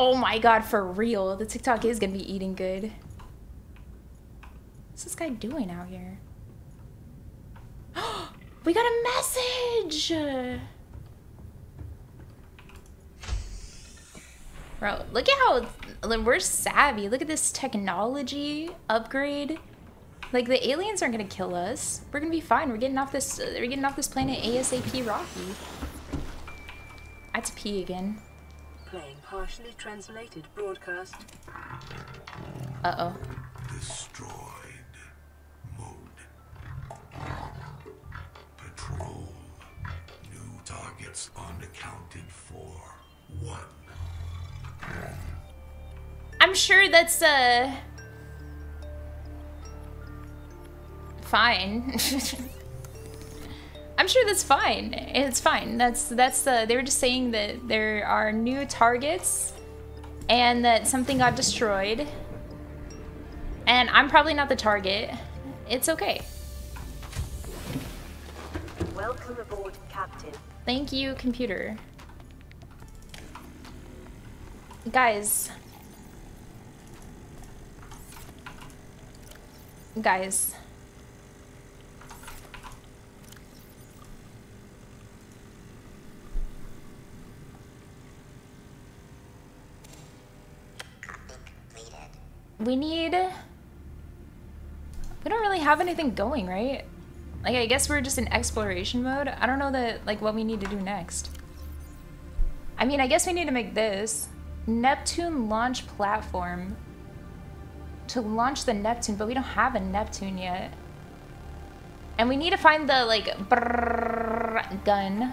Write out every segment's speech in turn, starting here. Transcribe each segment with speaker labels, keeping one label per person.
Speaker 1: Oh my god, for real. The TikTok is gonna be eating good. What's this guy doing out here? we got a message! Bro, look at how we're savvy. Look at this technology upgrade. Like the aliens aren't gonna kill us. We're gonna be fine. We're getting off this. Uh, we're getting off this planet ASAP. Rocky. I had to pee again.
Speaker 2: Playing partially translated broadcast.
Speaker 1: Uh oh.
Speaker 3: Destroyed. Mode. Patrol. New targets unaccounted for. One.
Speaker 1: I'm sure that's uh fine. I'm sure that's fine. It's fine. That's that's uh, they were just saying that there are new targets and that something got destroyed. And I'm probably not the target. It's okay.
Speaker 2: Welcome aboard, Captain.
Speaker 1: Thank you, computer. Guys. Guys. We need... We don't really have anything going, right? Like, I guess we're just in exploration mode. I don't know that, like, what we need to do next. I mean, I guess we need to make this. Neptune launch platform. To launch the Neptune, but we don't have a Neptune yet. And we need to find the, like, gun.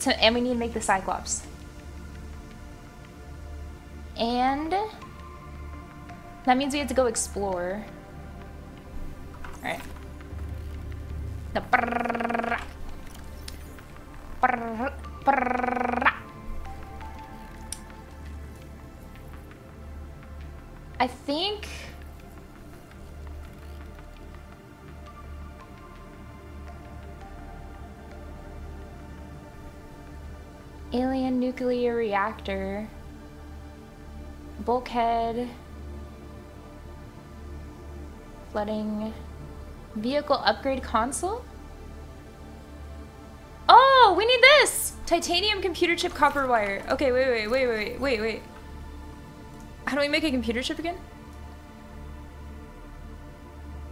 Speaker 1: To, and we need to make the Cyclops. And... That means we have to go explore. Alright. The. I think... Alien nuclear reactor. Bulkhead. Flooding. Vehicle upgrade console? Oh, we need this! Titanium computer chip copper wire. Okay, wait, wait, wait, wait, wait, wait. How do we make a computer chip again?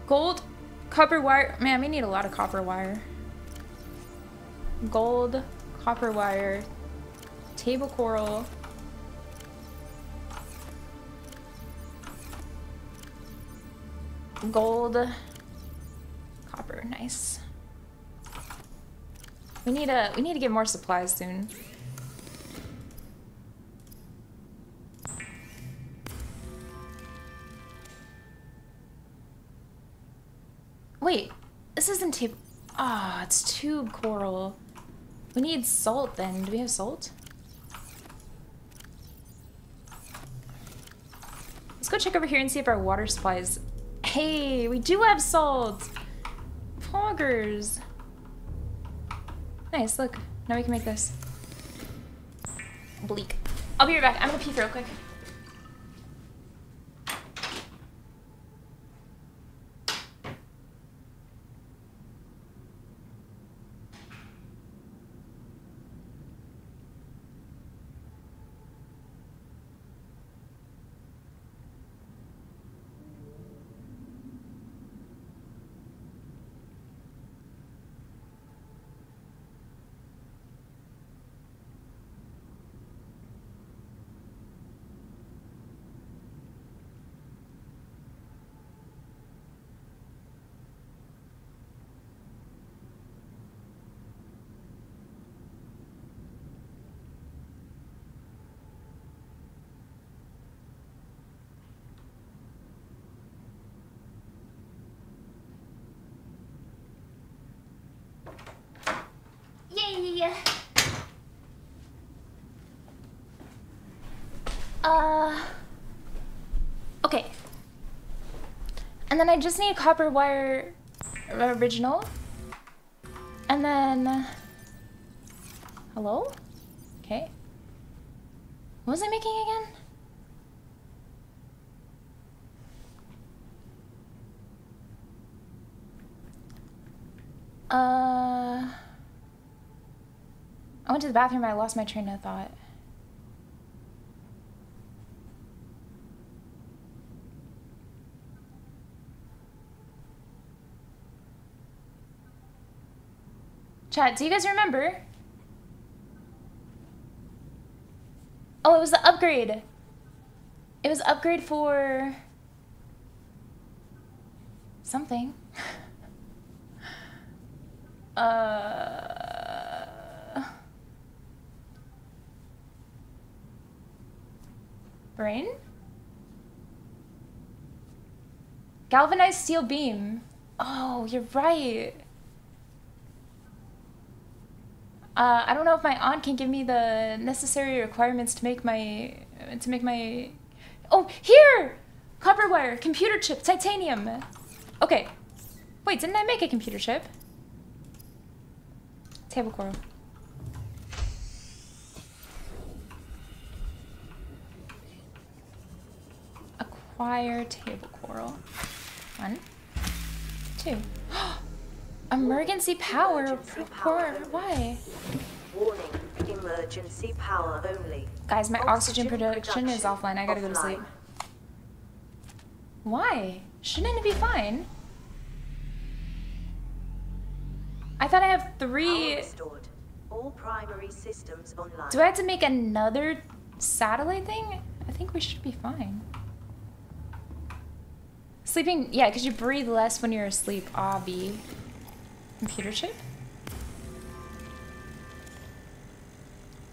Speaker 1: Gold, copper wire. Man, we need a lot of copper wire. Gold, copper wire, table coral. Gold, copper, nice. We need to we need to get more supplies soon. Wait, this isn't tape. Ah, oh, it's tube coral. We need salt then. Do we have salt? Let's go check over here and see if our water supply is... Hey, we do have salt! Poggers! Nice, look. Now we can make this. Bleach. I'll be right back. I'm gonna pee real quick. Uh... Okay. And then I just need copper wire original. And then... Hello? Okay. What was I making again? Uh, I went to the bathroom. I lost my train of thought. Chat, do you guys remember? Oh, it was the upgrade. It was upgrade for something. uh Brain? Galvanized steel beam. Oh, you're right. Uh, I don't know if my aunt can give me the necessary requirements to make my to make my. Oh, here, copper wire, computer chip, titanium. Okay, wait, didn't I make a computer chip? Table coral. Acquire table coral. One, two. Emergency power.
Speaker 2: Emergency power.
Speaker 1: Why?
Speaker 2: Warning, emergency power only.
Speaker 1: Guys, my oxygen,
Speaker 2: Oxygen
Speaker 1: production, is offline. I gotta go to sleep. Why? Shouldn't it be fine? I thought I have three.
Speaker 2: All primary systems online.
Speaker 1: Do I have to make another satellite thing? I think we should be fine. Sleeping, yeah, because you breathe less when you're asleep, obby. Computer chip?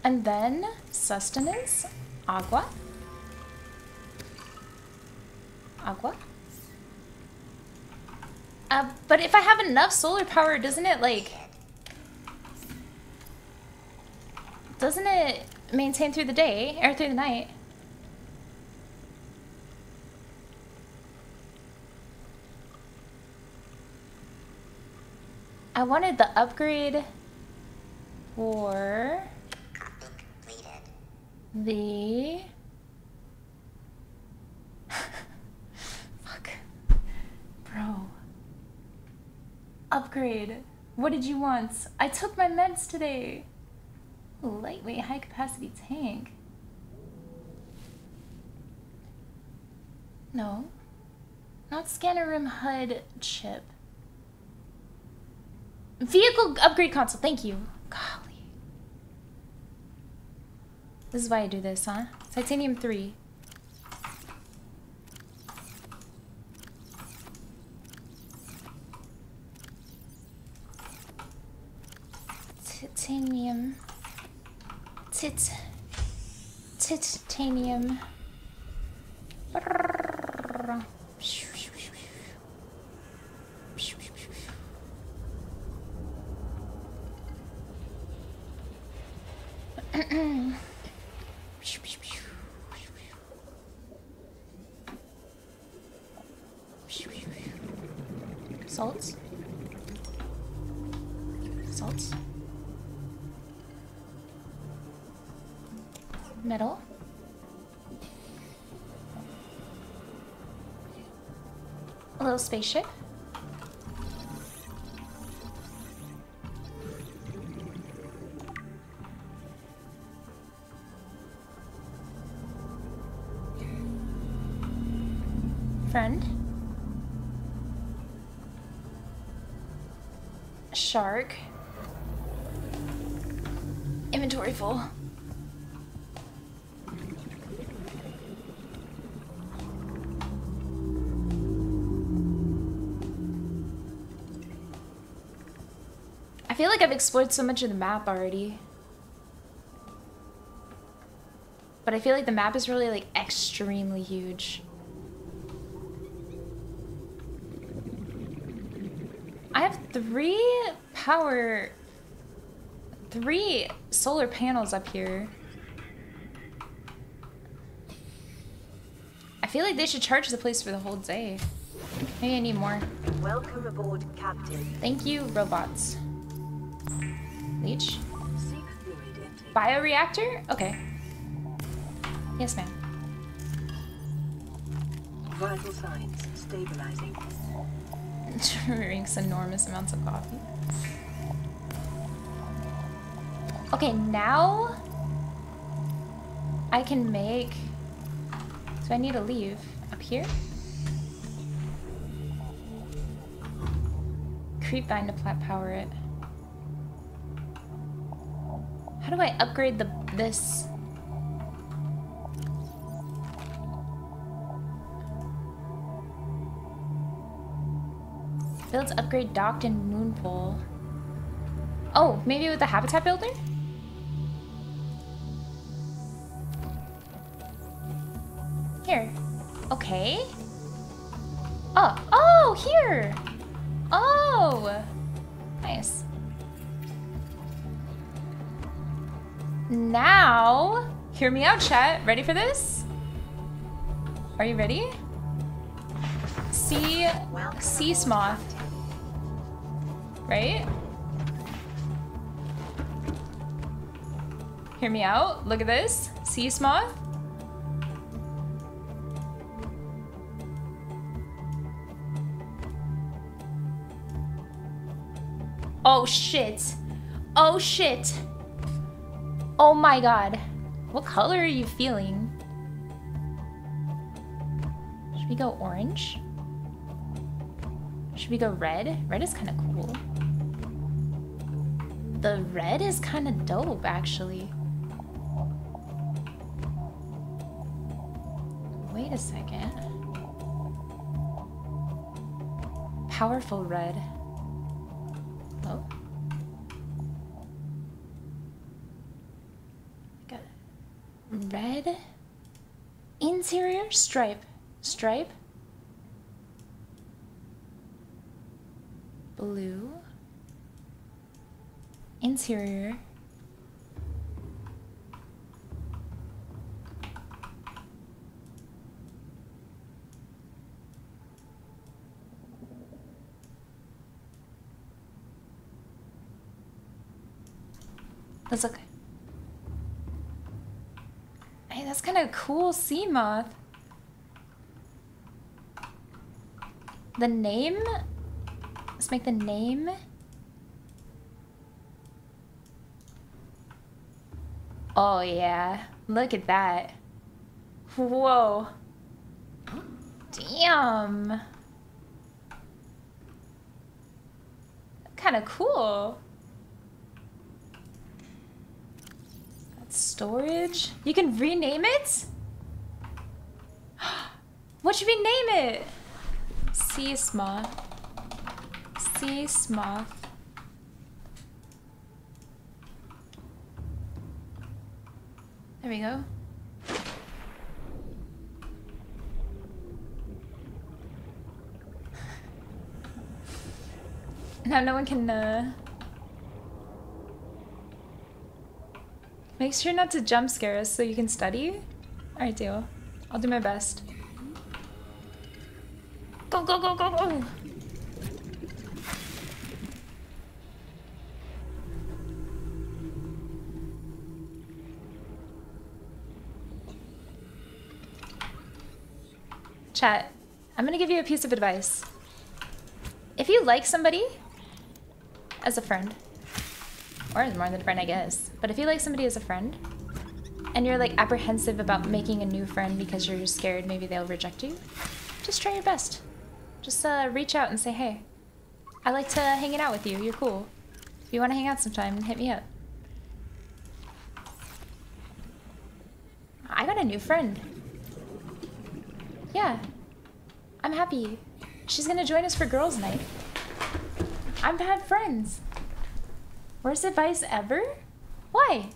Speaker 1: And then sustenance, agua. Agua. Uh, but if I have enough solar power, doesn't it like doesn't it maintain through the day or through the night? I wanted the upgrade for the fuck. Bro. Upgrade. What did you want? I took my meds today. Lightweight high capacity tank. No. Not scanner room hud chip vehicle upgrade console thank you golly this is why I do this, huh? Titanium 3. Titanium. Tit. Titanium. Salts. Spaceship. Friend. Shark. Inventory full. I've explored so much of the map already. But I feel like the map is really like extremely huge. I have three power, three solar panels up here. I feel like they should charge the place for the whole day. Maybe I need more.
Speaker 2: Welcome aboard, Captain.
Speaker 1: Thank you, robots. Leech. Bioreactor? Okay. Yes, ma'am.
Speaker 2: Vital signs stabilizing.
Speaker 1: Drinks enormous amounts of coffee. Okay, now I can make. So I need to leave up here. Creepvine to plat power it. How do I upgrade the this? Builds upgrade docked in Moonpool. Oh, maybe with the habitat builder? Here. Okay. Hear me out, chat. Ready for this? Are you ready? Sea, sea sloth, right? Hear me out. Look at this. Sea Smoth. Oh shit. Oh shit. Oh my god. What color are you feeling? Should we go orange? Should we go red? Red is kind of cool. The red is kind of dope, actually. Wait a second. Powerful red. Stripe. Stripe. Blue. Interior. That's okay. Hey, that's kind of cool Seamoth. The name? Let's make the name. Oh yeah, look at that. Whoa. Damn. Kind of cool. That's storage. You can rename it? What should we name it? Sea Smoth. Sea Smoth. There we go. Now no one can, uh... Make sure not to jump scare us so you can study. Alright, deal. I'll do my best. Go, go, go, go, go! Chat, I'm gonna give you a piece of advice. If you like somebody as a friend, or more than a friend, I guess, but if you like somebody as a friend, and you're like apprehensive about making a new friend because you're scared maybe they'll reject you, just try your best. Just uh, reach out and say, hey, I like to hanging out with you. You're cool. If you want to hang out sometime, hit me up. I got a new friend. Yeah. I'm happy. She's gonna join us for girls' night. I've had friends. Worst advice ever? Why?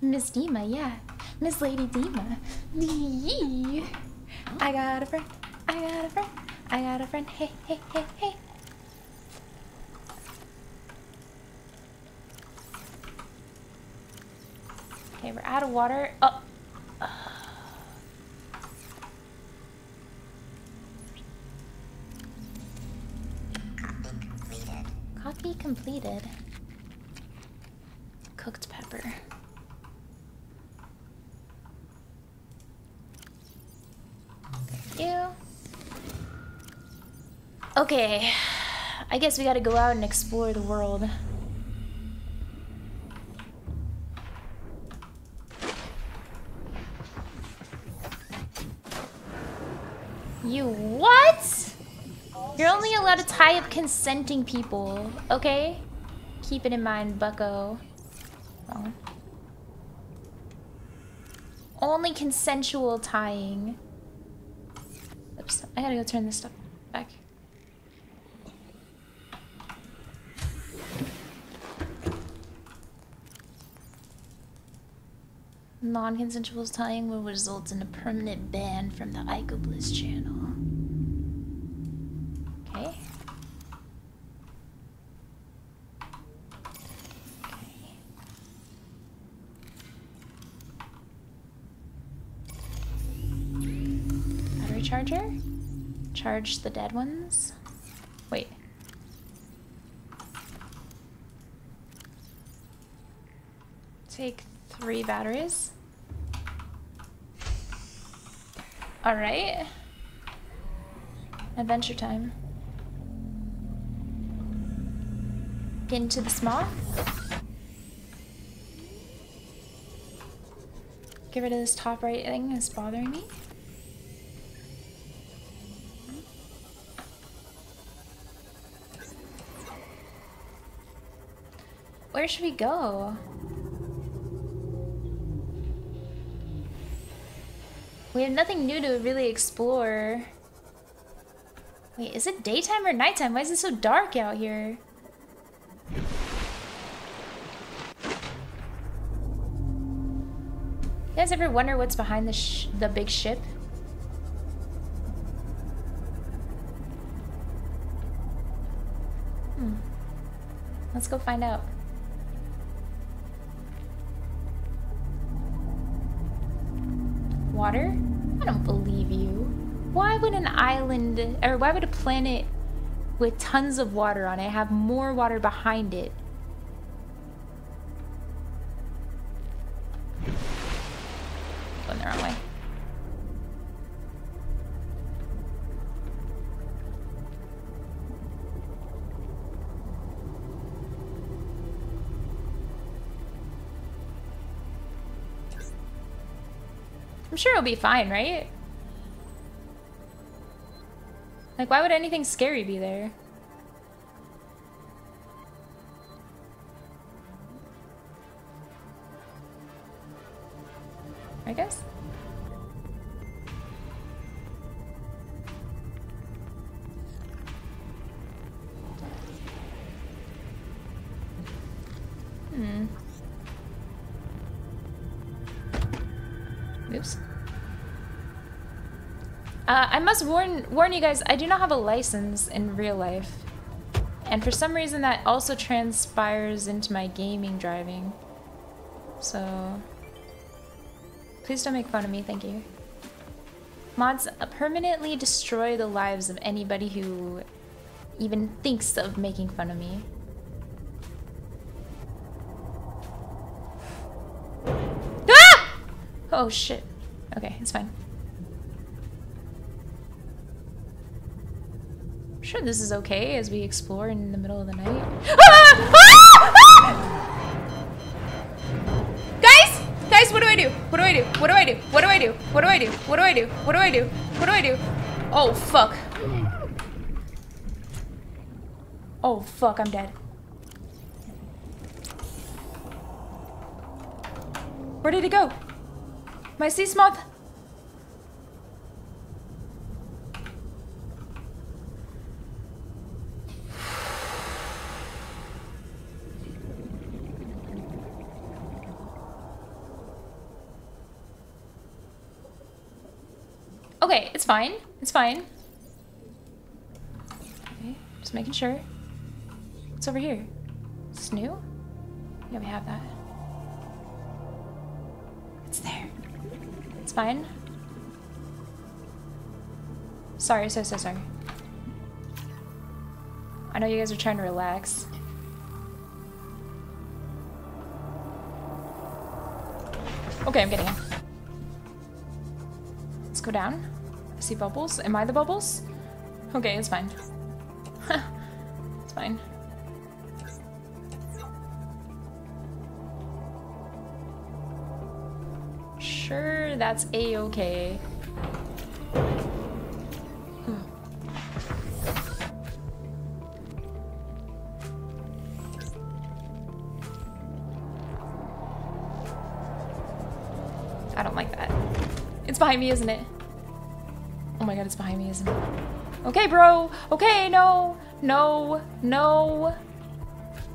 Speaker 1: Miss Dima, yeah. Miss Lady Dima. I got a friend. I got a friend. I got a friend. Hey, hey, hey, hey. Okay, we're out of water. Oh. Copy completed. Cooked pepper. You. Okay. I guess we gotta go out and explore the world. You what? You're only allowed to tie up consenting people, okay? Keep it in mind, bucko. Oh. Only consensual tying. I gotta go turn this stuff back. Non-consensual tying will result in a permanent ban from the Aikobliss channel. Charge the dead ones? Wait. Take three batteries. Alright. Adventure time. Into the small. Get rid of this top right thing that's bothering me. Where should we go? We have nothing new to really explore. Wait, is it daytime or nighttime? Why is it so dark out here? You guys ever wonder what's behind the the big ship? Hmm. Let's go find out. Water? I don't believe you. Why would an island, or why would a planet with tons of water on it have more water behind it? Sure it'll be fine, right? Like, why would anything scary be there? I guess. Must warn warn you guys, I do not have a license in real life. And for some reason that also transpires into my gaming driving. So... Please don't make fun of me, thank you. Mods permanently destroy the lives of anybody who even thinks of making fun of me. Ah! Oh shit. Okay, it's fine. Sure this is okay as we explore in the middle of the night. Ah! Ah! Guys! Guys, what do I do? What do I do? What do I do? What do I do? What do I do? What do I do? What do I do? What do I do? Oh, fuck. Oh, fuck, I'm dead. Where did it go? My sea moth. fine. It's fine. Okay, just making sure. What's over here? It's new? Yeah, we have that. It's there. It's fine. Sorry, so, so sorry. I know you guys are trying to relax. Okay, I'm getting it. Let's go down. See bubbles. Am I the bubbles? Okay, it's fine. it's fine. Sure, that's a-okay. Hmm. I don't like that. It's behind me, isn't it? Oh my god, it's behind me, isn't it? Okay, bro. Okay, no. No. No.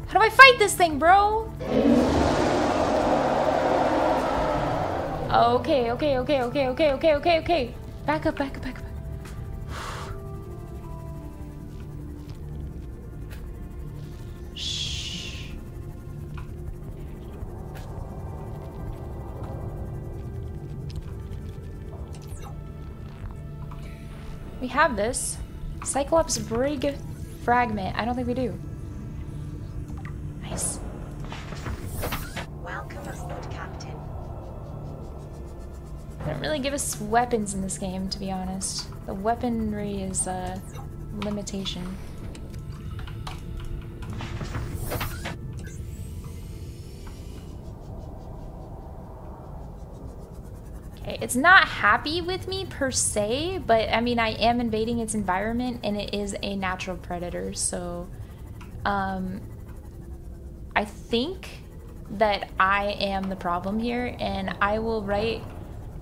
Speaker 1: How do I fight this thing, bro? Okay, okay, okay, okay, okay, okay, okay, okay. Back up, back up, back up. Have this. Cyclops Bridge Fragment. I don't think we do. Nice.
Speaker 2: Welcome aboard, Captain.
Speaker 1: They don't really give us weapons in this game, to be honest. The weaponry is a limitation. It's not happy with me per se, but I mean, I am invading its environment and it is a natural predator, so um, I think that I am the problem here, and I will write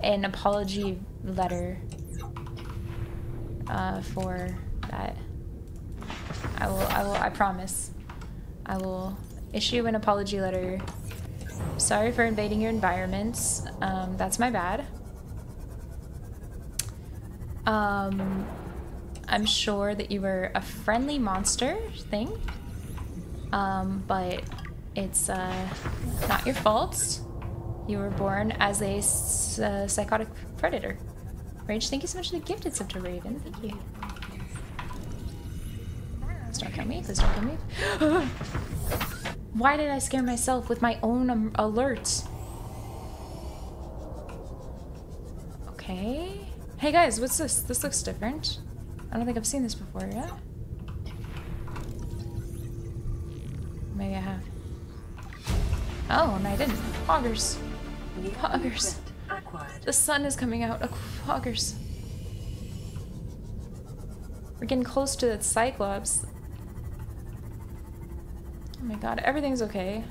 Speaker 1: an apology letter uh, for that. I will, I will, I promise. I will issue an apology letter. Sorry for invading your environments. Um, that's my bad. Um, I'm sure that you were a friendly monster thing. Um, but it's uh, not your fault. You were born as a uh, psychotic predator. Rage, thank you so much for the gifted sub to Raven. Thank you. Please don't kill me. Please don't kill me. Why did I scare myself with my own um, alert? Okay. Hey guys, what's this? This looks different. I don't think I've seen this before yet. Maybe I have. Oh, and I didn't. Augers.
Speaker 2: New
Speaker 1: Poggers. The sun is coming out. Oh, Augers. We're getting close to the Cyclops. Oh my god, everything's okay.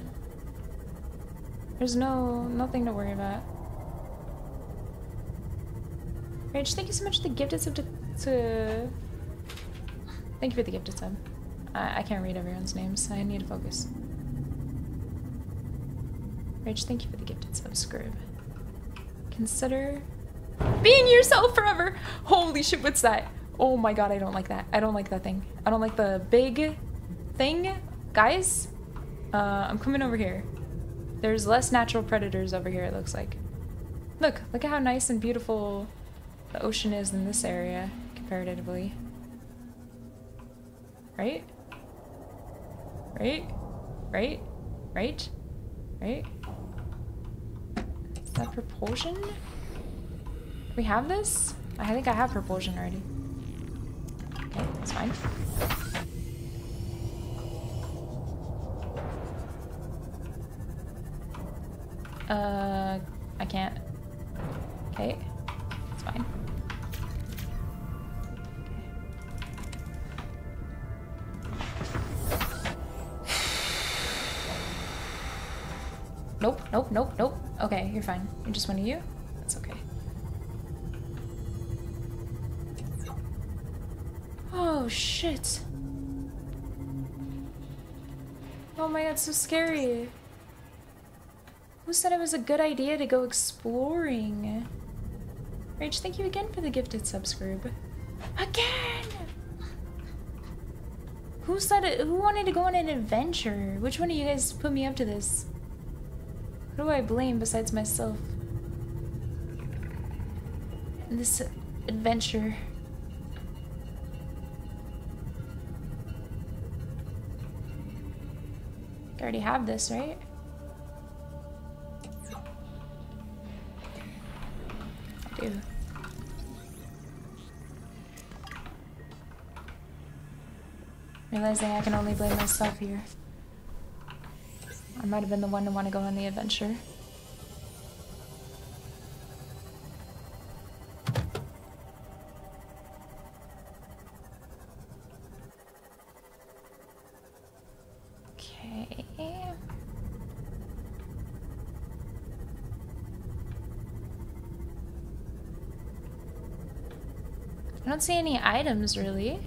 Speaker 1: There's no nothing to worry about. Rage, thank you so much for the gifted sub to, to... Thank you for the gifted sub. I, I can't read everyone's names. I need to focus. Rage, thank you for the gifted subscribe. Consider being yourself forever. Holy shit, what's that? Oh my god, I don't like that. I don't like that thing. I don't like the big thing. Guys, uh, I'm coming over here. There's less natural predators over here, it looks like. Look, look at how nice and beautiful the ocean is in this area, comparatively. Right? Right? Right? Right? Right? Is that propulsion? We have this? I think I have propulsion already. Okay, that's fine. Uh, I can't. Nope, nope, nope. Okay, you're fine. You're just one of you? That's okay. Oh, shit. Oh my god, so scary. Who said it was a good idea to go exploring? Rage, thank you again for the gifted subscribe. Again! Who said it? Who wanted to go on an adventure? Which one of you guys put me up to this? Who do I blame besides myself? This adventure. I already have this, right? I do. Realizing I can only blame myself here. I might have been the one to want to go on the adventure. I don't see any items really.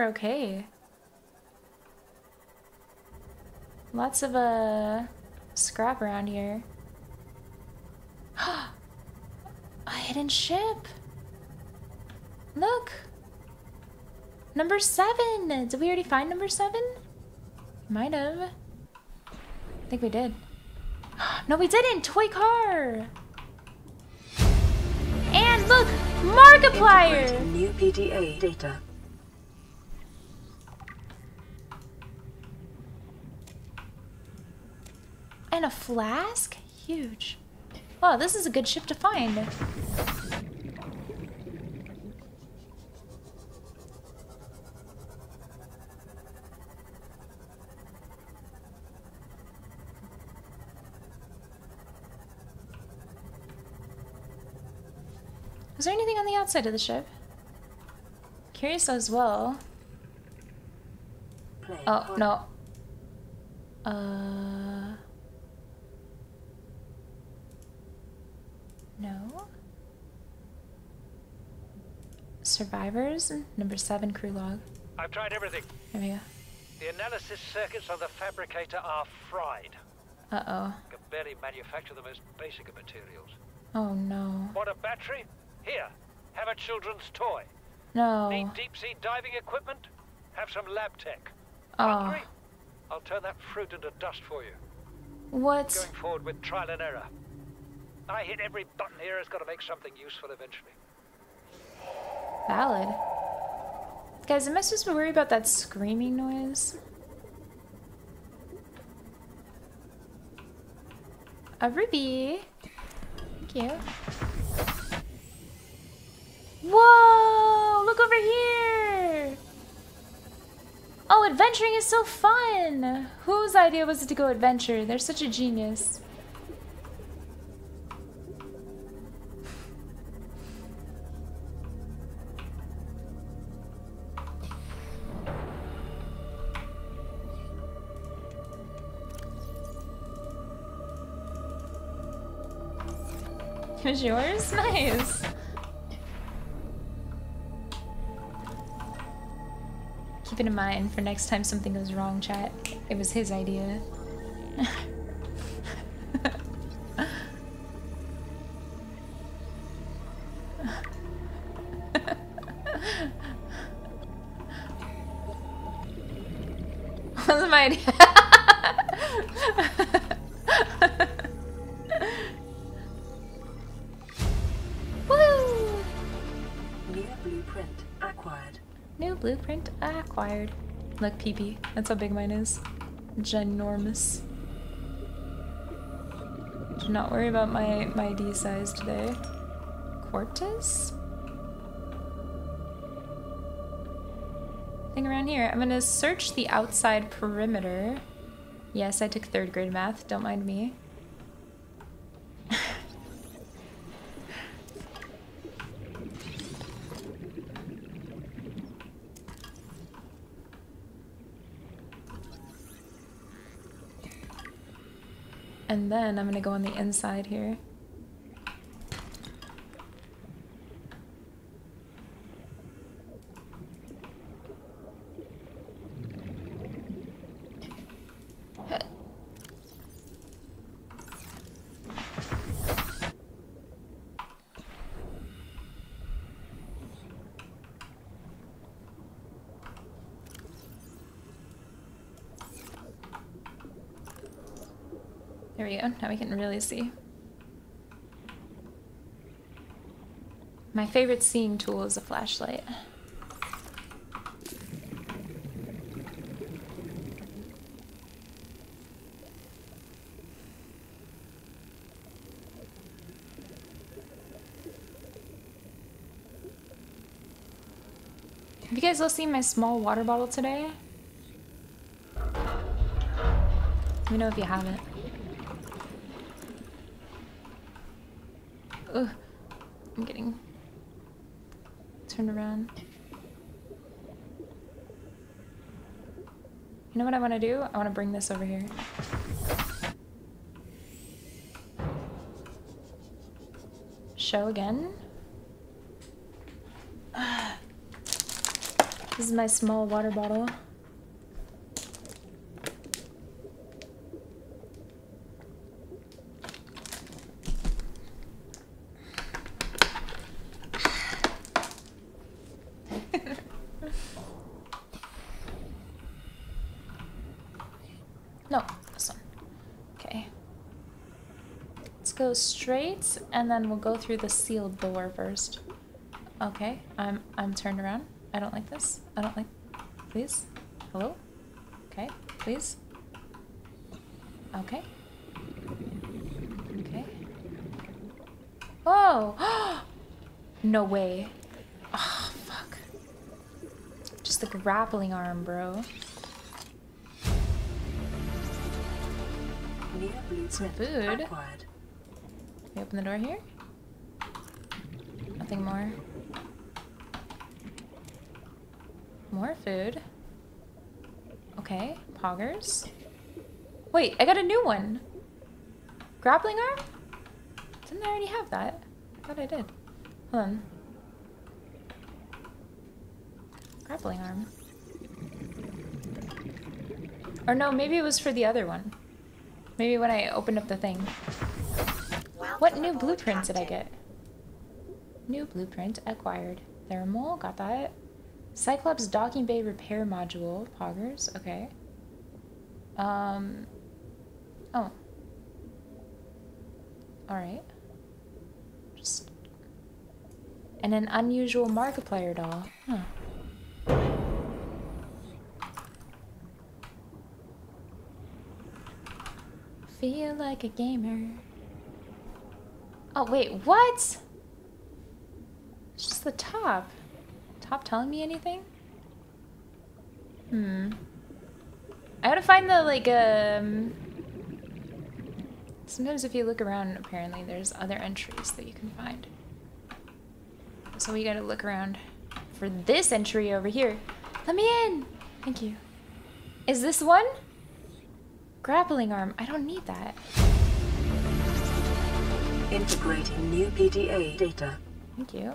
Speaker 1: We're okay. Lots of uh scrap around here. A hidden ship. Look. Number seven. Did we already find number seven? Might have. I think we did. No, we didn't. Toy car. And look, Markiplier.
Speaker 2: New PDA data.
Speaker 1: And a flask? Huge. Wow, this is a good ship to find. Is there anything on the outside of the ship? Curious as well. Oh, no. Uh. No. Survivors, number seven crew log.
Speaker 4: I've tried everything.
Speaker 1: There we go.
Speaker 4: The analysis circuits on the fabricator are fried.
Speaker 1: Uh oh.
Speaker 4: Can barely manufacture the most basic of materials.
Speaker 1: Oh no.
Speaker 4: Want a battery? Here, have a children's toy.
Speaker 1: No.
Speaker 4: Need deep sea diving equipment? Have some lab tech.
Speaker 1: Oh.
Speaker 4: Hungry? I'll turn that fruit into dust for you.
Speaker 1: What?
Speaker 4: Going forward with trial and error. I hit every button here has got to make something useful eventually.
Speaker 1: Valid. Guys, am I supposed to worry about that screaming noise? A ruby. Thank you. Whoa! Look over here! Oh, adventuring is so fun! Whose idea was it to go adventure? They're such a genius. Was yours? Nice. Keep it in mind for next time something goes wrong, chat. It was his idea. Wasn't my idea.
Speaker 2: acquired.
Speaker 1: Look, PP. That's how big mine is. Ginormous. Do not worry about my, my D size today. Quartus? Thing around here. I'm gonna search the outside perimeter. Yes, I took third grade math. Don't mind me. Then I'm gonna go on the inside here. Now we can really see. My favorite seeing tool is a flashlight. Have you guys all seen my small water bottle today? Let me know if you haven't. What I want to do? I want to bring this over here. Show again. This is my small water bottle. no, this one. Okay. Let's go straight and then we'll go through the sealed door first. Okay, I'm I'm turned around. I don't like this. I don't like please. Hello? Okay, please. Okay. Okay. Oh! no way. Oh, fuck. Just the grappling arm, bro. Food. We open the door here? Nothing more. More food. Okay, poggers. Wait, I got a new one. Grappling arm? Didn't I already have that? I thought I did. Hold on. Grappling arm. Or no, maybe it was for the other one. Maybe when I opened up the thing. What new blueprint did I get? New blueprint acquired. Thermal, got that. Cyclops docking bay repair module. Poggers, okay. Um. Oh. Alright. Just. And an unusual Markiplier doll. Huh. Feel like a gamer. Oh, wait, what? It's just the top. Top telling me anything? Hmm. I gotta find the, like, um... Sometimes if you look around, apparently there's other entries that you can find. So we gotta look around for this entry over here. Let me in! Thank you. Is this one? Grappling arm. I don't need that.
Speaker 2: Integrating new PDA data.
Speaker 1: Thank you.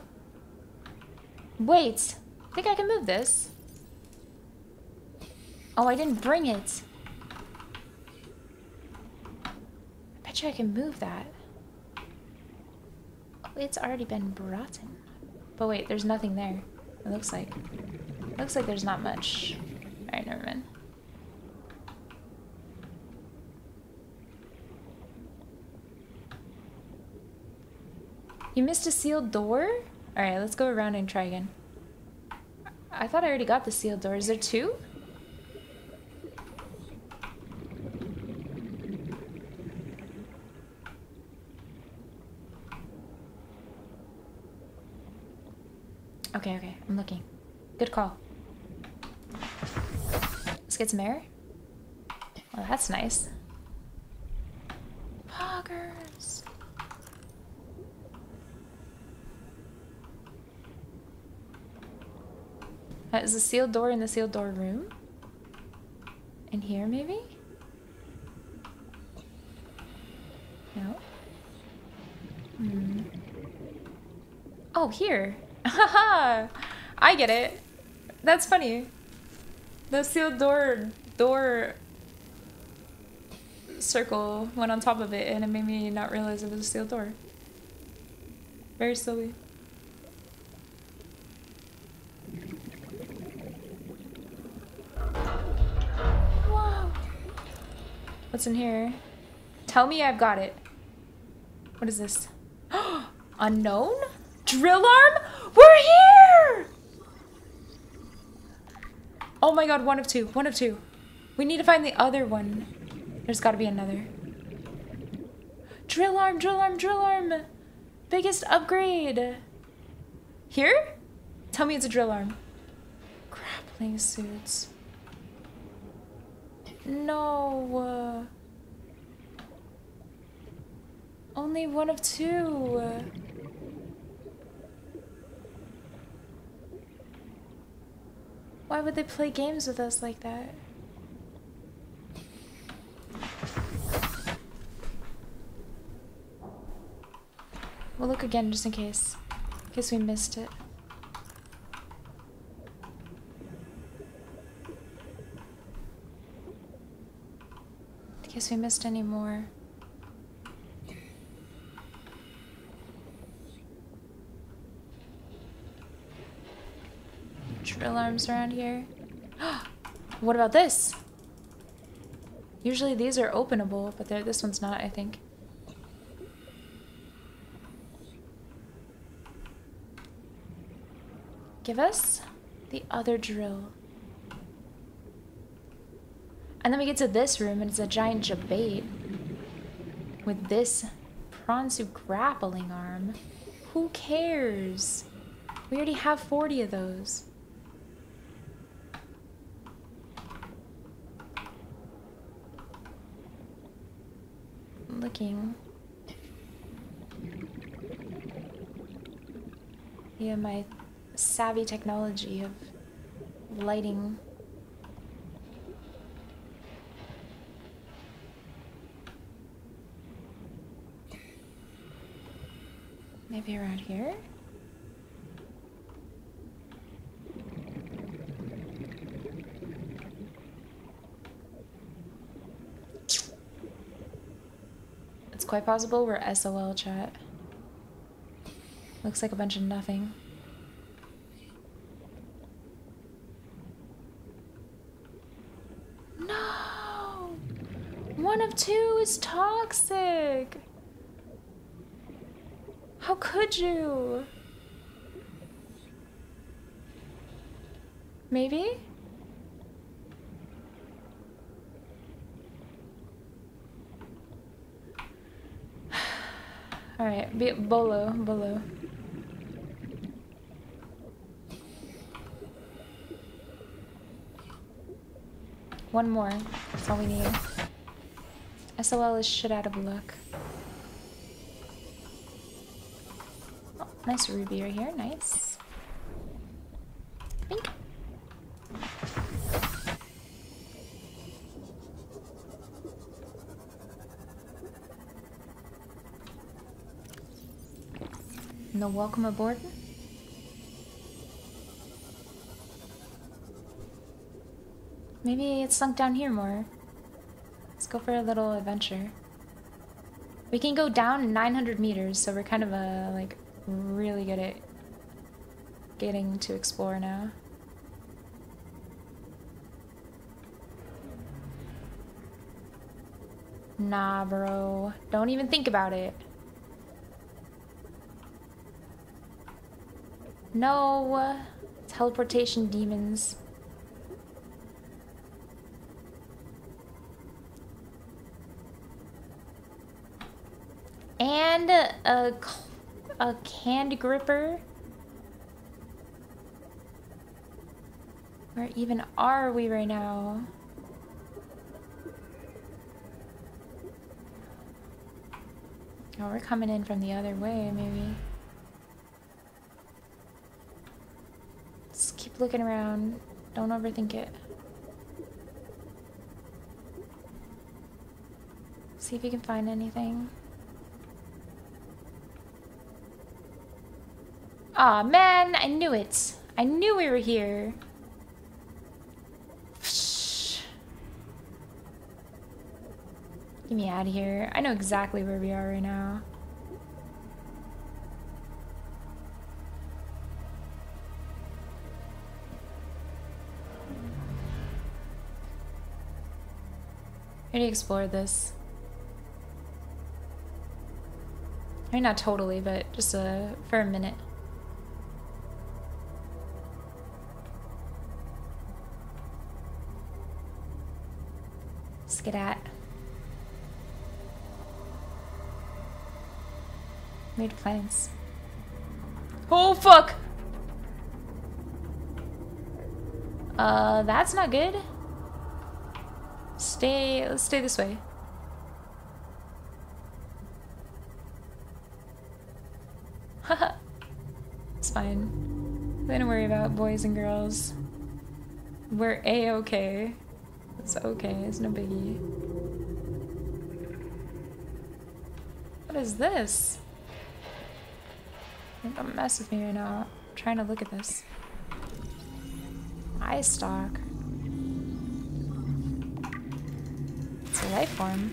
Speaker 1: Wait, I think I can move this. Oh, I didn't bring it. I bet you I can move that. Oh, it's already been brought in. But wait, there's nothing there. It looks like. It looks like there's not much. Alright, never mind. You missed a sealed door? Alright, let's go around and try again. I thought I already got the sealed door. Is there two? Okay, okay, I'm looking. Good call. Let's get some air. Well, that's nice. Poggers. Uh, is the sealed door in the sealed door room? In here, maybe? No? Hmm. Oh, here. Haha! I get it. That's funny. The sealed door door circle went on top of it and it made me not realize it was a sealed door. Very slowly. What's in here? Tell me I've got it. What is this? Unknown? Drill arm? We're here! Oh my god, one of two. One of two. We need to find the other one. There's gotta be another. Drill arm, drill arm, drill arm! Biggest upgrade! Here? Tell me it's a drill arm. grappling suits. No. Uh, only one of two. Uh. Why would they play games with us like that? We'll look again just in case. In case we missed it. Case we missed any more. Drill arms around here. what about this? Usually these are openable, but this one's not, I think. Give us the other drill. And then we get to this room and it's a giant jabate with this Pronsu grappling arm. Who cares? We already have 40 of those. Looking. Yeah, my savvy technology of lighting. Maybe around here? It's quite possible we're SOL chat. Looks like a bunch of nothing. No! One of two is toxic! How could you? Maybe? Alright, be Bolo, Bolo. One more. That's all we need. SOL is shit out of luck. Nice ruby right here. Nice. Bink. No welcome aboard. Maybe it's sunk down here more. Let's go for a little adventure. We can go down 900 meters, so we're kind of uh, like really good at getting to explore now. Nah, bro. Don't even think about it. No. Teleportation demons. And a, a candy gripper. Where even are we right now? Oh, we're coming in from the other way, maybe. Just keep looking around. Don't overthink it. See if you can find anything. Aw, man, I knew it. I knew we were here. Get me out of here. I know exactly where we are right now. I already explored this. I mean, not totally, but just uh, for a minute. Skedat. Made plans. Oh fuck! Uh, that's not good. Stay, let's stay this way. Haha. it's fine. Don't worry about boys and girls. We're a-okay. It's okay, it's no biggie. What is this? Don't mess with me right now. I'm trying to look at this. Eye stalk. It's a life form.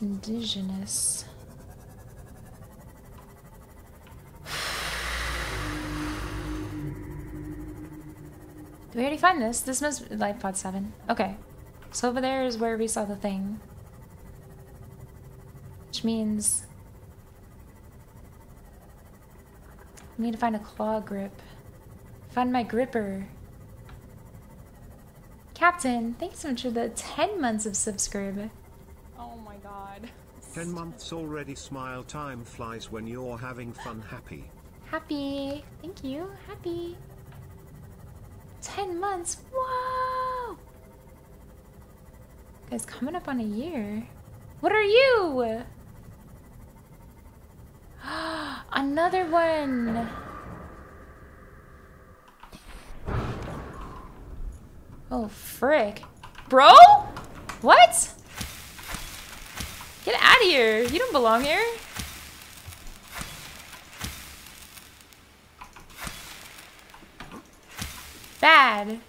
Speaker 1: Indigenous. Did we already find this? This must be life pod 7. Okay. So over there is where we saw the thing. Which means... I need to find a claw grip. Find my gripper. Captain, thanks so much for the 10 months of subscribe. Oh my god.
Speaker 5: 10 months already smile time flies when you're having fun happy.
Speaker 1: Happy. Thank you. Happy. 10 months. Whoa! Guys, coming up on a year. What are you? Another one. Oh, frick. Bro? What? Get out of here. You don't belong here. Bad.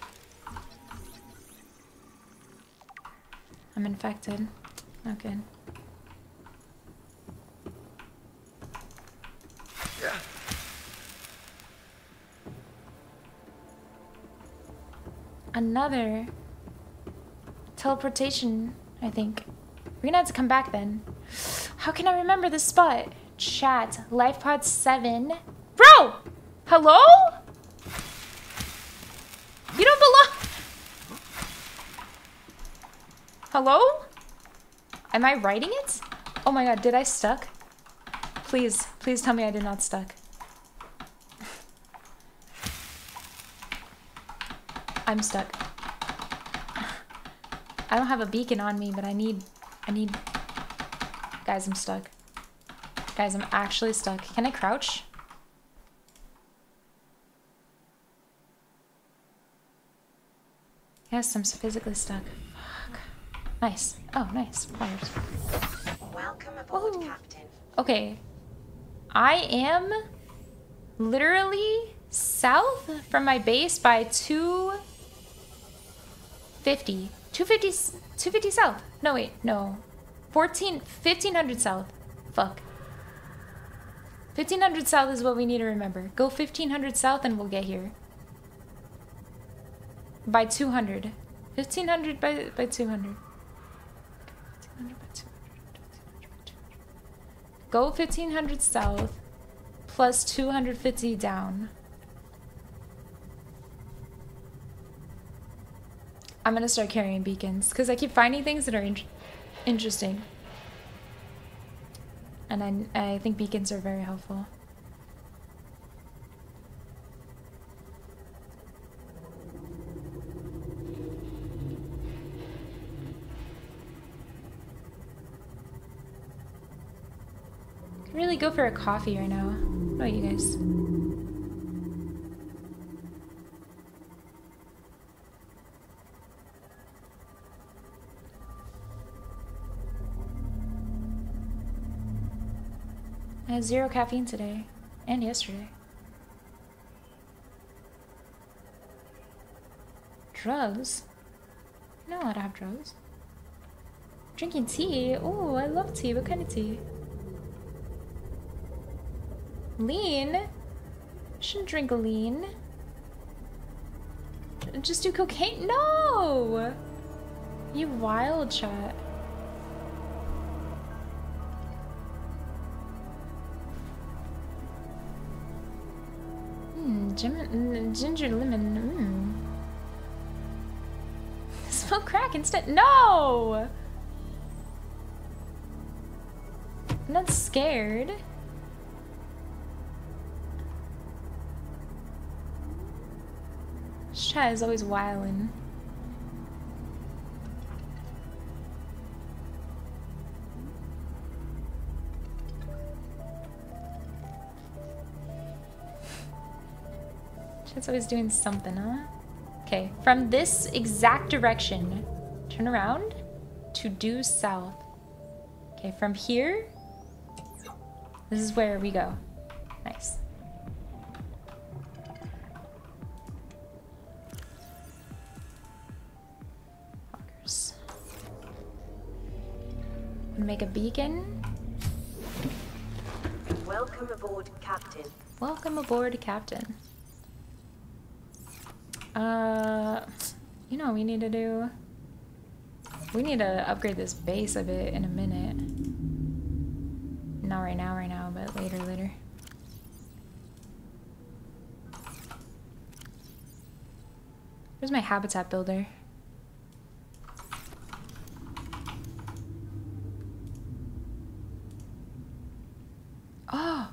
Speaker 1: I'm infected. Not good. Another teleportation, I think. We're gonna have to come back then. How can I remember this spot? Chat. LifePod 7. Bro! Hello? You don't belong. Hello? Am I writing it? Oh my god, did I stuck? Please, please tell me I did not stuck. I'm stuck. I don't have a beacon on me, but I need, I need, guys, I'm stuck. Guys, I'm actually stuck. Can I crouch? Yes, I'm physically stuck. Fuck. Nice. Oh, nice. Flowers.
Speaker 2: Welcome aboard,
Speaker 1: Ooh.
Speaker 2: Captain.
Speaker 1: Okay. I am literally south from my base by 250. 250, 250 south. No, wait, no. 14, 1500 south. Fuck. 1500 south is what we need to remember. Go 1500 south and we'll get here. By 200. 1500 by, by 200. 1500 by 200. Go 1500 south plus 250 down. I'm gonna start carrying beacons because I keep finding things that are in interesting. And I, I think beacons are very helpful. Really go for a coffee right now. What about you guys? I had zero caffeine today and yesterday. Drugs? No, I don't have drugs. Drinking tea? Oh, I love tea. What kind of tea? Lean? Shouldn't drink a lean. Just do cocaine? No! You wild chat. Hmm, mm, ginger lemon. Mm. Smoke crack instead. No! I'm not scared. Chat is always wildin'. Chat's always doing something, huh? Okay, from this exact direction, turn around to due south. Okay, from here, this is where we go. Nice. Make a beacon?
Speaker 2: Welcome aboard, Captain.
Speaker 1: Welcome aboard, Captain. Uh, you know what we need to do? We need to upgrade this base a bit in a minute. Not right now, right now, but later, later. Where's my habitat builder? Oh!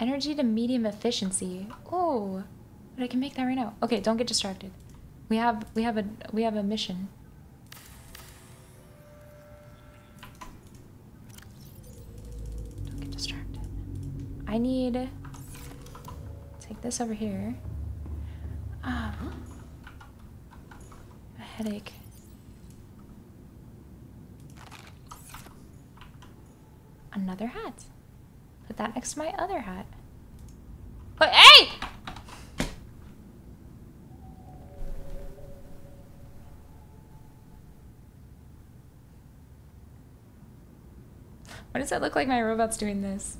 Speaker 1: Energy to medium efficiency. Oh, but I can make that right now. Okay, don't get distracted. We have we have a we have a mission. Don't get distracted. I need take this over here. Ah, a headache. Another hat. That next to my other hat. But hey! What does it look like my robot's doing this?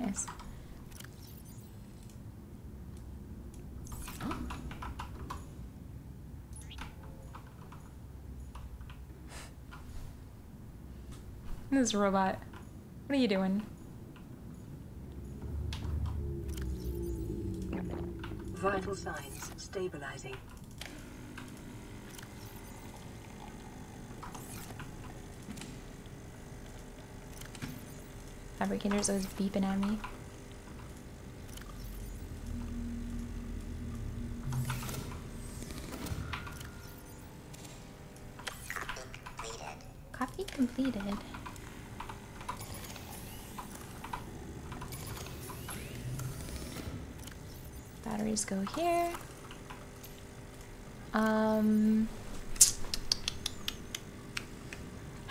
Speaker 1: Yes. This robot. What are you doing?
Speaker 2: Vital signs stabilizing.
Speaker 1: Fabricator's always beeping at me. Copy completed. Batteries go here. Um.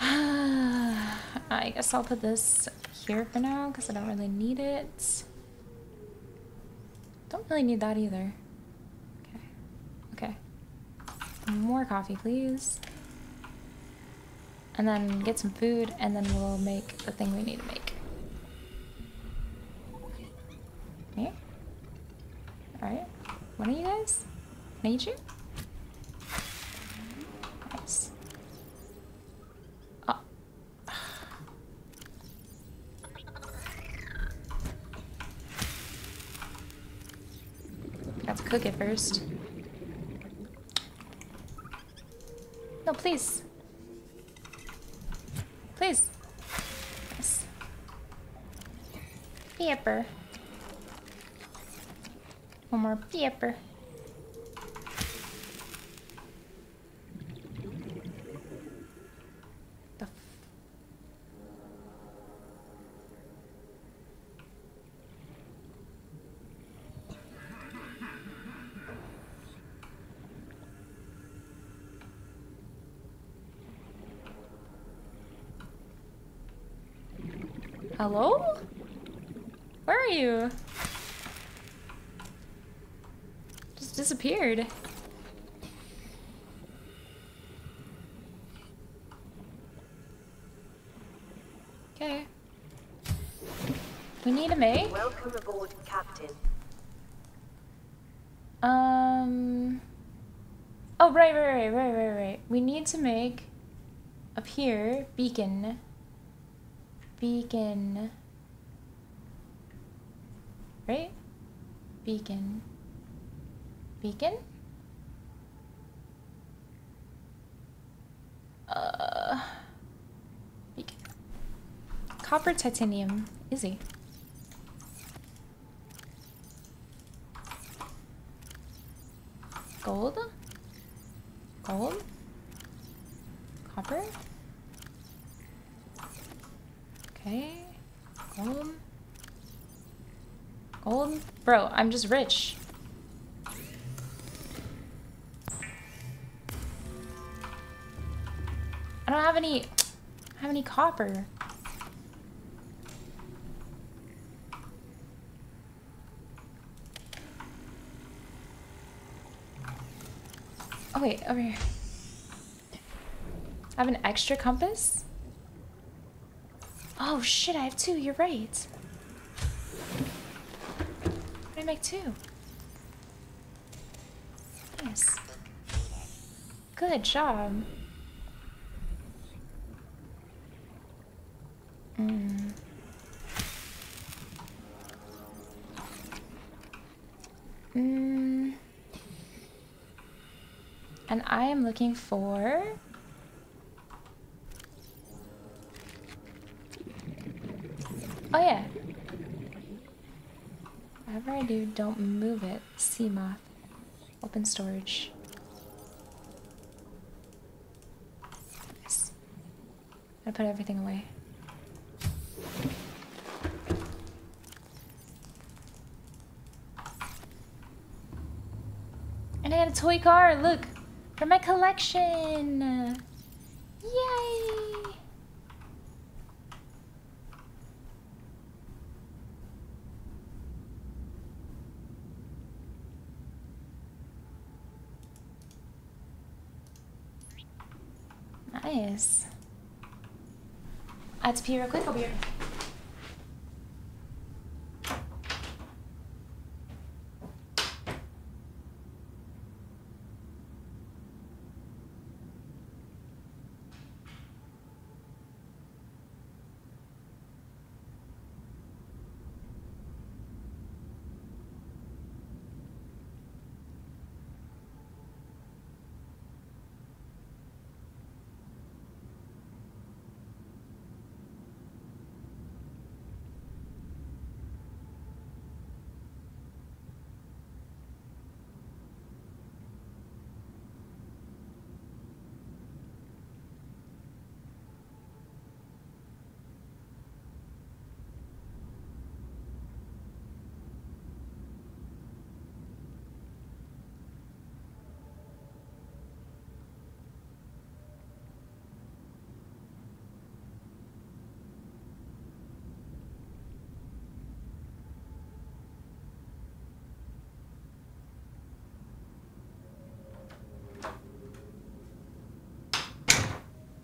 Speaker 1: I guess I'll put this here for now because I don't really need it. Don't really need that either. Okay. Okay. More coffee, please. And then get some food, and then we'll make the thing we need to make. Here? Alright. One of you guys? Eat you? Nice. Ah. Oh. Have to cook it first. No, please. Please. Yes. Pepper. One more pepper. Hello? Where are you? Just disappeared. Okay. We need a mate.
Speaker 2: Welcome aboard, Captain.
Speaker 1: Um. Oh, right, right, right, right, right, right. We need to make up here beacon. Beacon. Right? Beacon. Beacon? Uh. Beacon. copper titanium. Easy. Gold? Gold? Copper? Okay. Gold. Gold? Bro, I'm just rich. I don't have any I have any copper. Oh wait, over here. I have an extra compass? Oh shit, I have two, you're right. Make two? Yes. Good job. Mm. Mm. And I am looking for... Oh yeah. Whatever I do, don't move it. Seamoth. Open storage. I put everything away. And I got a toy car, look! For my collection! Yay! Nice. I have to pee real quick, I'll be right back.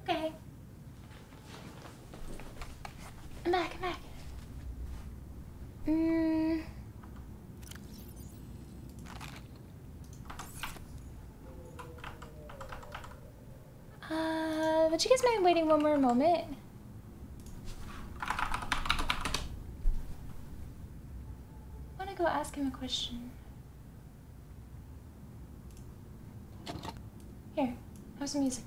Speaker 1: Okay. I'm back, I'm back. Mm. Uh, would you guys mind waiting one more moment? I want to go ask him a question. Here, have some music.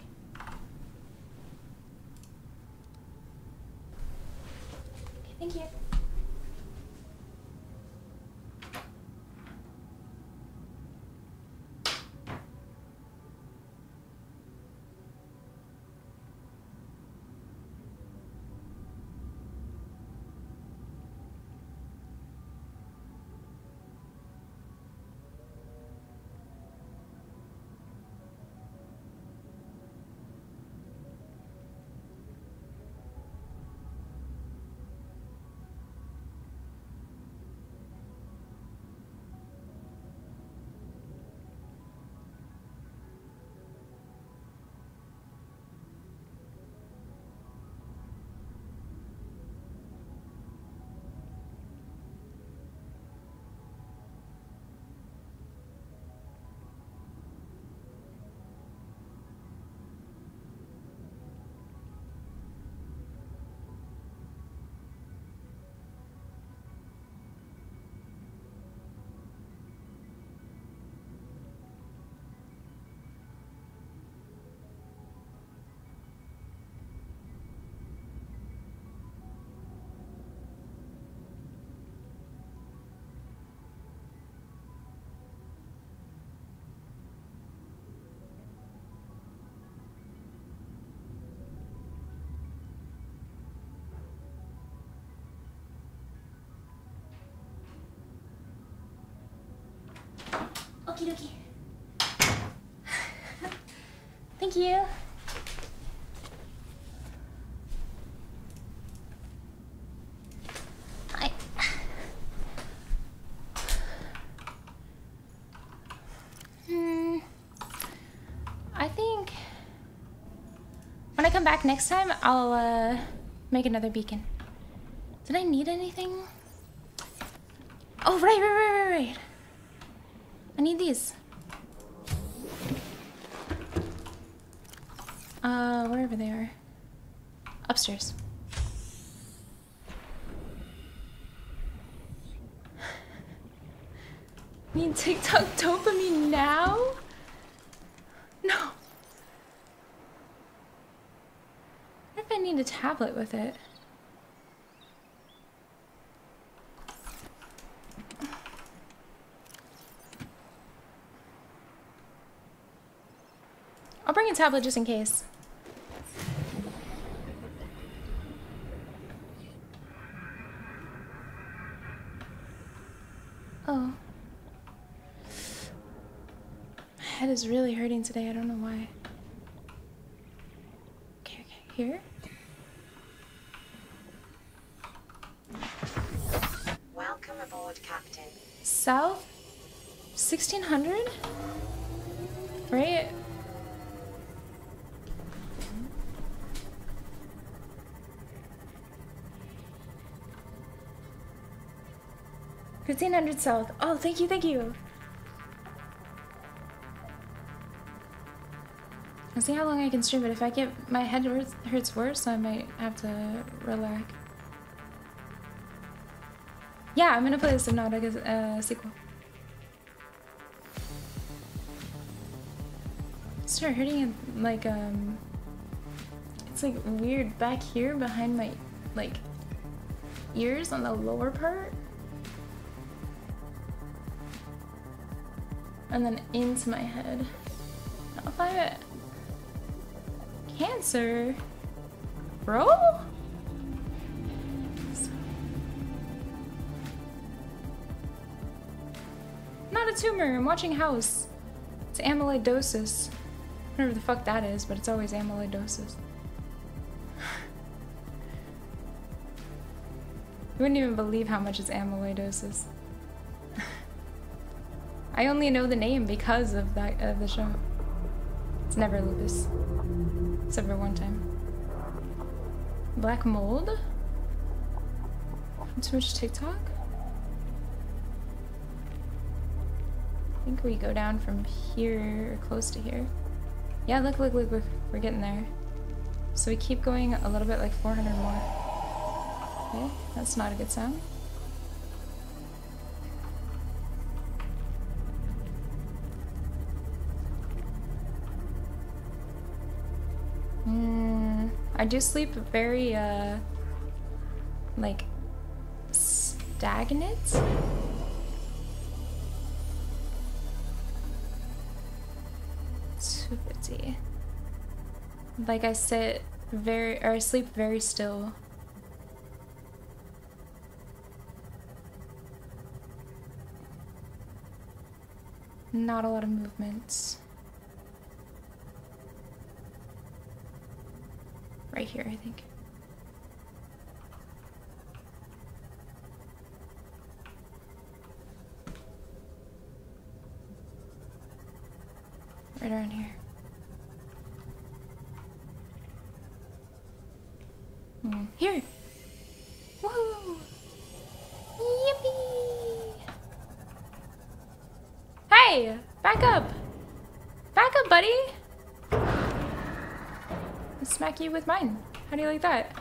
Speaker 1: Okie dokie. Thank you. I. Hmm. I think when I come back next time, I'll uh, make another beacon. Did I need anything? Oh, right, right, right, right, right. Need these. Uh, wherever they are. Upstairs. Need TikTok dopamine now? No. What if I need a tablet with it? A tablet just in case. Oh. My head is really hurting today. I don't know why. Okay, okay. Here?
Speaker 2: 1500
Speaker 1: south. Oh, thank you, thank you. I'll see how long I can stream it. If I get my head hurts, worse, I might have to relax. Yeah, I'm gonna play the Subnautica uh, sequel. Start hurting it like um, it's like weird back here behind my like ears on the lower part. And then into my head. If I cancer, bro. Not a tumor. I'm watching House. It's amyloidosis. Whatever the fuck that is, but it's always amyloidosis. you wouldn't even believe how much is amyloidosis. I only know the name because of that of the show. It's never lupus. Except for one time. Black mold? Too much TikTok? I think we go down from here, or close to here. Yeah, look, look, look, look, we're getting there. So we keep going a little bit, like 400 more. Okay, that's not a good sound. I do sleep very, uh, like, stagnant? Two fifty. Like I sit very, or I sleep very still. Not a lot of movements. Right here, I think. Right around here. Hmm, Here! Woo! Yippee! Hey! Back up! Back up, buddy! With mine. How do you like that?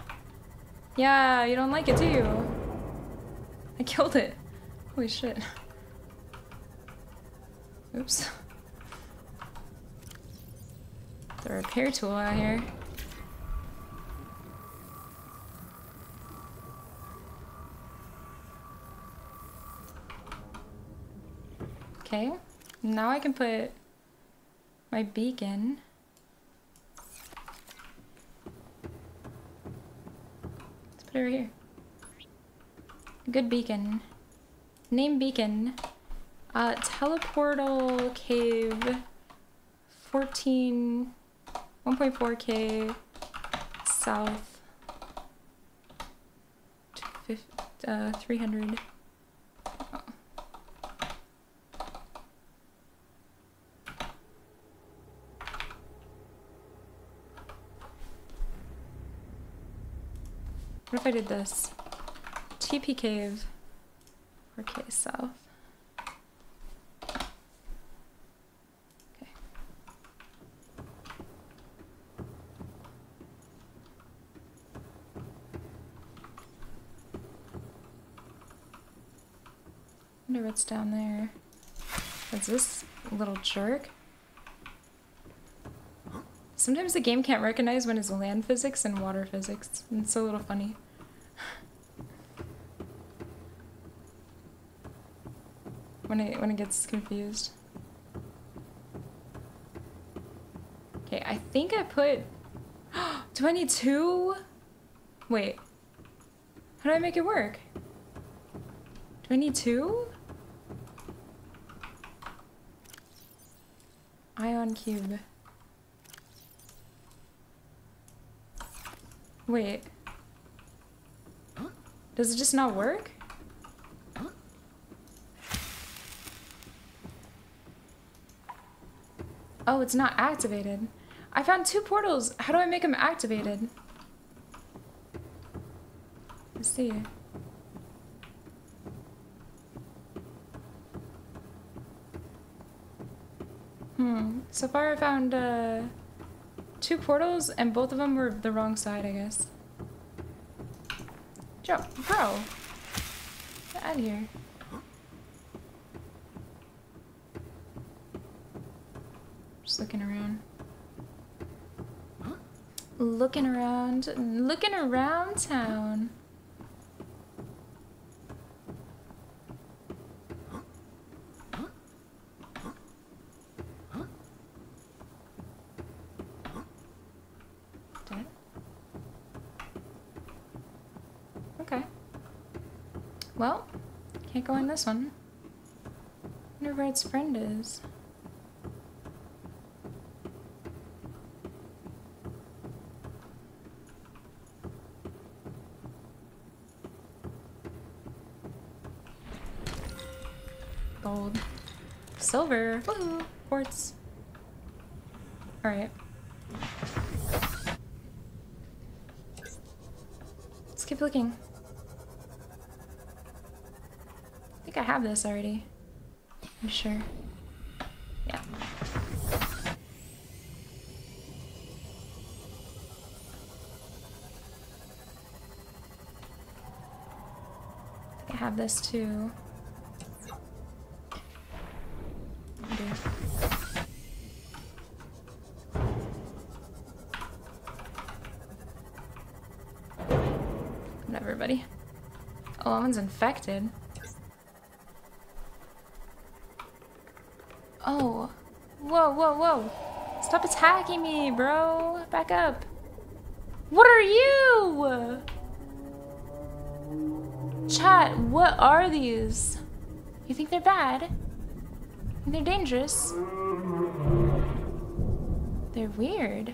Speaker 1: Yeah, you don't like it, do you? I killed it. Holy shit. Oops. The repair tool out here. Okay, now I can put my beacon. Put it right here. Good beacon. Name beacon. Uh, teleportal cave 14, 1.4k south to fif- uh, 300. If I did this? TP cave 4k south. Okay. wonder what's down there. Is this little jerk? Sometimes the game can't recognize when it's land physics and water physics. It's a little funny. When it when it gets confused. Okay, I think I put 22. Wait. How do I make it work? 22? Ion cube. Wait. Does it just not work? Oh, it's not activated. I found two portals. How do I make them activated? Let's see. Hmm. So far I found uh, two portals and both of them were the wrong side, I guess. Joe, bro. Get out of here. Just looking around. Looking around, looking around town. Okay. Well, can't go in this one. I Wonder where its friend is. Silver. Woohoo! Quartz. Alright. Let's keep looking. I think I have this already. I'm sure. Yeah. I have this too. One's infected. Oh. Whoa, whoa, whoa. Stop attacking me, bro. Back up. What are you? Chat, what are these? You think they're bad? They're dangerous. They're weird.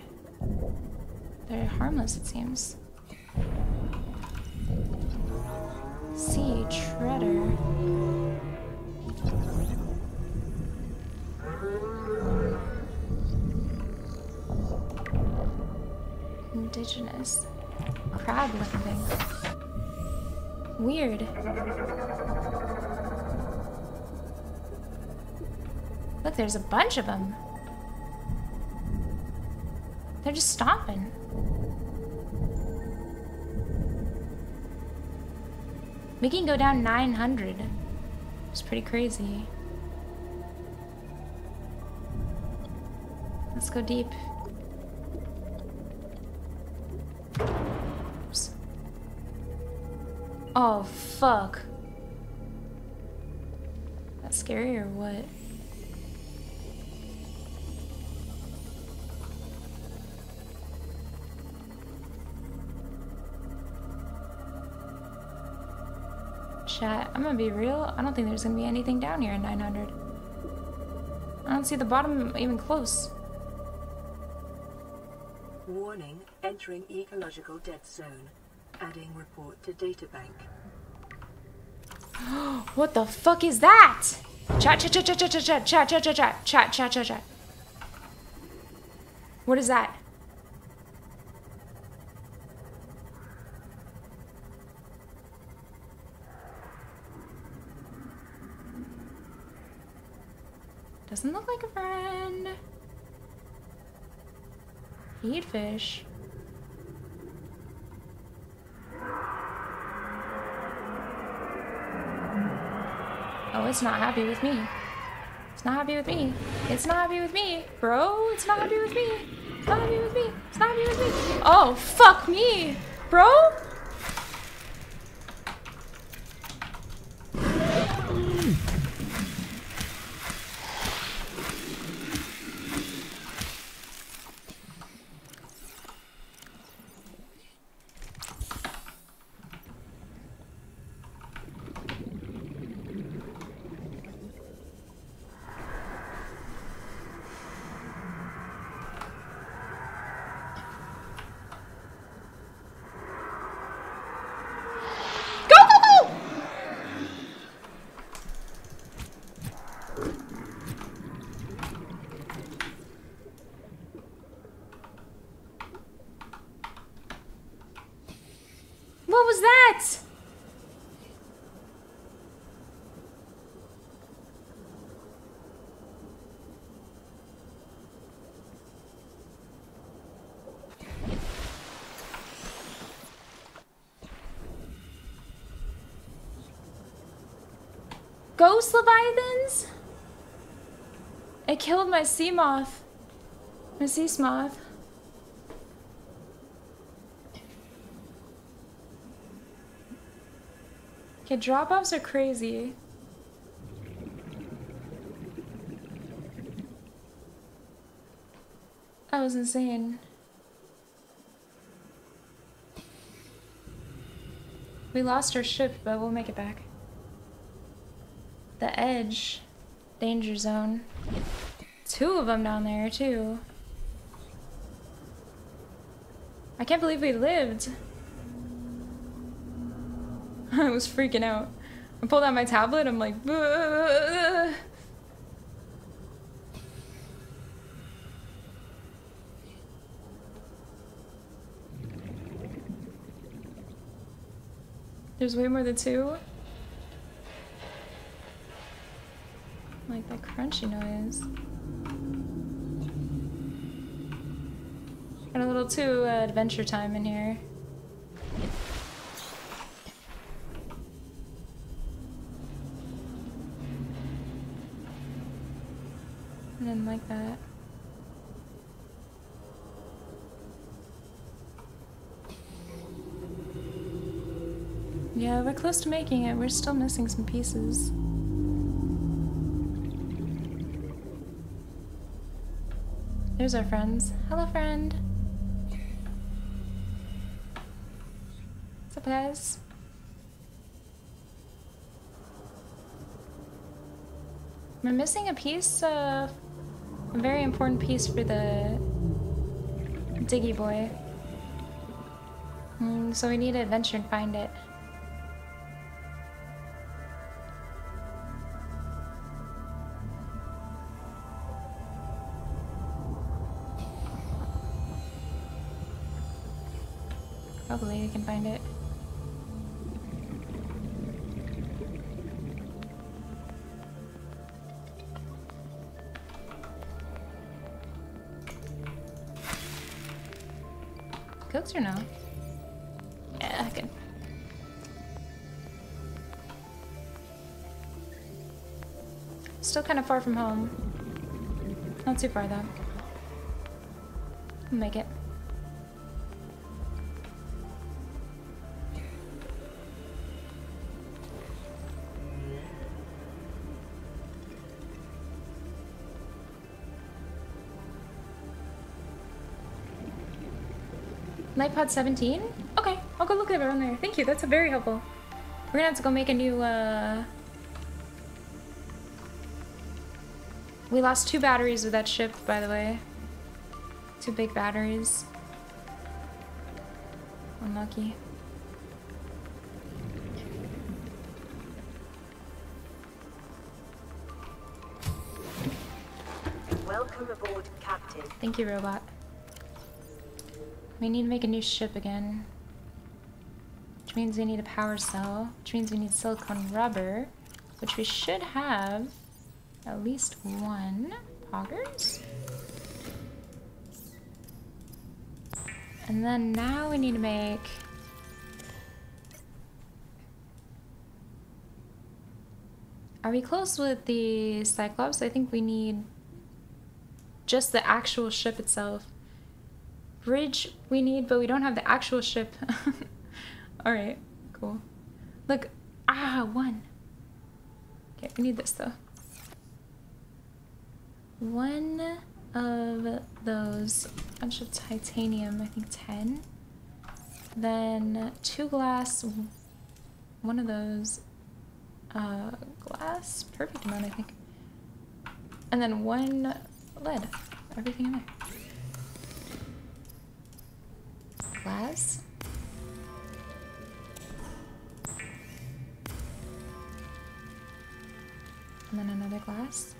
Speaker 1: They're harmless, it seems. Weird. Look, there's a bunch of them. They're just stomping. We can go down 900. It's pretty crazy. Let's go deep. Oh, fuck. That scary or what? Chat, I'm gonna be real. I don't think there's gonna be anything down here in 900. I don't see the bottom even close.
Speaker 6: Warning, entering ecological dead zone. Adding report to databank.
Speaker 1: What the fuck is that? Chat, chat, chat, chat, chat, chat, chat, chat, chat, chat, chat, chat, chat, chat. What is that? Doesn't look like a friend. Eat fish. It's not happy with me. It's not happy with me. It's not happy with me. Bro, it's not happy with me. It's not happy with me. It's not happy with me. Oh, fuck me. Bro? Go, go, go! What was that? Ghost Leviathans? It killed my Seamoth. My sea moth. Okay, drop offs are crazy. That was insane. We lost our ship, but we'll make it back. Edge. Danger zone. Two of them down there, too. I can't believe we lived. I was freaking out. I pulled out my tablet, I'm like. There's way more than two. Crunchy noise. Got a little too uh, adventure time in here. I didn't like that. Yeah, we're close to making it. We're still missing some pieces. There's our friends. Hello, friend. What's up, guys? We're missing a piece of a very important piece for the Diggy boy. Mm, so we need to adventure and find it. Kind of far from home. Not too far though. Make it. Lifepod 17? Okay, I'll go look at it there. Thank you, that's very helpful. We're gonna have to go make a new, uh... We lost two batteries with that ship, by the way. Two big batteries. Unlucky.
Speaker 6: Welcome aboard, Captain.
Speaker 1: Thank you, robot. We need to make a new ship again. Which means we need a power cell. Which means we need silicone rubber. Which we should have at least one. Poggers? And then now we need to make... Are we close with the Cyclops? I think we need just the actual ship itself. Bridge we need, but we don't have the actual ship. Alright, cool. Look, ah, one. Okay, we need this though. One of those, bunch of titanium, I think 10. Then two glass, one of those, uh, glass, perfect amount, I think. And then one lead, everything in there. Glass. And then another glass.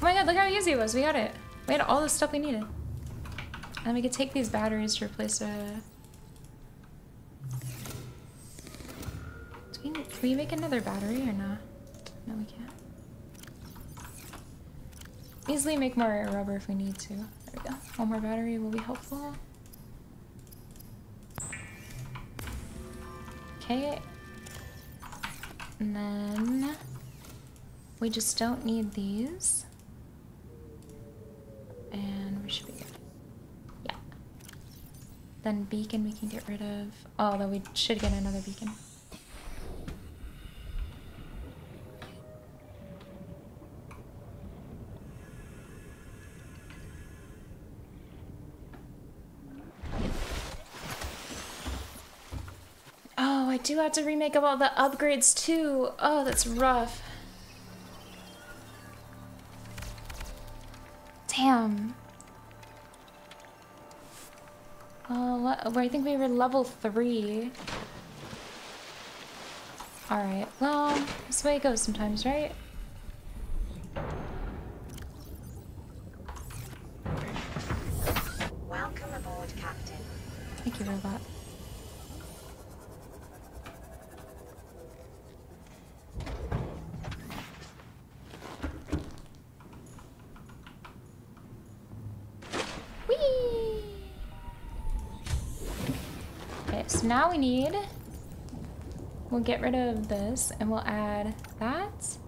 Speaker 1: Oh my god, look how easy it was. We got it. We had all the stuff we needed. And we could take these batteries to replace uh, a... We, can we make another battery or not? No, we can't. Easily make more rubber if we need to. There we go. One more battery will be helpful. Okay. And then we just don't need these. And we should be good. Yeah. Then beacon we can get rid of. Oh, we should get another beacon. Oh, I do have to remake up all the upgrades too. Oh, that's rough. Damn. Oh, what? well, I think we were level three. Alright, well, this way it goes sometimes, right?
Speaker 2: Welcome aboard, Captain.
Speaker 1: Thank you, robot. Now we need... We'll get rid of this and we'll add that.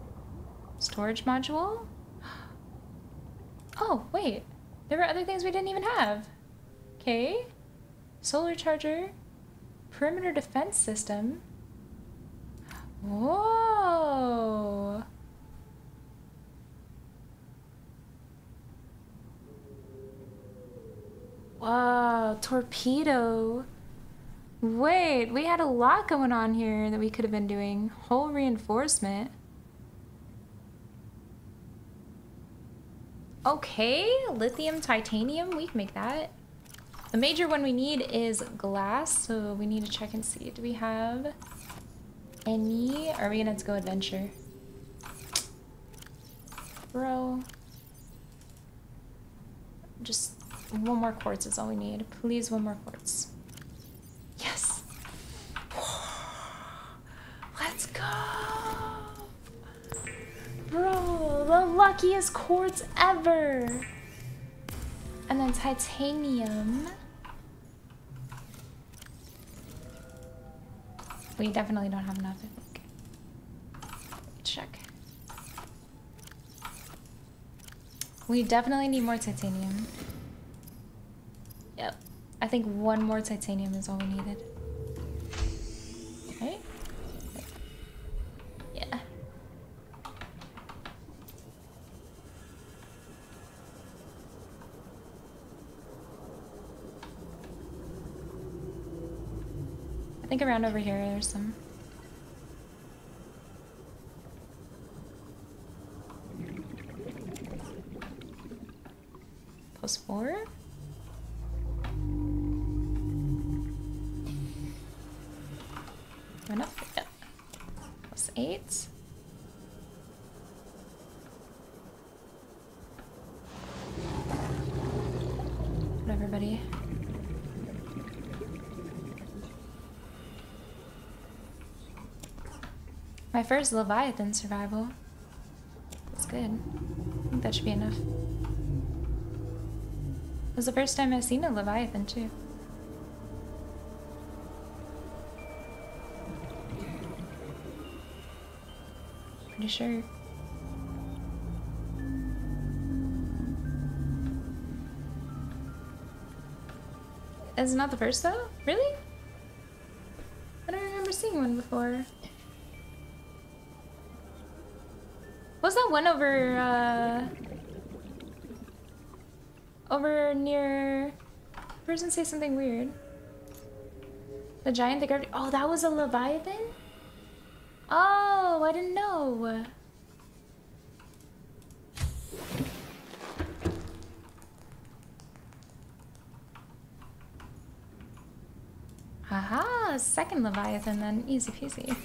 Speaker 1: Storage module. Oh, wait. There were other things we didn't even have. Okay. Solar charger. Perimeter defense system. Whoa. Wow, torpedo. Wait, we had a lot going on here that we could have been doing. Hull reinforcement. Okay, lithium, titanium, we can make that. The major one we need is glass, so we need to check and see. Do we have any? Are we gonna have to go adventure? Bro. Just one more quartz is all we need. Please, one more quartz. Yes! Let's go! Bro, the luckiest quartz ever! And then titanium. We definitely don't have enough. Check. We definitely need more titanium. Yep. I think one more titanium is all we needed. Right? Yeah. I think around over here there's some. Plus four? Enough? Yeah. Plus eight? Whatever, buddy. My first Leviathan survival. That's good. I think that should be enough. It was the first time I've seen a Leviathan, too. Pretty sure. Is not the first though? Really? I don't remember seeing one before. Was that one over, uh... Over near... Person say something weird. The giant the grabbed... Oh, that was a Leviathan? Oh, I didn't know. Aha, second Leviathan then. Easy peasy.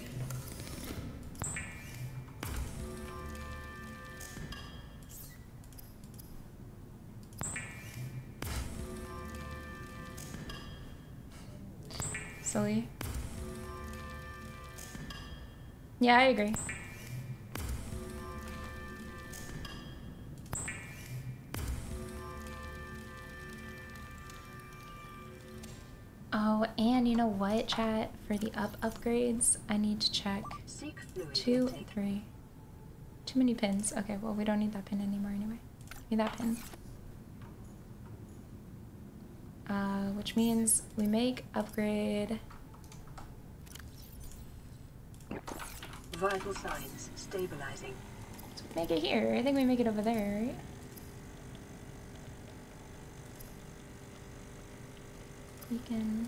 Speaker 1: Yeah, I agree. Oh, and you know what, chat? For the up upgrades, I need to check two, three. Too many pins. Okay, well, we don't need that pin anymore anyway. Need that pin. Uh, which means we make upgrade.
Speaker 6: Vital signs stabilizing.
Speaker 1: So make it here. I think we make it over there, right? We can.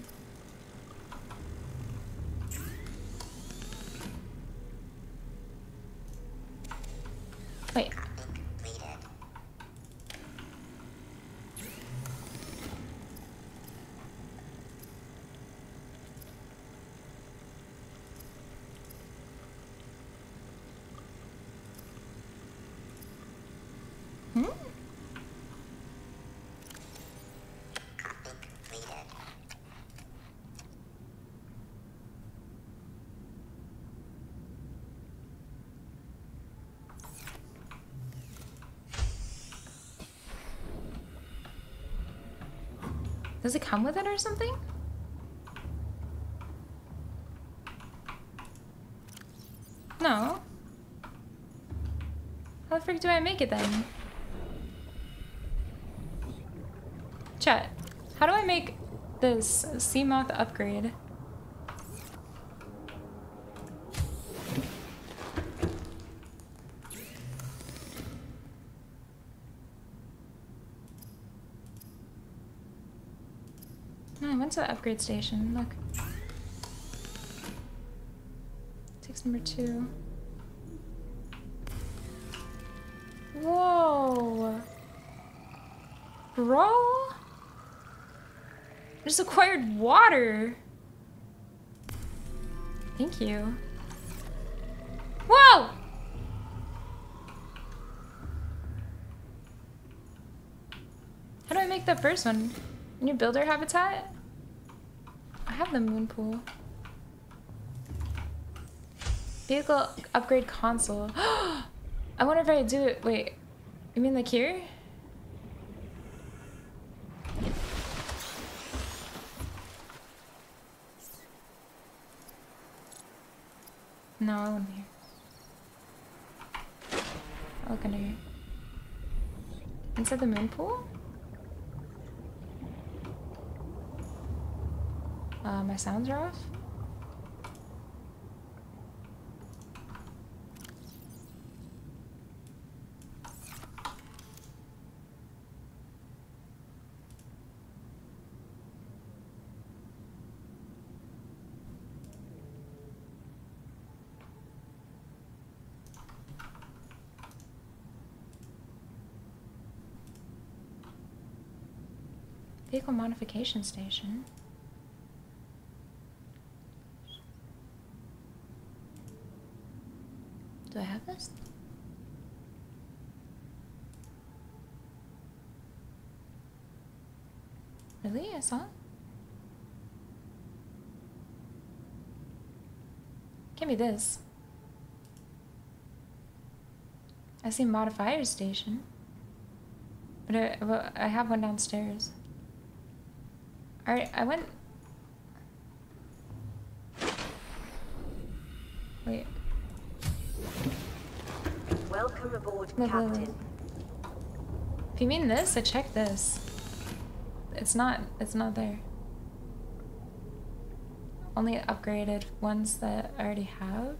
Speaker 1: Wait. Hmm? Does it come with it or something? No. How the frick do I make it then? Chat, how do I make this Seamoth upgrade? No, I went to the upgrade station. Look. Takes number two. Whoa. Bro? I just acquired water. Thank you. Whoa! How do I make that first one? New builder habitat? Have the Moonpool. Vehicle upgrade console. I wonder if I do it. Wait, you mean like here? No, I wouldn't here. I'll look under here. Inside the Moonpool? My sounds are off? Vehicle modification station. Really? I saw it? Can't be this. I see modifier station. But I, well, I have one downstairs. Alright, I went... Wait.
Speaker 2: Welcome aboard, Captain.
Speaker 1: If you mean this, I checked this. It's not, it's not there. Only upgraded ones that I already have.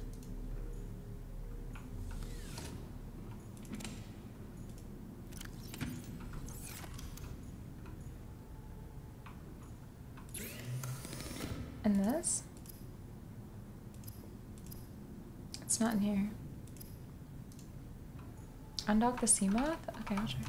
Speaker 1: And this? It's not in here. Undock the Seamoth? Okay, I'll try.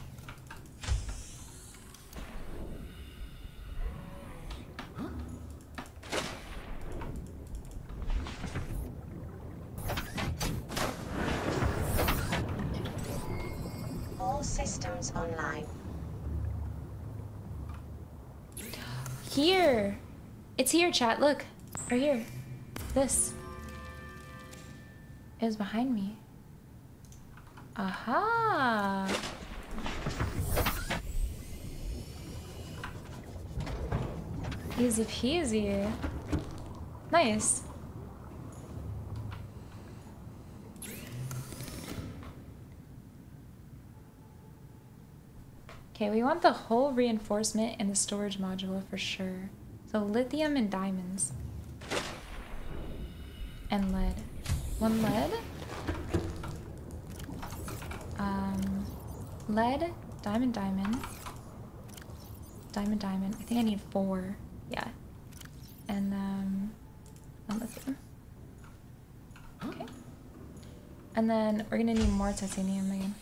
Speaker 2: All systems online.
Speaker 1: Here! It's here, chat. Look. Right here. This. Was behind me. Aha! Easy peasy. Nice. Okay, we want the hull reinforcement and the storage module for sure. So lithium and diamonds. And lead. One lead. Um, lead, diamond, diamond. Diamond, diamond. I think I need four. Yeah. And, um, lithium. Okay. And then we're gonna need more titanium again.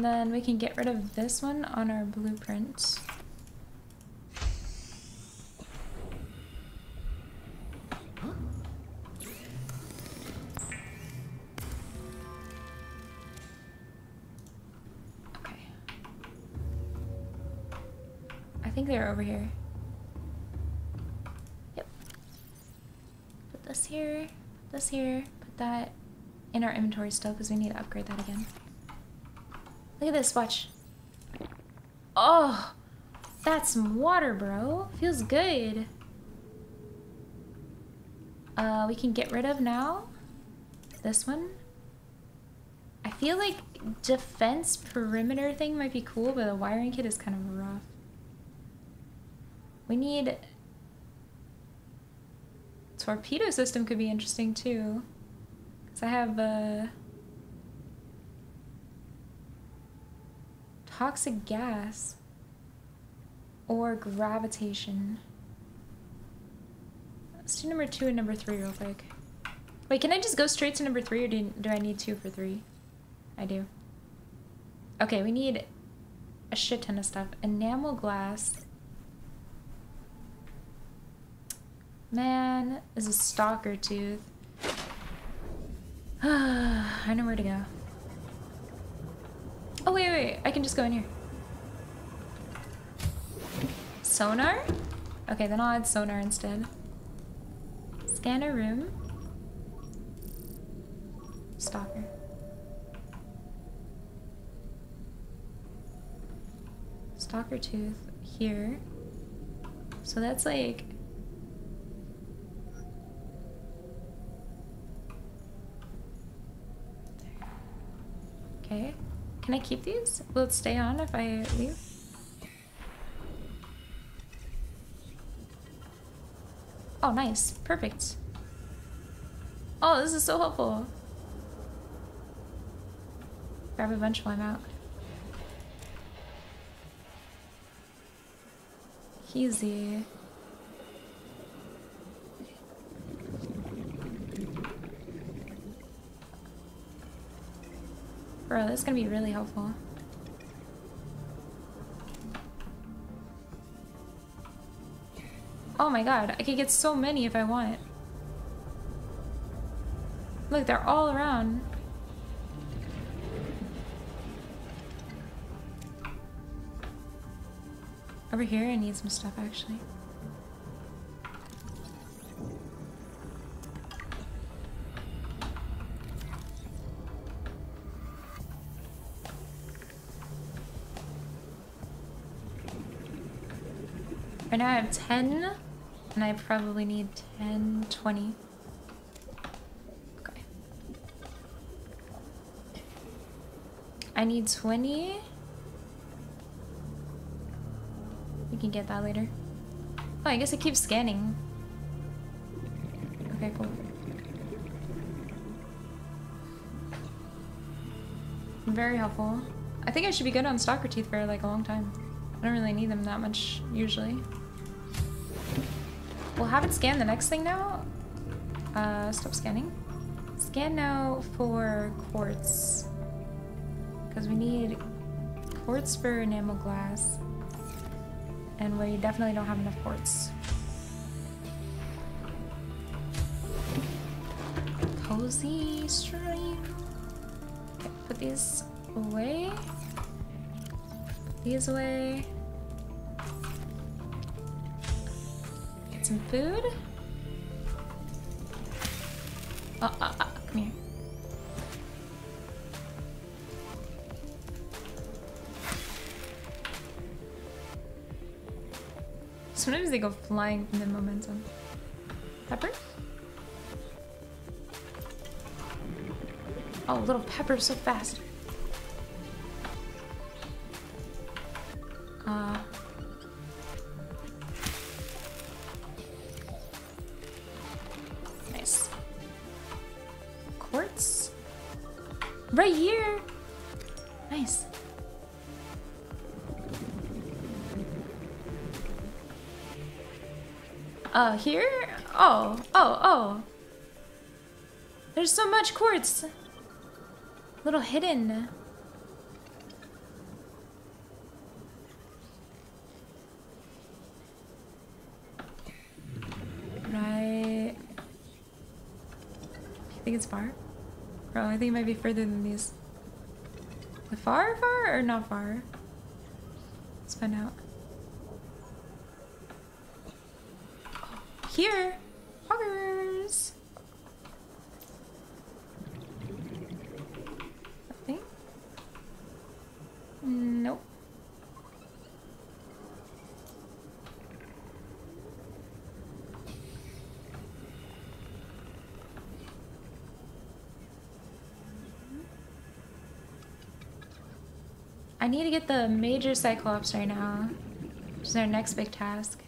Speaker 1: And then we can get rid of this one on our blueprint. Okay. I think they're over here. Yep. Put this here, put this here, put that in our inventory still because we need to upgrade that again. Look at this, watch. Oh, that's some water, bro. Feels good. Uh, we can get rid of now. This one. I feel like defense perimeter thing might be cool, but the wiring kit is kind of rough. We need torpedo system could be interesting too. Cause I have uh toxic gas or gravitation. Let's do number two and number three real quick. Wait, can I just go straight to number three or do, do I need two for three? I do. Okay, we need a shit ton of stuff. Enamel glass. Man, is a stalker tooth. I know where to go. Oh, wait, wait, I can just go in here. Sonar? Okay, then I'll add sonar instead. Scanner room. Stalker. Stalker tooth here. So that's like Can I keep these? Will it stay on if I leave? Oh, nice. Perfect. Oh, this is so helpful. Grab a bunch while I'm out. Easy. Bro, that's gonna be really helpful. Oh my god, I could get so many if I want. Look, they're all around. Over here, I need some stuff actually. I have 10, and I probably need 10, 20. Okay. I need 20. We can get that later. Oh, I guess it keeps scanning. Okay, cool. Very helpful. I think I should be good on stalker teeth for like a long time. I don't really need them that much usually. We'll have it scan the next thing now. Uh, stop scanning. Scan now for quartz. Because we need quartz for enamel glass. And we definitely don't have enough quartz. Cozy stream. Okay, put these away. These away. Some food. Uh, uh, uh, come here. Sometimes they go flying from the momentum. Pepper? Oh, little pepper so fast. Here? Oh, oh, oh. There's so much quartz. Little hidden. Right. You think it's far? Bro, I think it might be further than these. Far, far, or not far? Let's find out. Here! Poggers! Nothing? Nope. I need to get the major Cyclops right now, which is our next big task.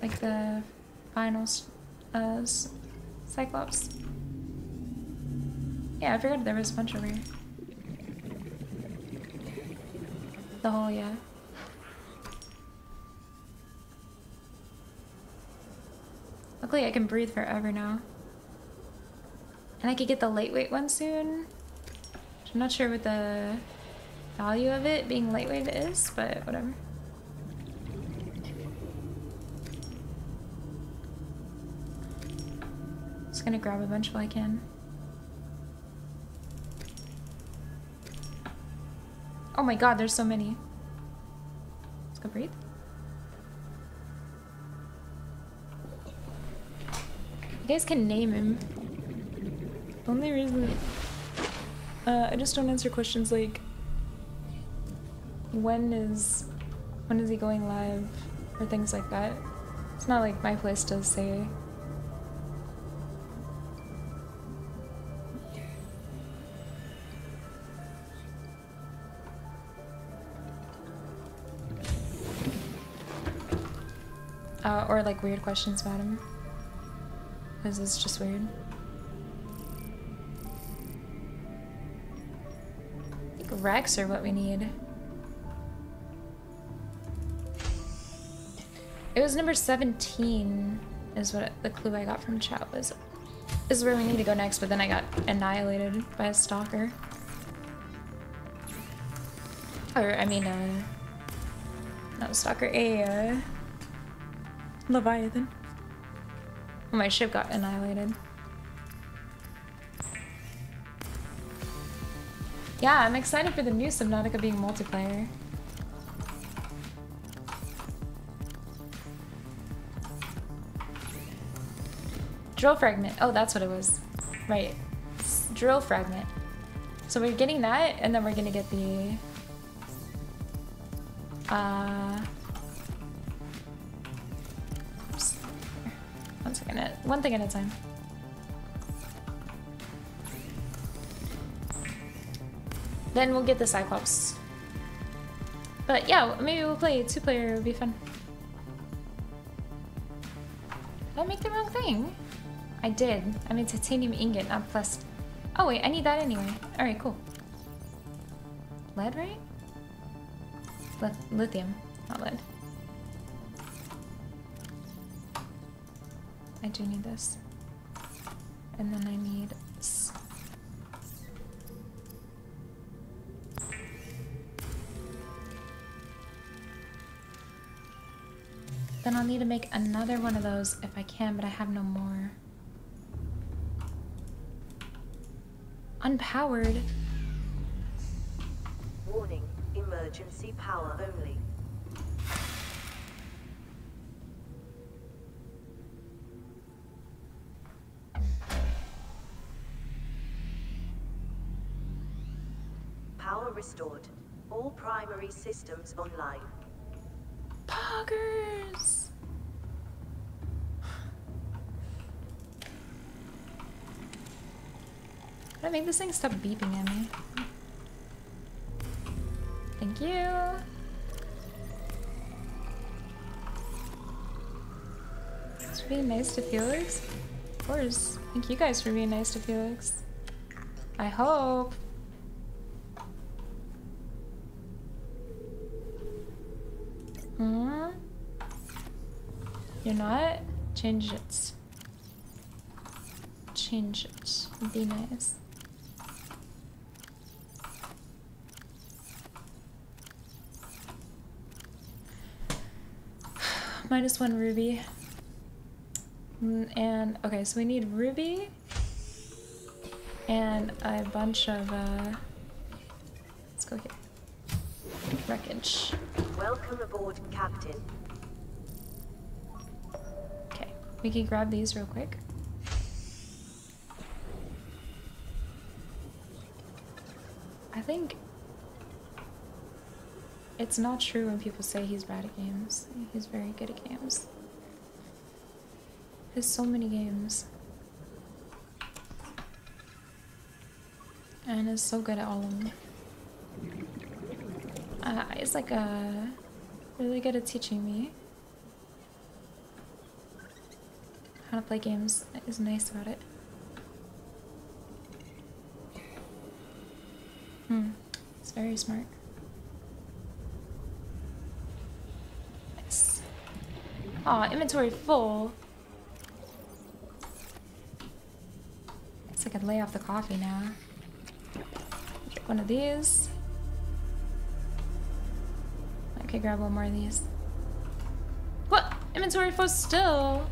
Speaker 1: Like the final uh, Cyclops. Yeah, I forgot there was a bunch over here. The whole, yeah. Luckily I can breathe forever now. And I could get the lightweight one soon. I'm not sure what the value of it being lightweight is, but whatever. Just gonna grab a bunch while I can. Oh my god, there's so many. You guys can name him. Only reason uh, I just don't answer questions like when is when is he going live or things like that. It's not like my place does say. Uh, or like weird questions about him. Because it's just weird. I think wrecks are what we need. It was number 17 is what the clue I got from chat was. This is where we need to go next, but then I got annihilated by a stalker. Or, I mean, uh, not a stalker, a, uh, Leviathan. Well, my ship got annihilated. Yeah, I'm excited for the new Subnautica being multiplayer. Drill fragment. Oh, that's what it was. Right. Drill fragment. So we're getting that, and then we're gonna get the... Uh... One thing at a time. Then we'll get the Cyclops. But yeah, maybe we'll play two-player, it would be fun. Did I make the wrong thing? I did. I'm a titanium ingot, not plus. Oh wait, I need that anyway. Alright, cool. Lead, right? Lith lithium, not lead. I do need this. And then I need. Then I'll need to make another one of those if I can, but I have no more. Unpowered.
Speaker 2: Warning, emergency power only. Power restored. All primary systems online.
Speaker 1: Poggers! I make this thing stop beeping at me? Thank you. For being nice to Felix. Of course. Thank you guys for being nice to Felix. I hope. Hmm? You're not? Change it. Change it. Be nice. Minus one ruby. Mm, And, okay, so we need ruby. And a bunch of, uh... Let's go here. Wreckage.
Speaker 2: Welcome aboard, Captain.
Speaker 1: Okay, we can grab these real quick. I think it's not true when people say he's bad at games. He's very good at games. There's so many games. And is so good at all of them. Uh, like uh, really good at teaching me how to play games is nice about it. Hmm. It's very smart. Nice. Aw, inventory full. Guess I could lay off the coffee now. Drink one of these. Okay, grab one more of these. What? Inventory full still?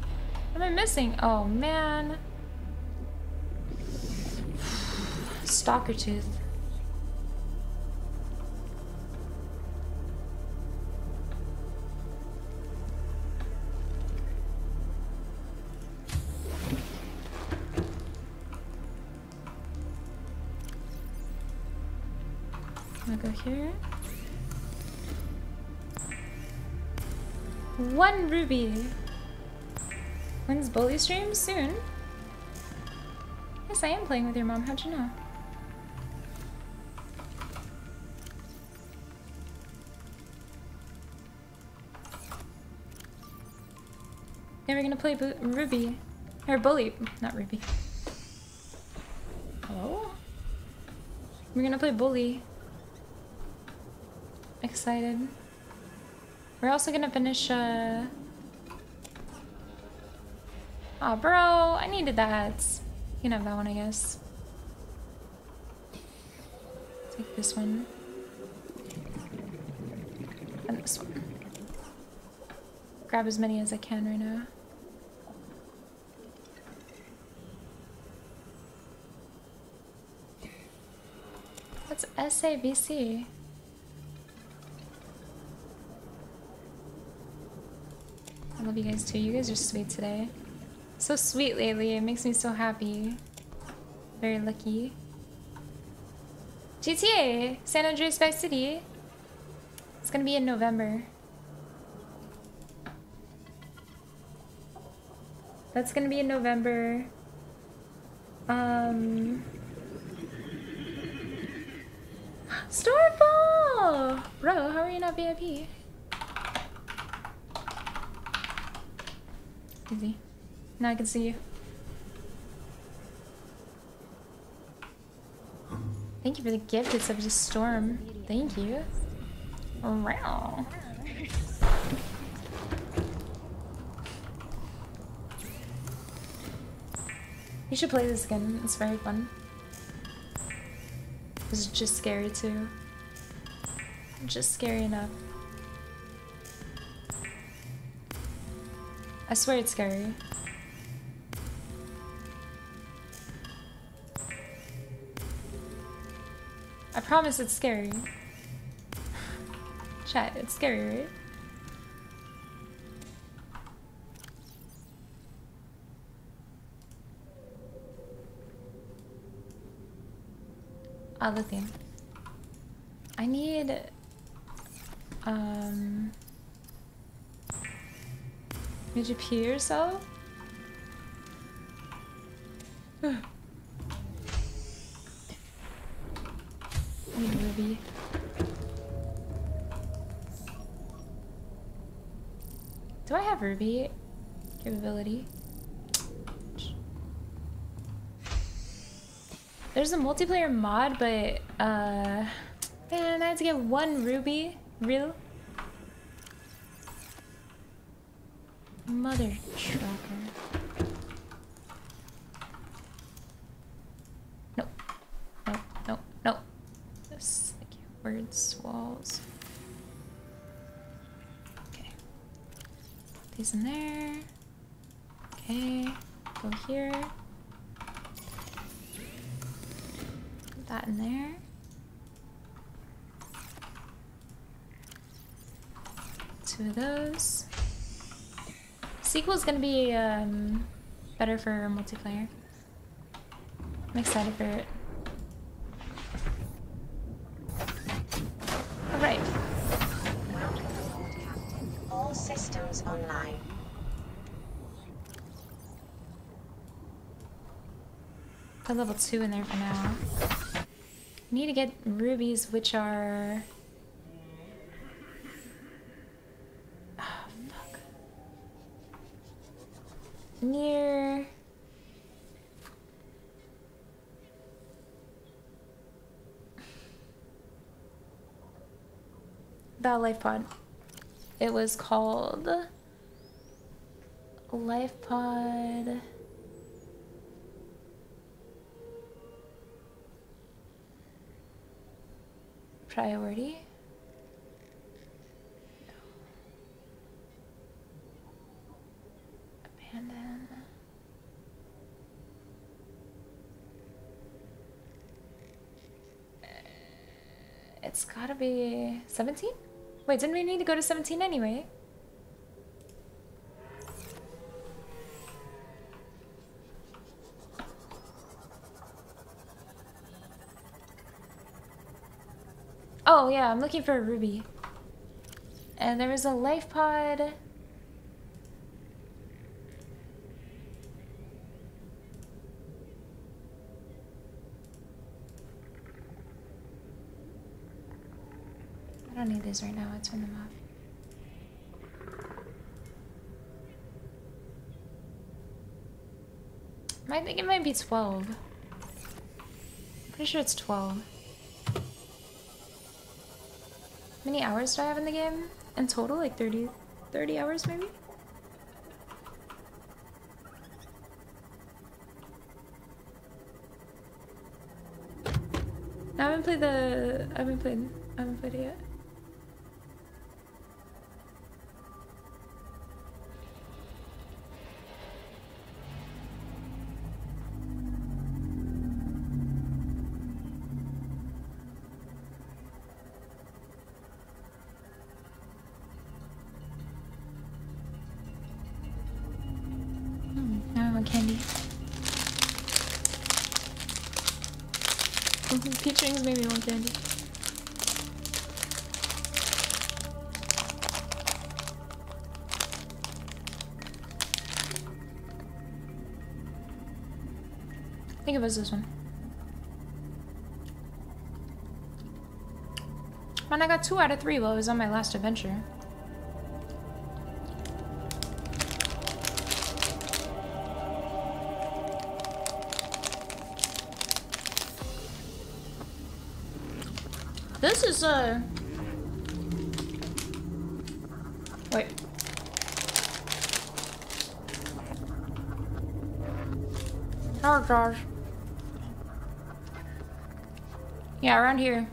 Speaker 1: What am I missing? Oh man. Stalker tooth. One ruby. When's Bully stream? Soon. Yes, I am playing with your mom. How'd you know? Yeah, we're gonna play Ruby. Or Bully. Not Ruby. Hello? We're gonna play Bully. Excited. We're also gonna finish, uh... Aw, oh, bro, I needed that. You can have that one, I guess. Take this one. And this one. Grab as many as I can right now. What's SABC? Love you guys too. You guys are sweet today. So sweet lately. It makes me so happy. Very lucky. GTA! San Andreas Vice City. It's gonna be in November. That's gonna be in November. Um... Starfall! Bro, how are you not VIP? Now I can see you. Thank you for the gift. It's of just storm. Thank you. Wow. You should play this again. It's very fun. It's just scary too. Just scary enough. I swear it's scary. I promise it's scary. Chat, it's scary, right? Ah, lithium. I need... Um... Did you yourself? need Ruby. Do I have Ruby capability? There's a multiplayer mod, but uh, man, I had to get one Ruby. Real? Mother trucker. Nope. Nope. Nope. Nope. This. Words. Walls. Okay. These in there. Okay. Go here. Put that in there. Two of those. Sequel's gonna be um, better for multiplayer. I'm excited for it. Alright.
Speaker 2: All systems online.
Speaker 1: Put level 2 in there for now. Need to get rubies, which are... Ah, fuck. Near... That life pod. It was called... Life pod... Priority? Abandon. Uh, It's gotta be 17? Wait, didn't we need to go to 17 anyway? Oh yeah, I'm looking for a ruby. And there is a life pod. Don't need these right now. I turn them off. I think it might be 12. Pretty sure it's 12. How many hours do I have in the game? In total, like 30, 30 hours maybe? I haven't played the. I haven't played. I haven't played it yet. Was this one. Man, I got two out of three while I was on my last adventure. This is uh Wait. Oh gosh. Yeah, around here.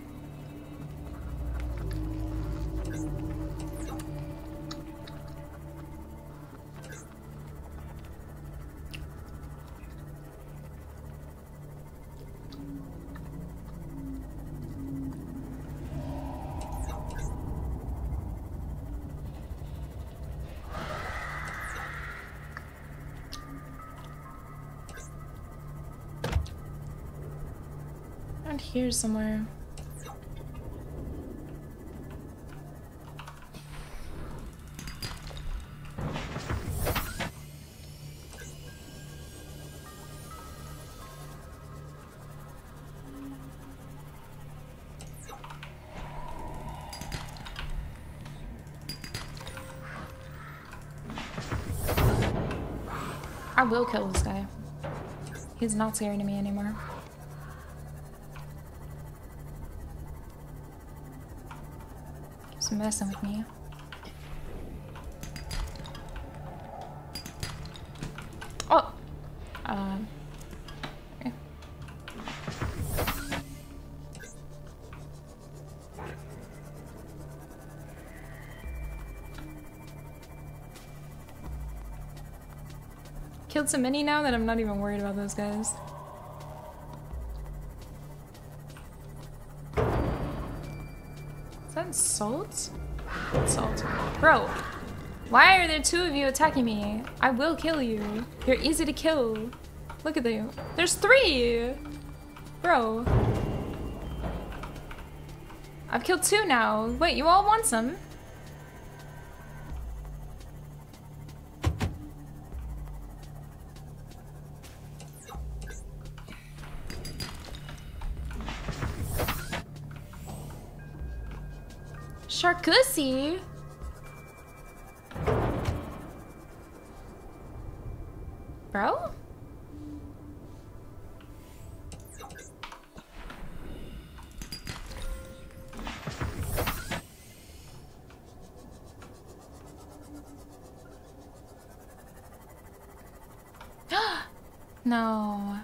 Speaker 1: Here somewhere. I will kill this guy. He's not scary to me anymore. With me. Oh! Um. Killed so many now that I'm not even worried about those guys. Salt? Salt. Bro, why are there two of you attacking me? I will kill you. You're easy to kill. Look at you. There's three! Bro. I've killed two now. Wait, you all want some? Charcuterie? Bro? no.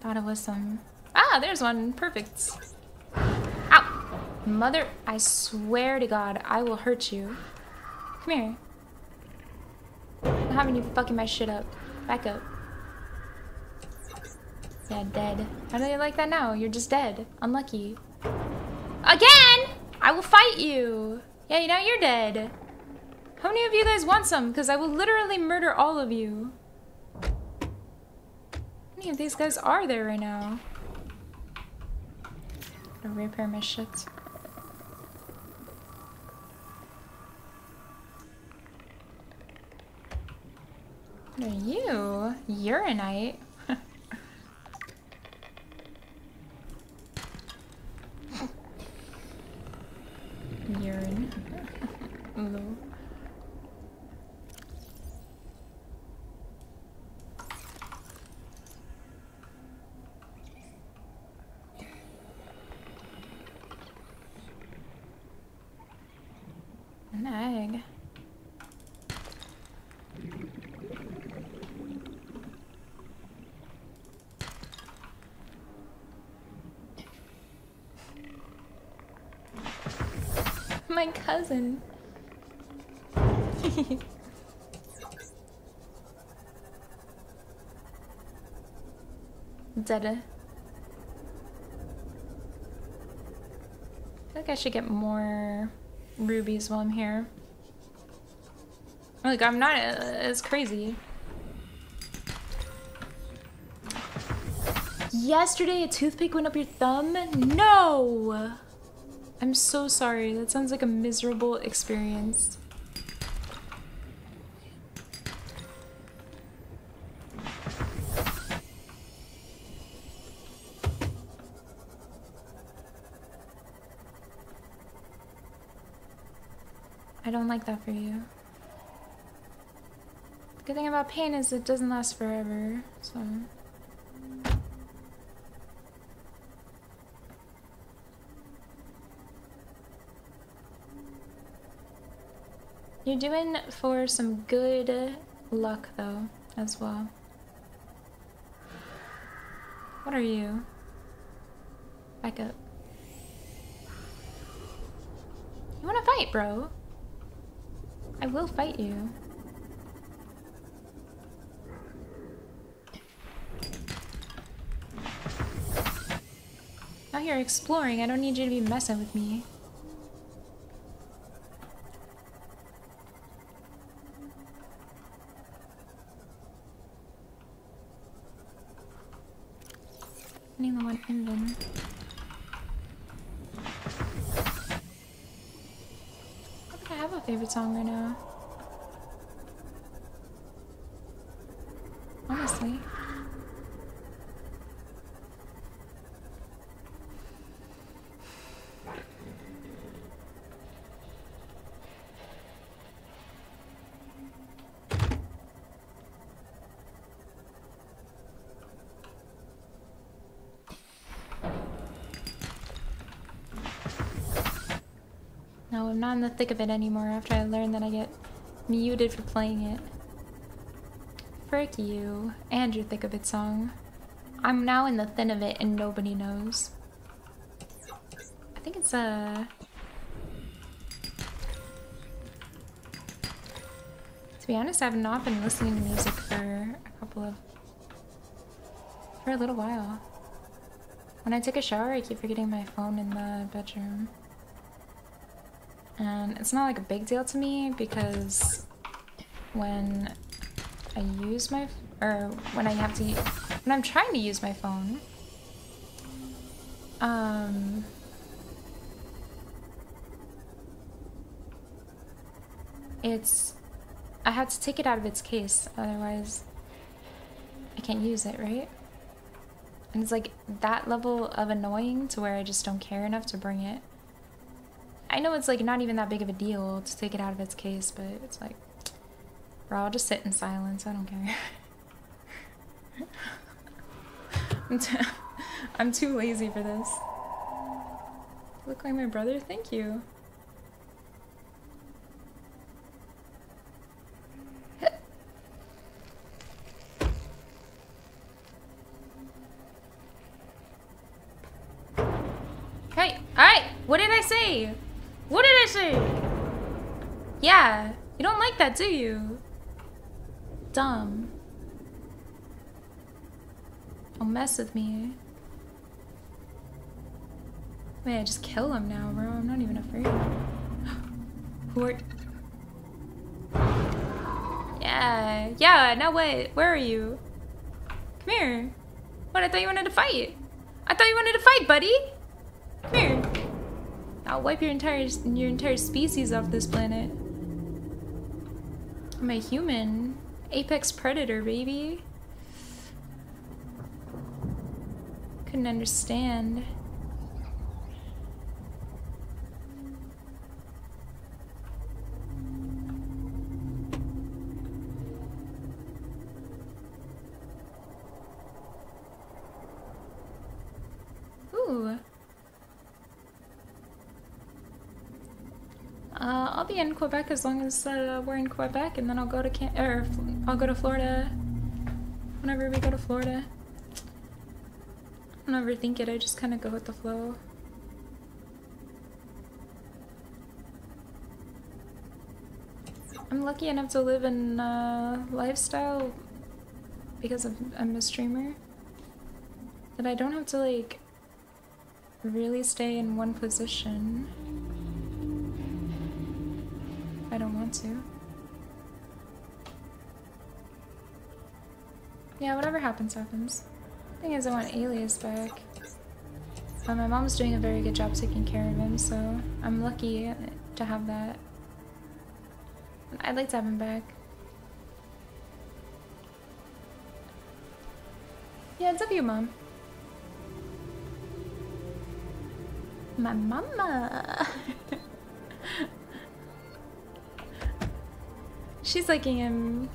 Speaker 1: Thought it was some. Ah, there's one. Perfect. Mother, I swear to God, I will hurt you. Come here. I'm having you fucking my shit up. Back up. Yeah, dead. How do you like that now? You're just dead. Unlucky. Again! I will fight you! Yeah, you know, you're dead. How many of you guys want some? Because I will literally murder all of you. How many of these guys are there right now? Gotta repair my shit. You? My cousin. Dada. I feel like I should get more rubies while I'm here. Like, I'm not uh, as crazy. Yesterday, a toothpick went up your thumb? No! I'm so sorry. That sounds like a miserable experience. I don't like that for you. The good thing about pain is it doesn't last forever, so. You're doing for some good luck, though, as well. What are you? Back up. You wanna fight, bro? I will fight you. Out here exploring, I don't need you to be messing with me. I need the one Invin. I don't think I have a favorite song right now. Honestly. No, I'm not in the thick of it anymore after I learned that I get muted for playing it. Frick you and your thick of it song. I'm now in the thin of it and nobody knows. I think it's uh, a. To be honest, I've not been listening to music for a couple of. for a little while. When I take a shower, I keep forgetting my phone in the bedroom. And it's not like a big deal to me because when I use my, or when I have to, when I'm trying to use my phone, um, it's, I have to take it out of its case, otherwise I can't use it, right? And it's like that level of annoying to where I just don't care enough to bring it. I know it's like not even that big of a deal to take it out of its case, but it's like, bro, I'll just sit in silence. I don't care. I'm, I'm too lazy for this. Look like my brother? Thank you. Yeah, you don't like that, do you? Dumb. Don't mess with me. Wait, I just kill him now, bro. I'm not even afraid. Who are... Yeah, yeah, now what? Where are you? Come here. What, I thought you wanted to fight. I thought you wanted to fight, buddy. Come here. I'll wipe your entire your entire species off this planet. I'm a human. Apex predator, baby. Couldn't understand. Ooh. Uh, I'll in Quebec as long as uh, we're in Quebec, and then I'll go to Can or I'll go to Florida whenever we go to Florida. I don't overthink it. I just kind of go with the flow. I'm lucky enough to live in uh, lifestyle because I'm a streamer that I don't have to like really stay in one position. Want to. Yeah, whatever happens, happens. Thing is, I want Alias back. But my mom's doing a very good job taking care of him, so I'm lucky to have that. I'd like to have him back. Yeah, it's up to you, mom. My mama. She's liking him.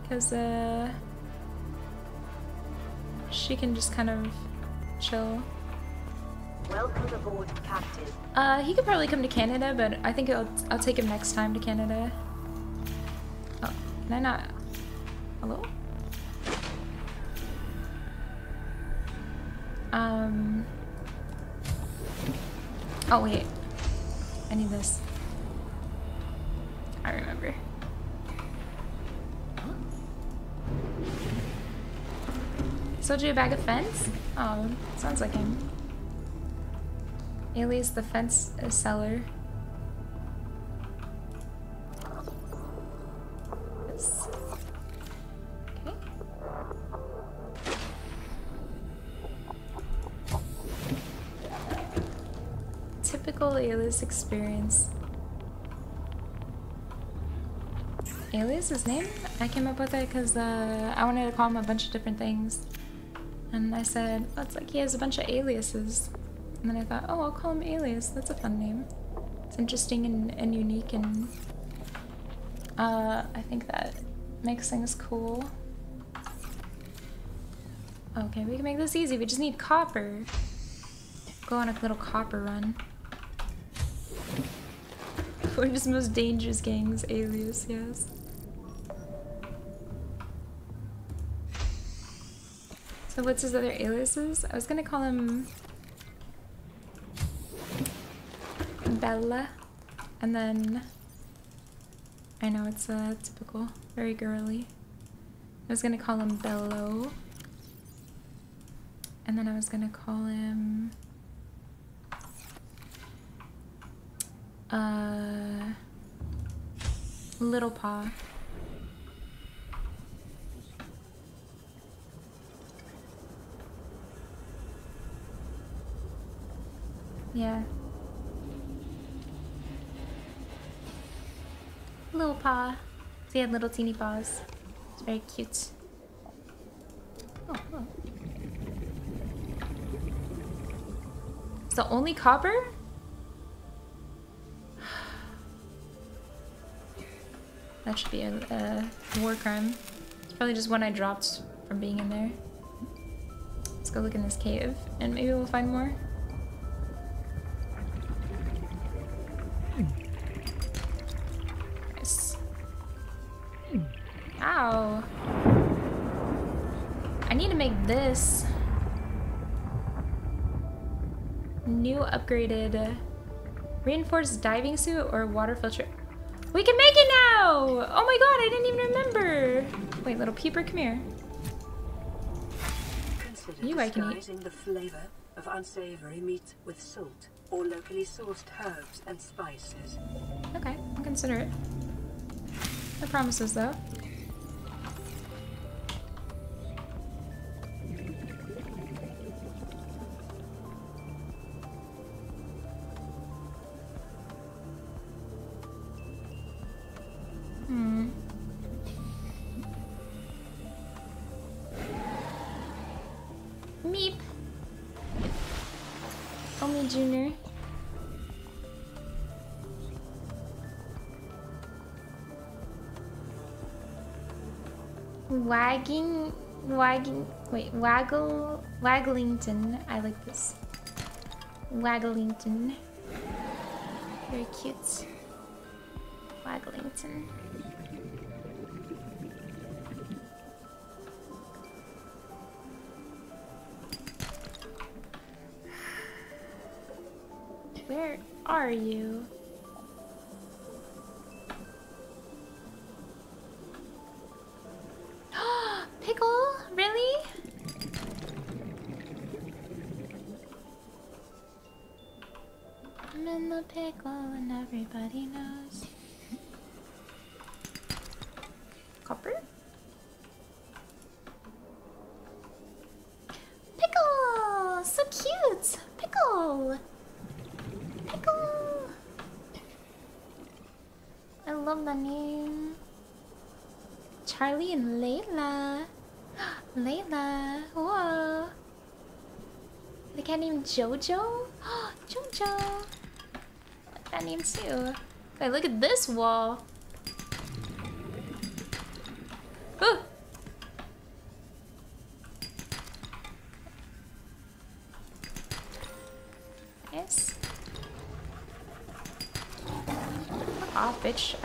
Speaker 1: Because, uh... She can just kind of chill.
Speaker 2: Welcome aboard, Captain.
Speaker 1: Uh, he could probably come to Canada, but I think I'll, I'll take him next time to Canada. Oh, can I not? Hello? Um. Oh, wait. I need this. I remember. Sold you a bag of fence? Oh, sounds like him. Alias the fence uh, seller. Typical Alias experience. Alias's name? I came up with it because uh, I wanted to call him a bunch of different things. And I said, oh, it's like he has a bunch of aliases. And then I thought, oh, I'll call him Alias. That's a fun name. It's interesting and, and unique and uh, I think that makes things cool. Okay, we can make this easy. We just need copper. Go on a little copper run. We're just most dangerous gangs, Alias, yes. So what's his other aliases? I was gonna call him Bella, and then I know it's uh, typical, very girly. I was gonna call him Bello, and then I was gonna call him uh Little Paw. Yeah. Little paw. So he had little teeny paws. It's very cute. Oh, oh. It's the only copper? That should be a, a war crime. It's probably just one I dropped from being in there. Let's go look in this cave and maybe we'll find more. Ow. I need to make this new upgraded reinforced diving suit or water filter. We can make it now! Oh my god, I didn't even remember. Wait, little peeper, come here.
Speaker 6: Consider
Speaker 1: You I can eat.
Speaker 6: the flavor of unsavory meat with salt or locally sourced herbs and spices.
Speaker 1: Okay, I'll consider it. No promises though. Junior. Wagging, wagging, wait, waggle, wagglington. I like this. Wagglington. Very cute. Wagglington. You? Name. Charlie and Layla. Layla. Whoa. The cat named Jojo? Jojo. I like that name too. Wait, look at this wall.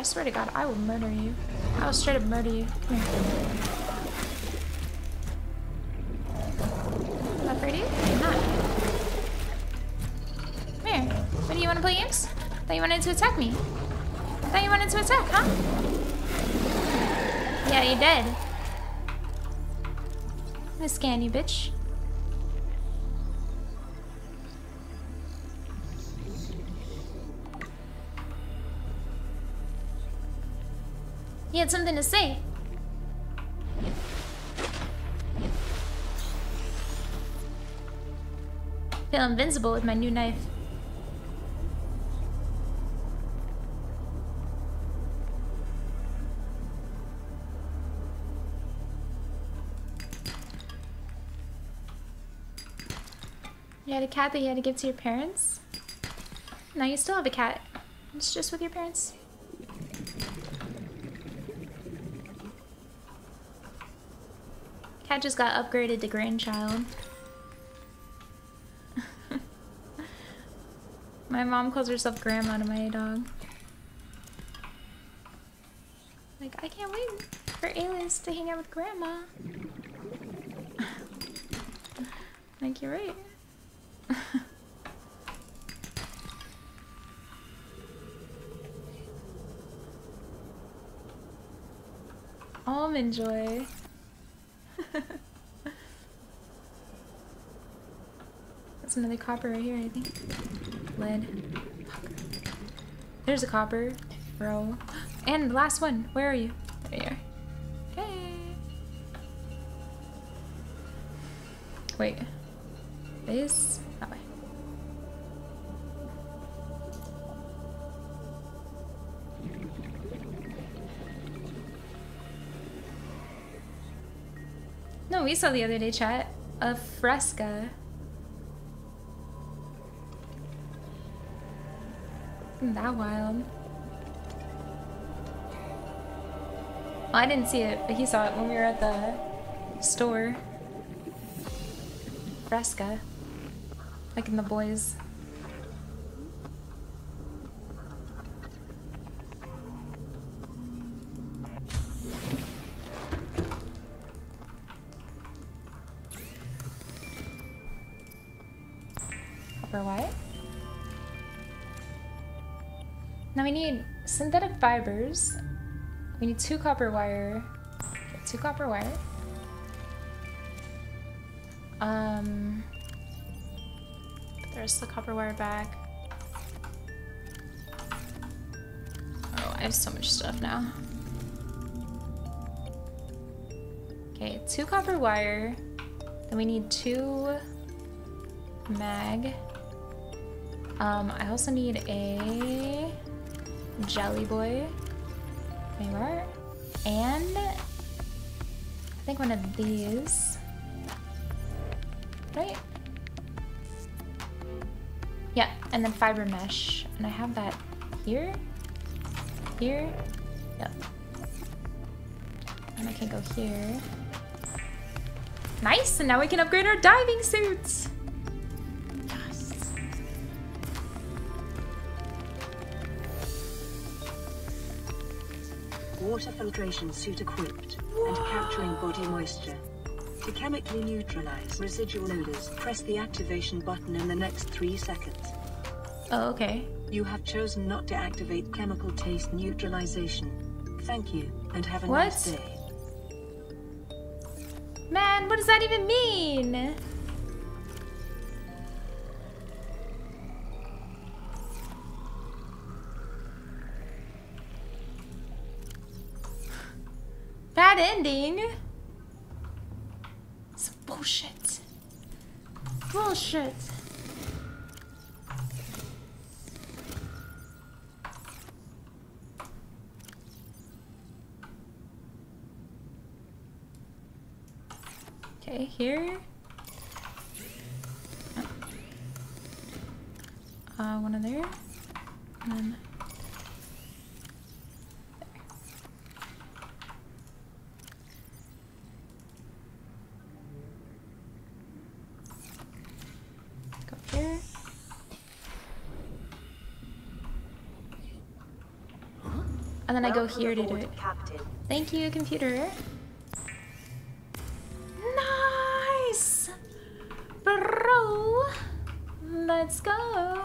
Speaker 1: Swear to God, I will murder you. I will straight up murder you. Come here. Am I afraid of you? I'm not. Come here. What do you want to play games? Thought you wanted to attack me. Thought you wanted to attack, huh? Yeah, you did. I'm gonna scan you, bitch. Had something to say. Feel invincible with my new knife. You had a cat that you had to give to your parents? Now you still have a cat. It's just with your parents. Cat just got upgraded to grandchild. my mom calls herself grandma to my dog. Like, I can't wait for Alias to hang out with grandma. like, you're right. Almond joy. That's another copper right here, I think. Lead. There's a copper, bro. And the last one. Where are you? There you are. Okay. Wait. This? That way. No, we saw the other day, chat. A fresca. Isn't that wild? Well, I didn't see it, but he saw it when we were at the store. Fresca. Like in the boys. Fibers. We need two copper wire. Okay, two copper wire. Um, put the rest of the copper wire back. Oh, I have so much stuff now. Okay, two copper wire. Then we need two mag. Um, I also need a jelly boy. There. And I think one of these. Right? Yeah, and then fiber mesh. And I have that here. Here. Yep. And I can go here. Nice! And now we can upgrade our diving suits!
Speaker 6: Water filtration suit equipped and capturing body moisture. To chemically neutralize residual odors, press the activation button in the next three seconds.
Speaker 1: Oh, okay.
Speaker 6: You have chosen not to activate chemical taste neutralization. Thank you, and have a
Speaker 1: What?
Speaker 6: nice day.
Speaker 1: Man, what does that even mean? And then I go here to do it.
Speaker 2: Captain.
Speaker 1: Thank you, computer. Nice! Bro! Let's go!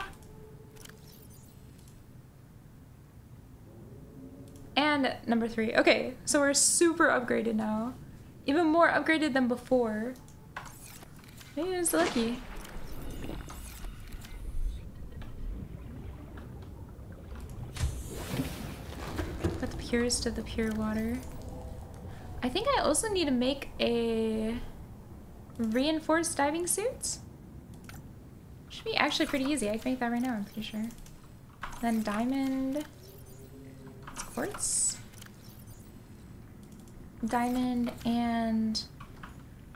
Speaker 1: And number three. Okay, so we're super upgraded now. Even more upgraded than before. Maybe I was lucky. Purest of the pure water. I think I also need to make a reinforced diving suit. Should be actually pretty easy. I can make that right now, I'm pretty sure. Then diamond. Quartz. Diamond and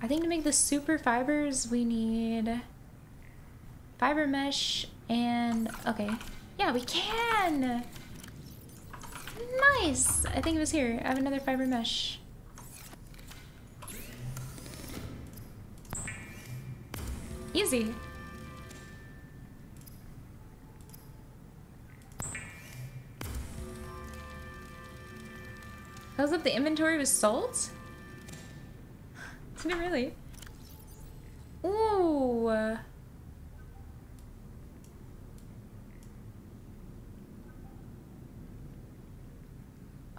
Speaker 1: I think to make the super fibers we need fiber mesh and okay. Yeah, we can! Nice! I think it was here. I have another fiber mesh. Easy. Fills up the inventory with salt? Did it really? Ooh.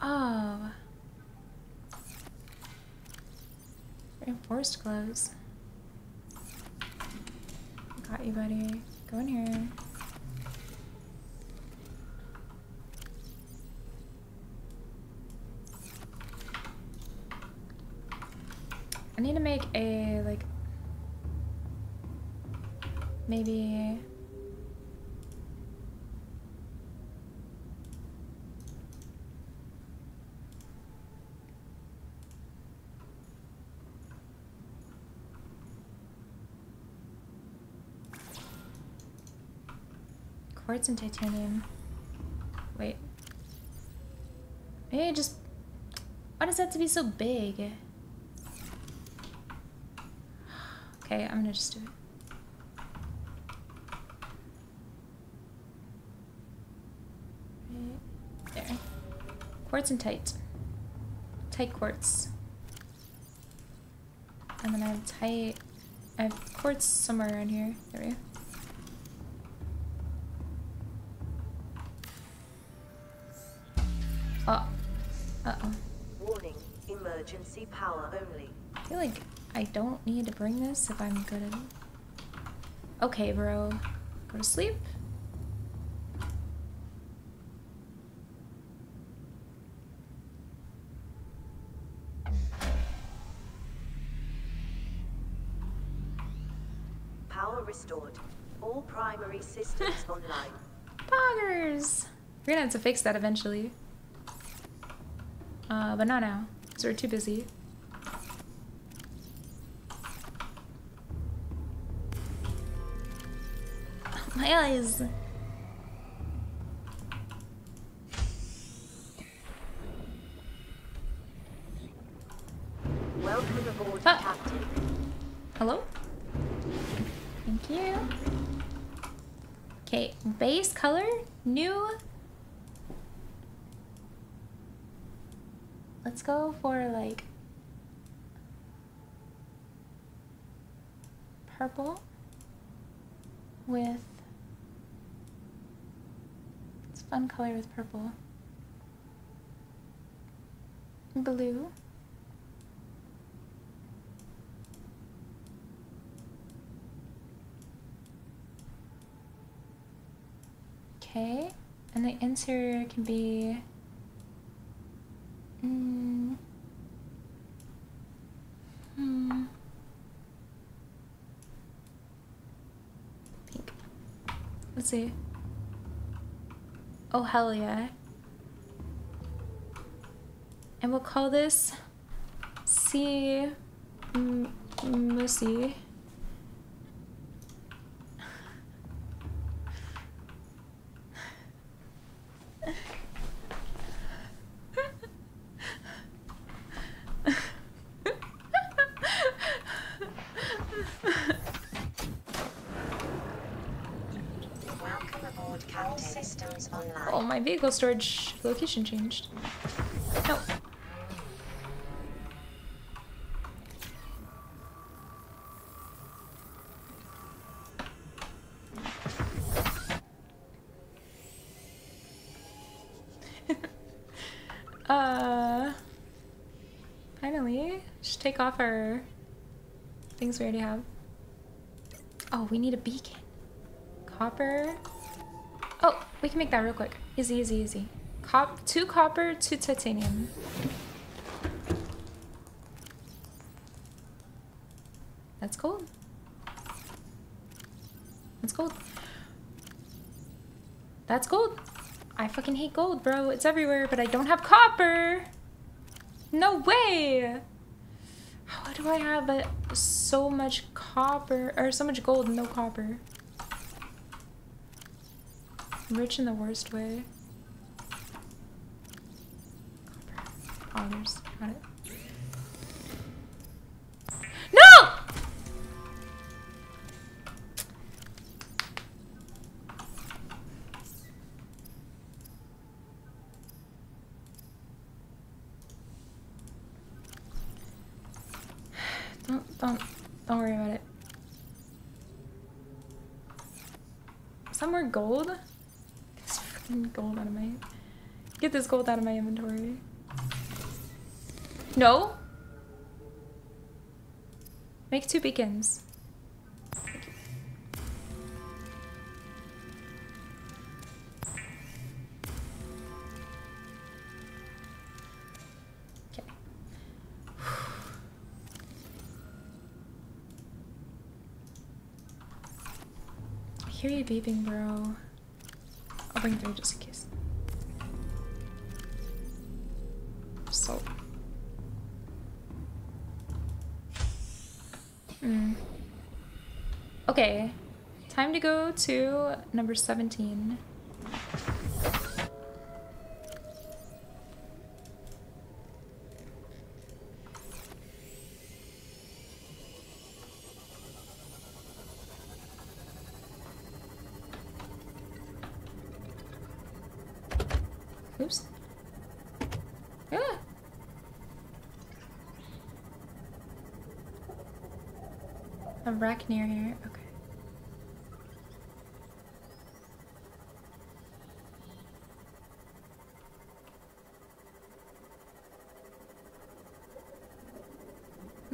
Speaker 1: Oh. Reinforced gloves. Got you, buddy. Go in here. I need to make a, like, maybe... Quartz and titanium. Wait. Maybe I just... Why does that to be so big? Okay, I'm gonna just do it. There. Quartz and tight. Tight quartz. And then I have tight... I have quartz somewhere around here. There we go. I don't need to bring this if I'm good at. Okay, bro. Go to sleep.
Speaker 2: Power restored. All primary systems online.
Speaker 1: Poggers! We're gonna have to fix that eventually. Uh, but not now, because we're too busy. Eyes!
Speaker 2: Welcome aboard,
Speaker 1: Ah.
Speaker 2: Captain.
Speaker 1: Hello? Thank you. Okay, base color, new. Let's go for like purple with fun color with purple. Blue. Okay, and the interior can be Mm. Hmm. Pink. Let's see. Oh, hell yeah. And we'll call this C. Mussy.
Speaker 2: Welcome aboard Captain. Systems online.
Speaker 1: Oh, my vehicle storage location changed. No. uh, finally, just take off our things we already have. Oh, we need a beacon. Copper. Oh, we can make that real quick. Easy, easy, easy. Cop two copper, two titanium. That's gold. That's gold. That's gold. I fucking hate gold, bro. It's everywhere, but I don't have copper. No way. How do I have uh, so much copper or so much gold and no copper? Rich in the worst way. Oh, got it. No! Don't, don't, don't worry about it. Some more gold? Get this freaking gold out of my... Get this gold out of my inventory. No? Make two beacons. Okay. I hear you beeping, bro. I'll bring three just in case. To go to number 17. Oops. Yeah. A wreck near here.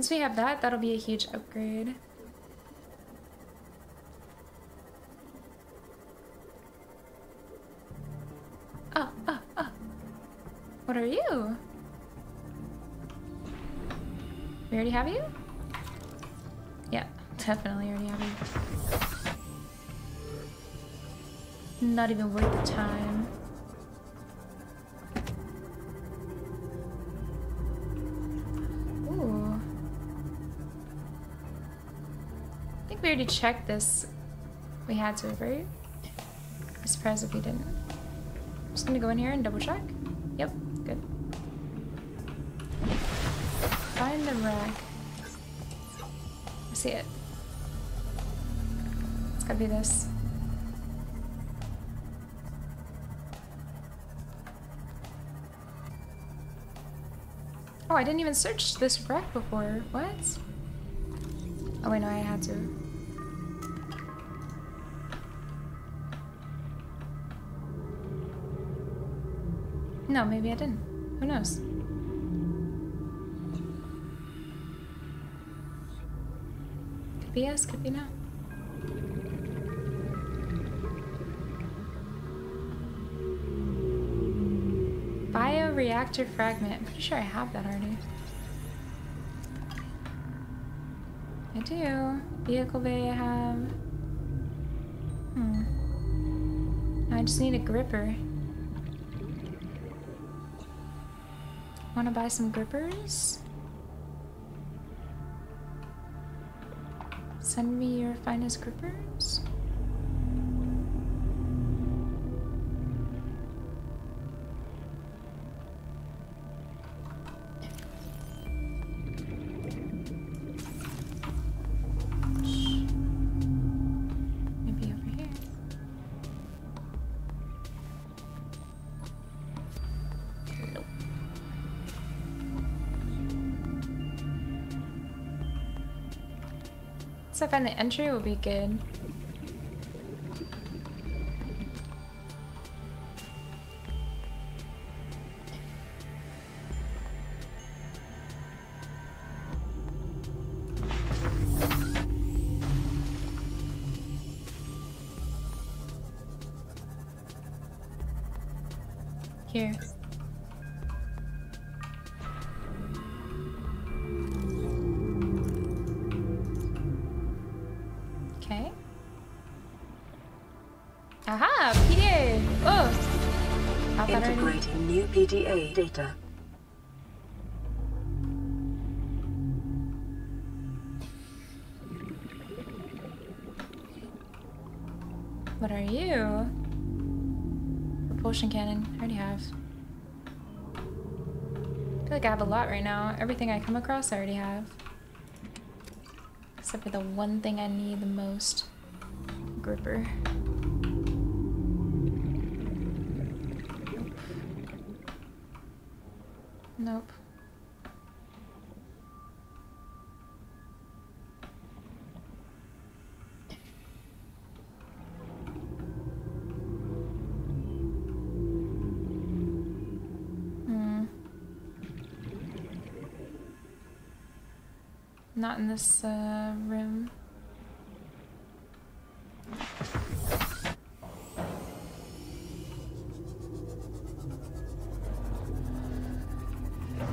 Speaker 1: Once we have that, that'll be a huge upgrade. Oh, oh, oh. What are you? We already have you? Yeah, definitely already have you. Not even worth the time. Already checked this. We had to, right? I'm surprised if we didn't. Just gonna go in here and double check. Yep, good. Find the rack. I see it. It's gotta be this. Oh, I didn't even search this rack before. What? Oh wait, no, I had to. No, maybe I didn't. Who knows? Could be yes, could be no. Bioreactor fragment. I'm pretty sure I have that already. I do. Vehicle bay I have. Hmm. I just need a gripper. Wanna buy some grippers? Send me your finest grippers? I find the entry will be good. PDA
Speaker 6: data.
Speaker 1: What are you? Propulsion cannon. I already have. I feel like I have a lot right now. Everything I come across, I already have. Except for the one thing I need the most. Gripper. This uh, room.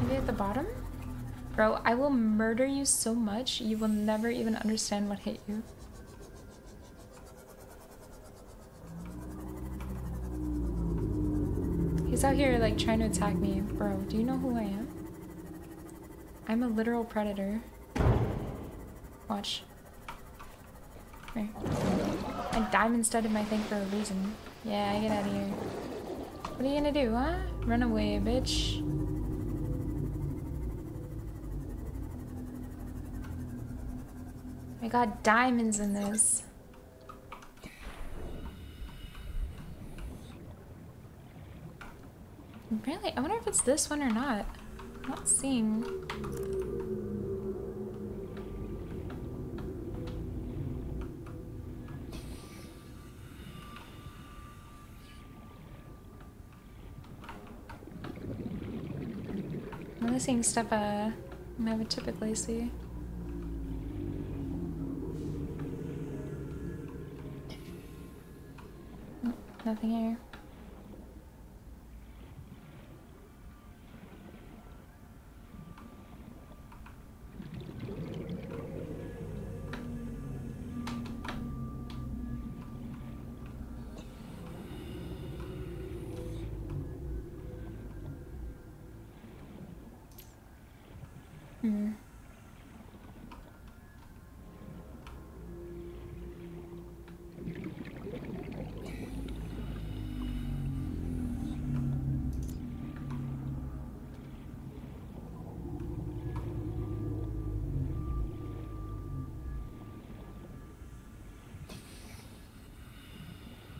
Speaker 1: Maybe at the bottom? Bro, I will murder you so much, you will never even understand what hit you. He's out here like trying to attack me. Bro, do you know who I am? I'm a literal predator. Watch. Here. My diamond studded my thing for a reason. Yeah, I get out of here. What are you gonna do, huh? Run away, bitch. I got diamonds in this. Really? I wonder if it's this one or not. I'm not seeing. Seeing stuff uh, I never typically see. Nothing here. Hmm.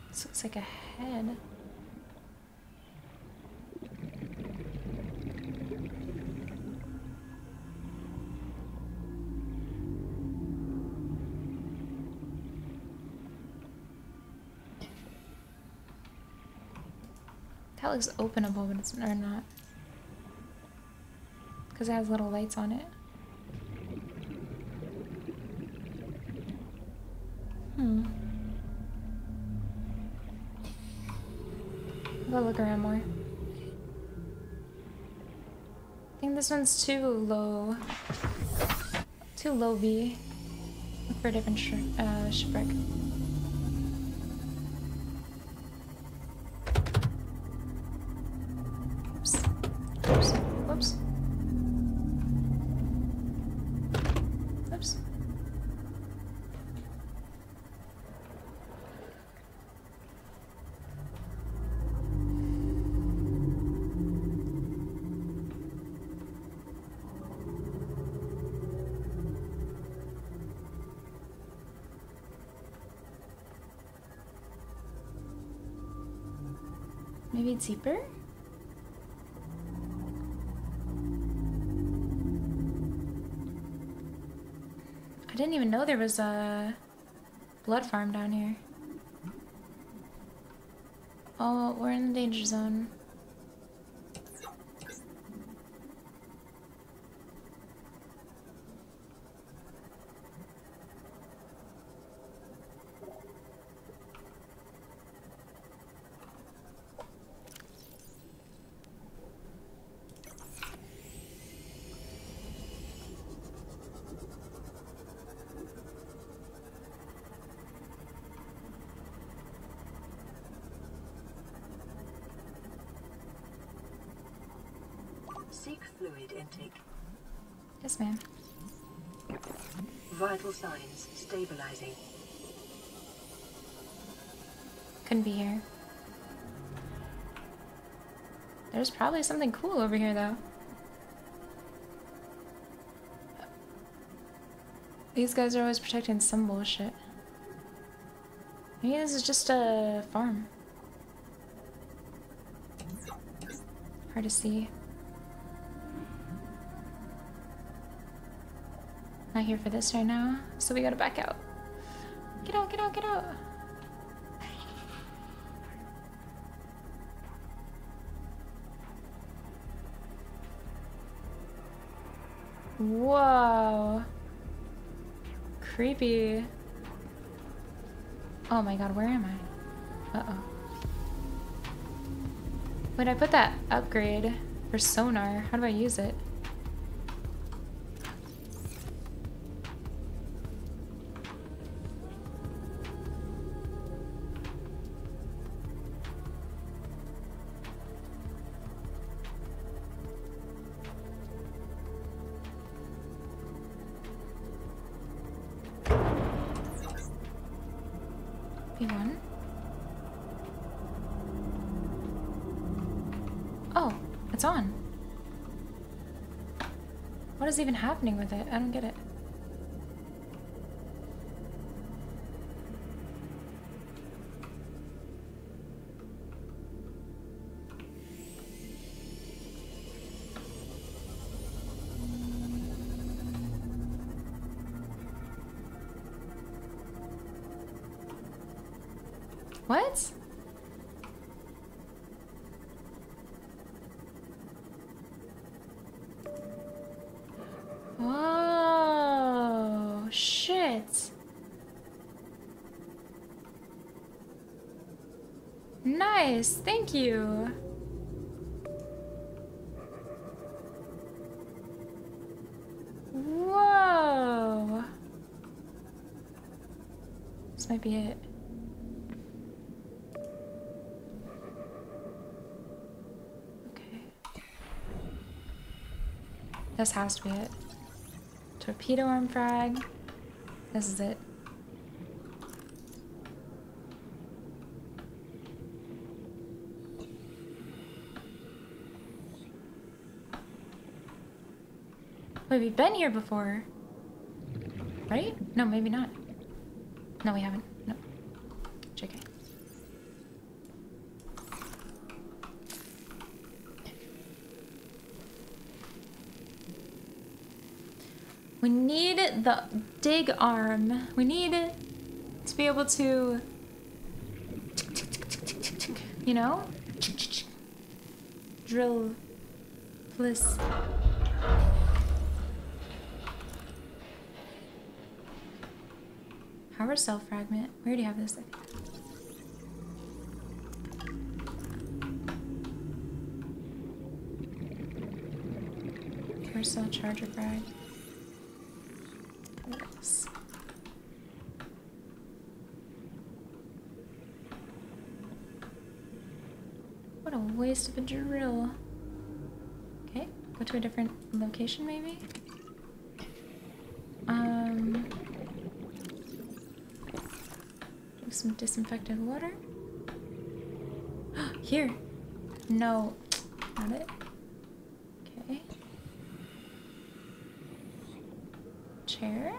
Speaker 1: This looks like a head. That looks openable, but it's or not. Because it has little lights on it. Hmm. I'll look around more. I think this one's too low. Too low B. Look for a different sh uh, shipwreck. Deeper? I didn't even know there was a blood farm down here. Oh, we're in the danger zone.
Speaker 6: Seek fluid intake.
Speaker 1: Yes, ma'am.
Speaker 6: Vital signs stabilizing.
Speaker 1: Couldn't be here. There's probably something cool over here, though. These guys are always protecting some bullshit. Maybe this is just a farm. Hard to see. Not here for this right now, so we gotta back out. Get out, get out, get out! Whoa. Creepy. Oh my god, where am I? Uh-oh. Wait, I put that upgrade for sonar. How do I use it? Is even happening with it? I don't get it. Nice, thank you. Whoa. This might be it. Okay. This has to be it. Torpedo arm frag. This is it. Wait, we've been here before. Right? No, maybe not. No, we haven't. No. JK. We need the dig arm. We need to be able to, you know, drill this. Power cell fragment. We already have this. Power cell charger frag. Works. What a waste of a drill. Okay, go to a different location maybe? Um, drink some disinfected water. Here. No, not it. Okay. Chair.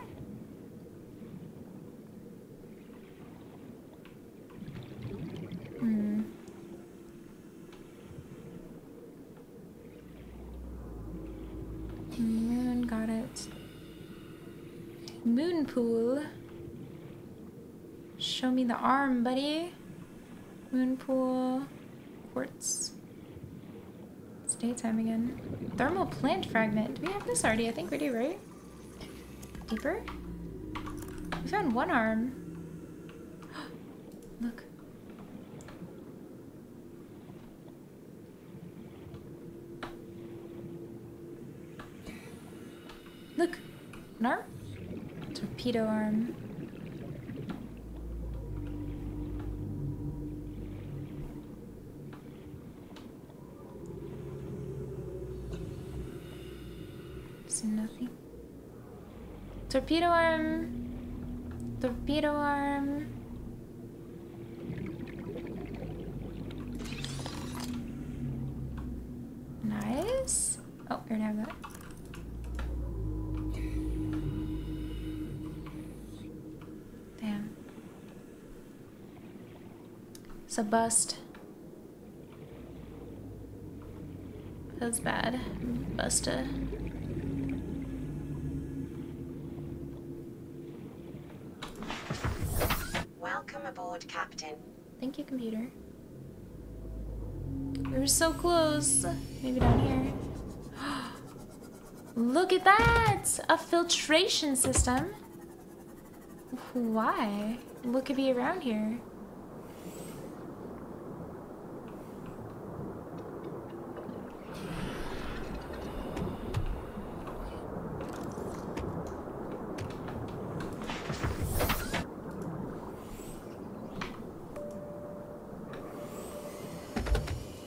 Speaker 1: Hmm. Moonpool. Show the arm, buddy. Moonpool. Quartz. It's daytime again. Thermal plant fragment. Do we have this already? I think we do, right? Deeper? We found one arm. Look. Look. An arm? Torpedo arm. See nothing. Torpedo arm. Torpedo arm. Nice. Oh, already have that. Damn. It's a bust. That's bad. Busta.
Speaker 2: Welcome aboard, Captain.
Speaker 1: Computer. We were so close. Maybe down here. Look at that! A filtration system. Why? What could be around here?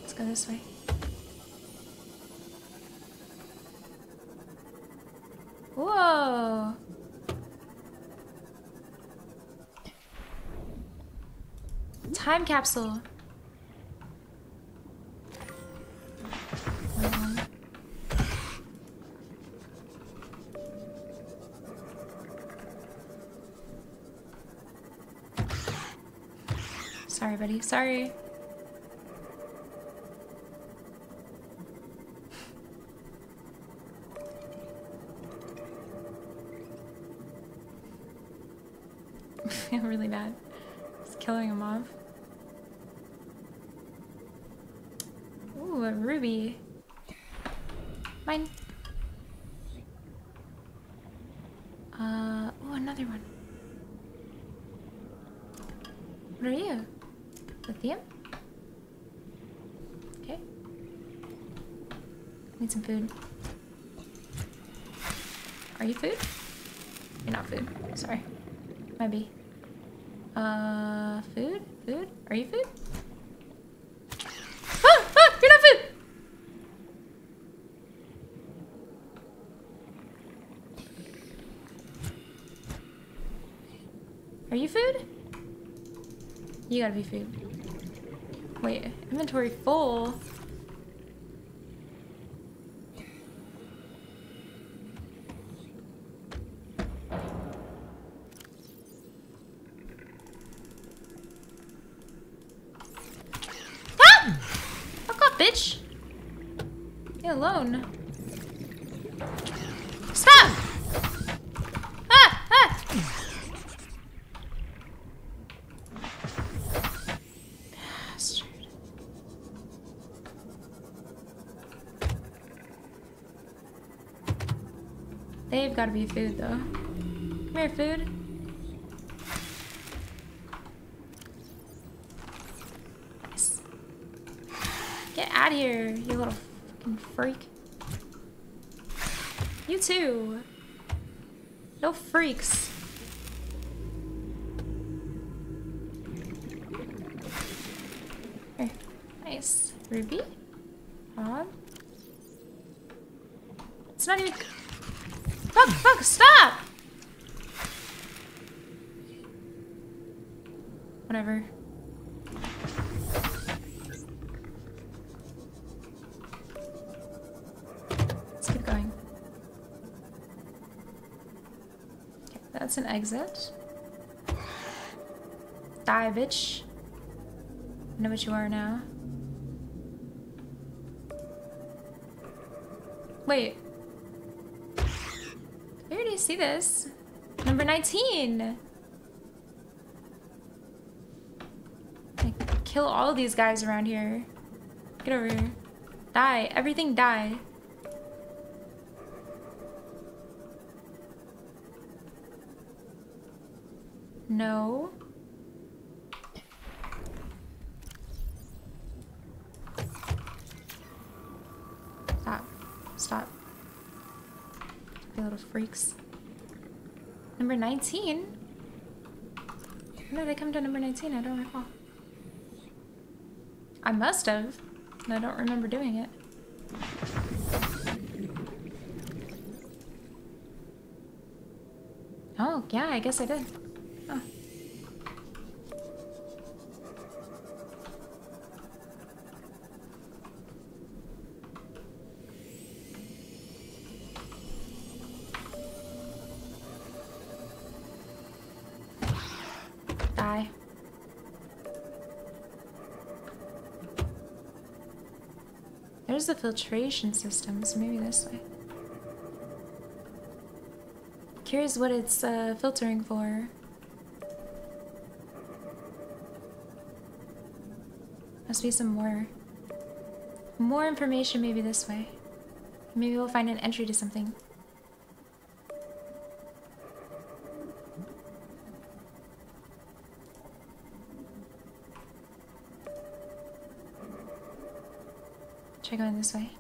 Speaker 1: Let's go this way. Whoa! Time capsule. Sorry, buddy. Sorry. I feel really bad. Just killing him off. Ooh, a ruby. Mine. Uh, oh, another one. What are you? Lithium? Okay. Need some food. Are you food? You're not food. Sorry. Maybe. Uh, food? Food? Are you food? Ah! Ah! You're not food! Are you food? You gotta be food. Wait, inventory full. Ah! Fuck off, bitch! Leave me alone. Stop! Ah! Ah! Bastard. They've got to be food, though. Come here, food. Nice. Get out of here, you little fucking freak. You too. No freaks. Here. Nice. Ruby? Exit. Die, bitch. I know what you are now. Wait. We already see this. Number 19! Like, kill all these guys around here. Get over here. Die. Everything die. No. Stop. Stop. You little freaks. Number 19? When did I come to number 19? I don't recall. I must have. and I don't remember doing it. Oh, yeah, I guess I did. The filtration system, so maybe this way. Curious what it's uh, filtering for. Must be some more. More information maybe this way. Maybe we'll find an entry to something. This way.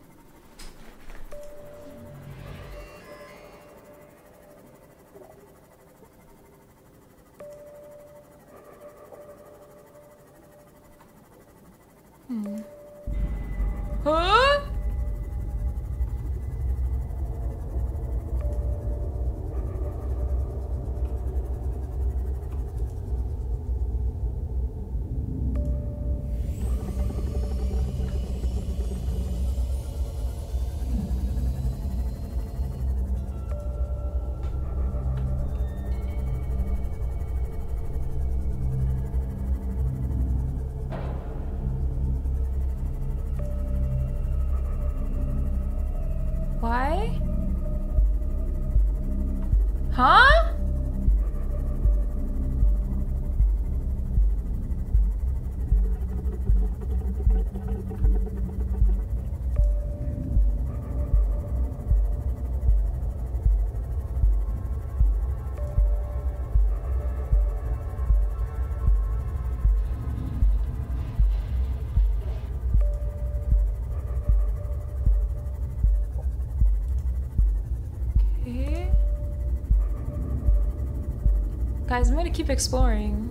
Speaker 1: Guys, I'm gonna keep exploring.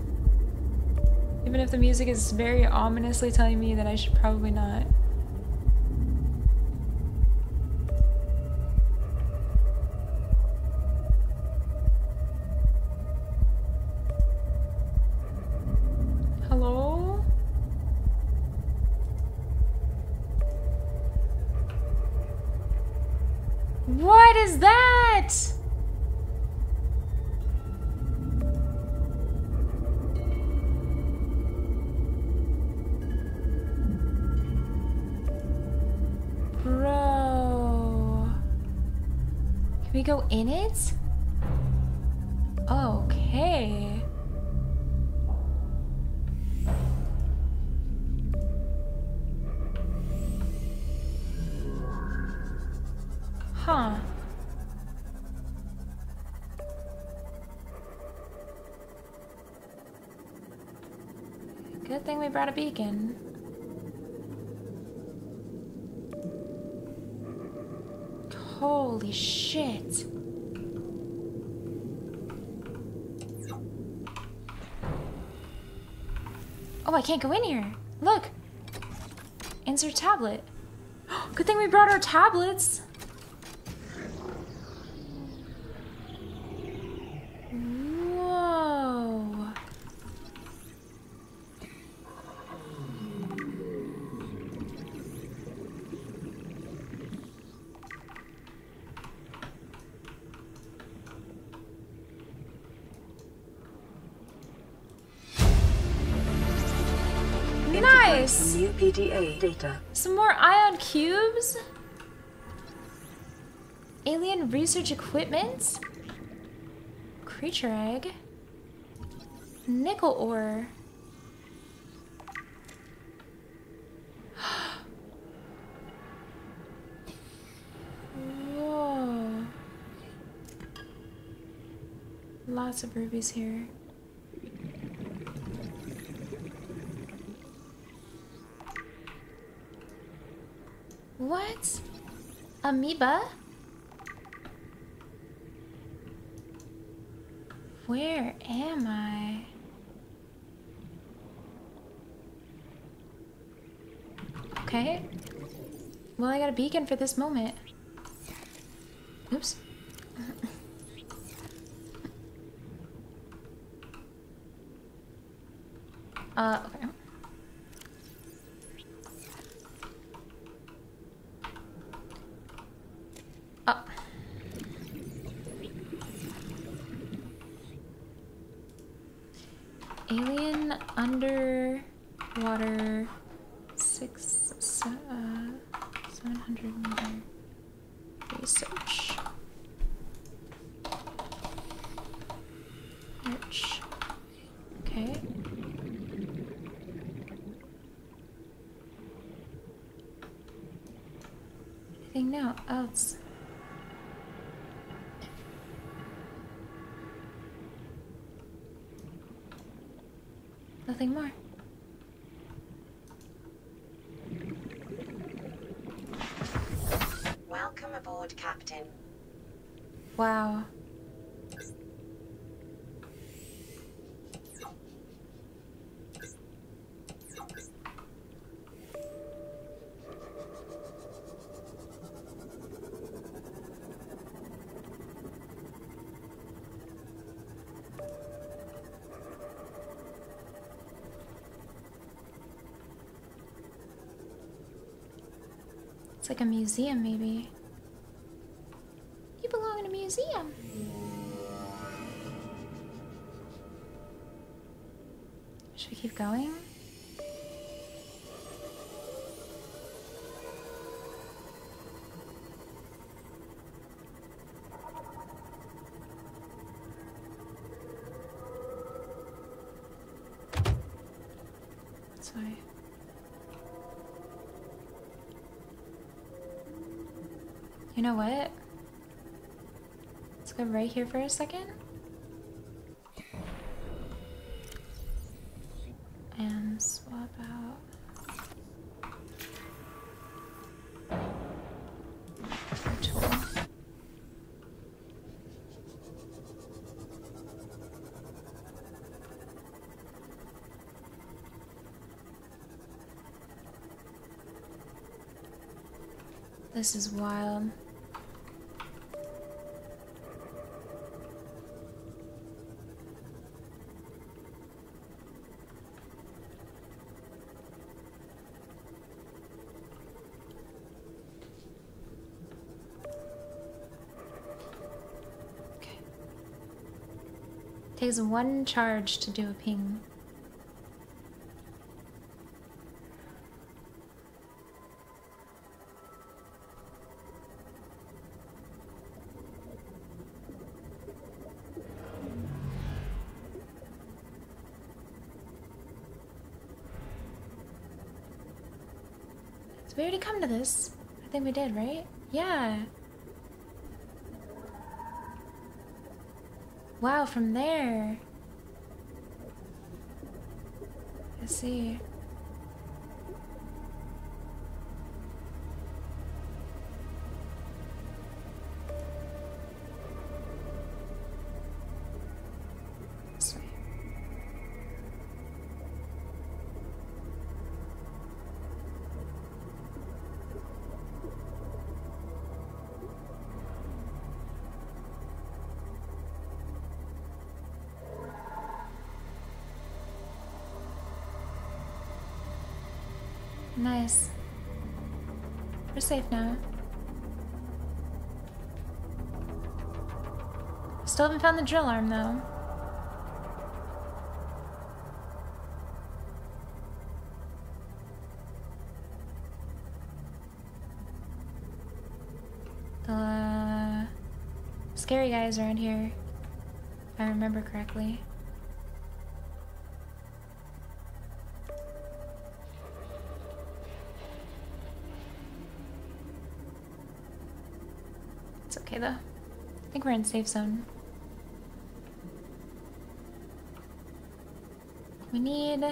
Speaker 1: Even if the music is very ominously telling me that I should probably not. Go in it? Okay. Huh. Good thing we brought a beacon. Holy shit. Oh, I can't go in here. Look. Insert tablet. Good thing we brought our tablets.
Speaker 6: Data.
Speaker 1: Some more ion cubes? Alien research equipment? creature egg. Nickel ore. Whoa. Lots of rubies here. What? Amoeba? Where am I? Okay. Well, I got a beacon for this moment. Oops. uh, okay. Oh. Alien underwater six se- uh, seven hundred meter research. Search. Okay. Anything now else? Nothing more.
Speaker 2: Welcome aboard, Captain.
Speaker 1: Wow. It's like a museum, maybe. Know what? Let's go right here for a second. And swap out. This is wild. Takes one charge to do a ping. We already come to this. I think we did, right? Yeah. Wow, from there. I see. We're safe now. Still haven't found the drill arm though. The uh, scary guys around here. If I remember correctly. We're in safe zone. We need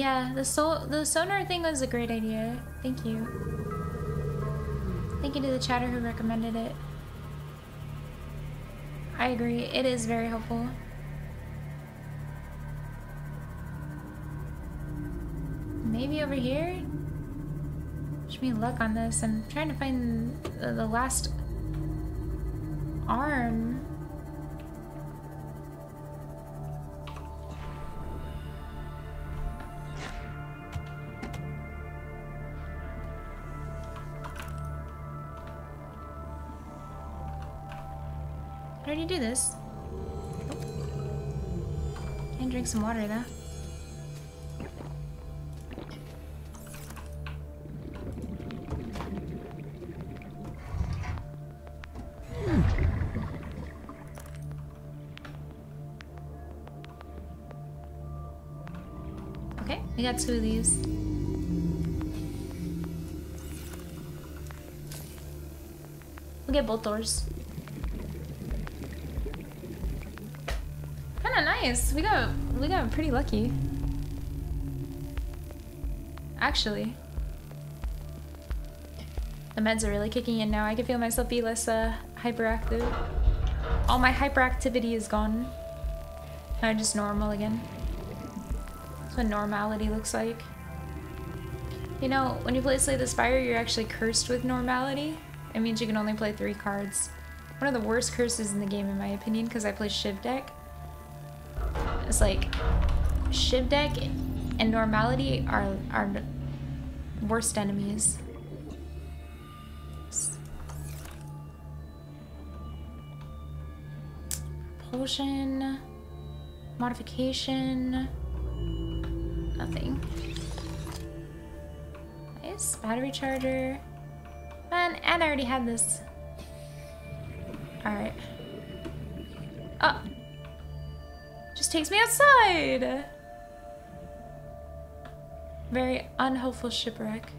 Speaker 1: Yeah, the the sonar thing was a great idea. Thank you. Thank you to the chatter who recommended it. I agree, it is very helpful. Maybe over here? Wish me luck on this. I'm trying to find the last arm. Two of these. We'll get both doors. Kinda nice. We got we got pretty lucky. Actually. The meds are really kicking in now. I can feel myself be less uh, hyperactive. All my hyperactivity is gone. I'm just normal again. What normality looks like. You know, when you play Slay the Spire, you're actually cursed with normality. It means you can only play three cards. One of the worst curses in the game, in my opinion, because I play Shiv deck. It's like Shiv deck and normality are are worst enemies. Propulsion, modification, nothing. Nice battery charger. Man, and I already had this. All right. Oh, just takes me outside. Very unhelpful shipwreck.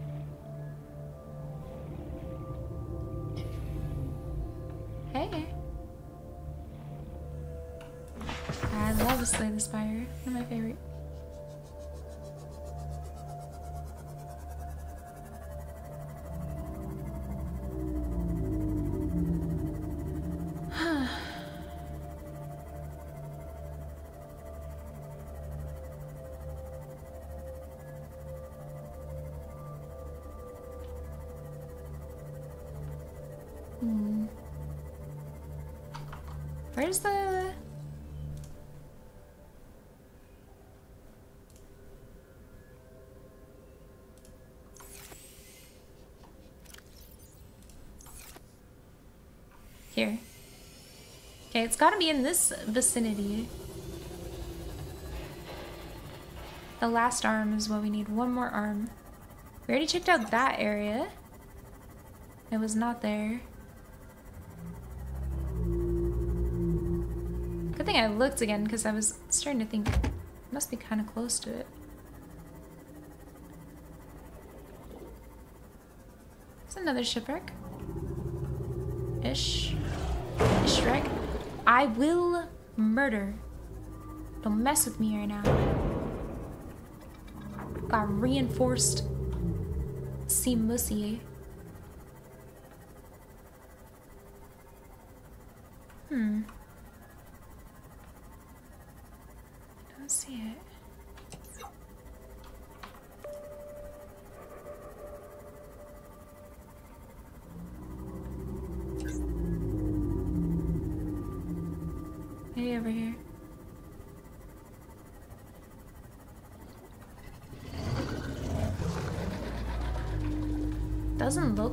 Speaker 1: Here. Okay, it's gotta be in this vicinity. The last arm is what we need. One more arm. We already checked out that area. It was not there. Good thing I looked again because I was starting to think it must be kind of close to it. It's another shipwreck. Ish. Shrek, I will murder. Don't mess with me right now. Got reinforced. See mussy. Hmm.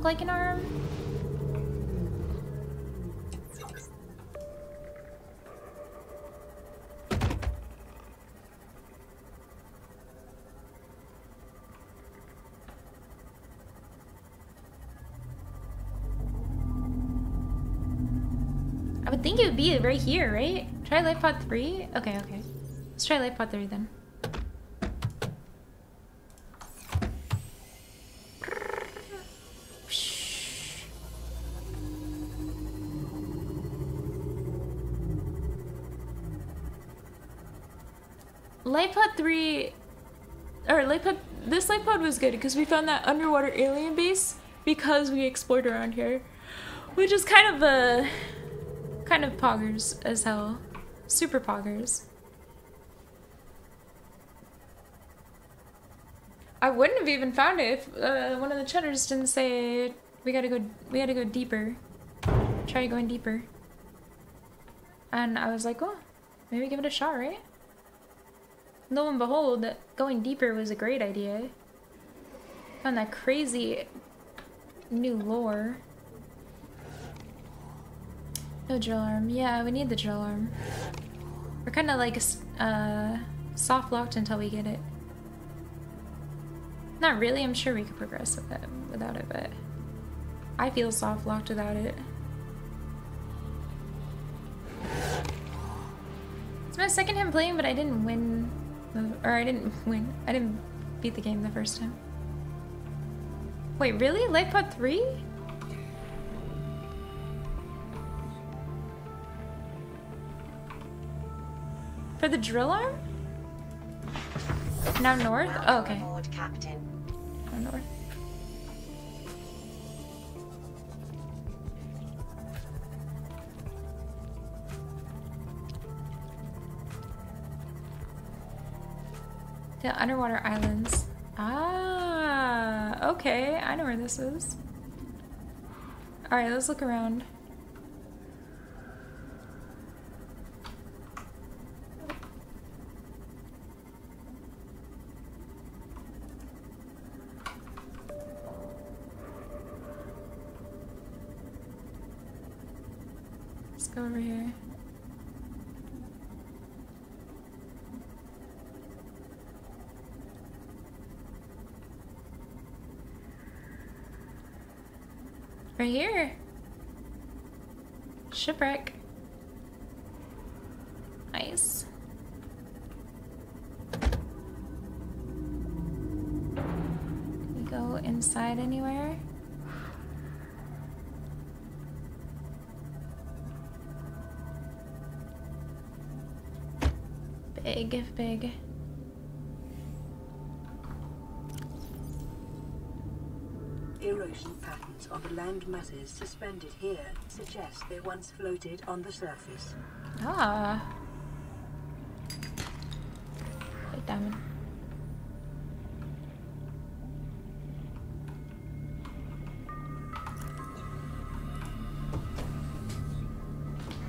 Speaker 1: Look like an arm. I would think it would be right here, right? Try Lifepod 3? Okay, okay. Let's try Lifepod 3 then. 3 or pod this Lifepod was good because we found that underwater alien base because we explored around here. Which is kind of a kind of poggers as hell. Super poggers. I wouldn't have even found it if uh, one of the cheddars didn't say we gotta go we gotta go deeper. Try going deeper. And I was like, oh, maybe give it a shot, right? Lo and behold, going deeper was a great idea. Found that crazy new lore. No drill arm. Yeah, we need the drill arm. We're kind of like uh, soft locked until we get it. Not really. I'm sure we could progress with it without it, but I feel soft locked without it. It's my second time playing, but I didn't win, or I didn't win. I didn't beat the game the first time. Wait, really? Lifepod 3? For the drill arm? Now north? Oh, okay.
Speaker 2: Captain.
Speaker 1: The underwater islands. Ah, okay. I know where this is. Alright, let's look around. Let's go over here. Right here. Shipwreck. Nice. Can we go inside anywhere? Big, big.
Speaker 6: Masses suspended here suggest they once floated on the surface.
Speaker 1: Ah. Hey, diamond.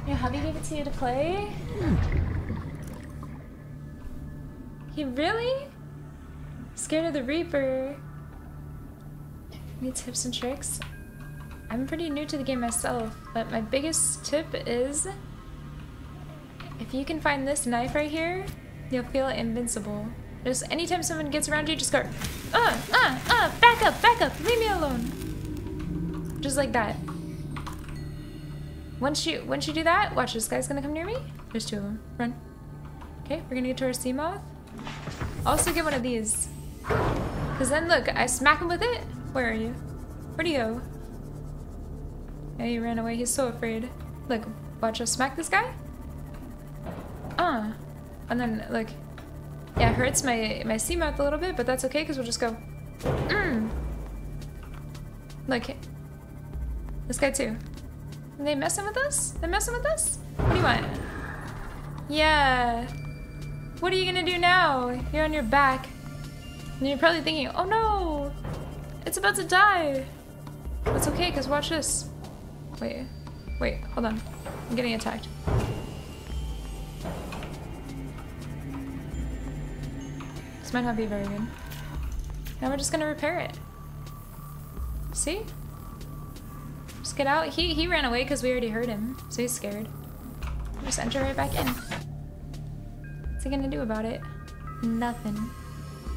Speaker 1: Your hubby gave it to you to play? He really? Scared of the Reaper. Need tips and tricks? I'm pretty new to the game myself, but my biggest tip is if you can find this knife right here, you'll feel invincible. Just anytime someone gets around you, just go, uh, uh, uh, back up, back up, leave me alone. Just like that. Once you once you do that, watch this guy's gonna come near me. There's two of them. Run. Okay, we're gonna get to our Seamoth. Also get one of these. Cause then look, I smack him with it. Where are you? Where'd he go? Yeah, he ran away. He's so afraid. Look, watch us smack this guy. Ah. And then, look. Yeah, it hurts my, my Seamoth a little bit, but that's okay because we'll just go. Mmm. Look. This guy too. Are they messing with us? They're messing with us? What do you want? Yeah. What are you gonna do now? You're on your back. And you're probably thinking, oh no! It's about to die! It's okay, because watch this. Wait. Wait, hold on. I'm getting attacked. This might not be very good. Now we're just gonna repair it. See? Just get out. He he ran away because we already heard him, so he's scared. Just enter right back in. What's he gonna do about it? Nothing.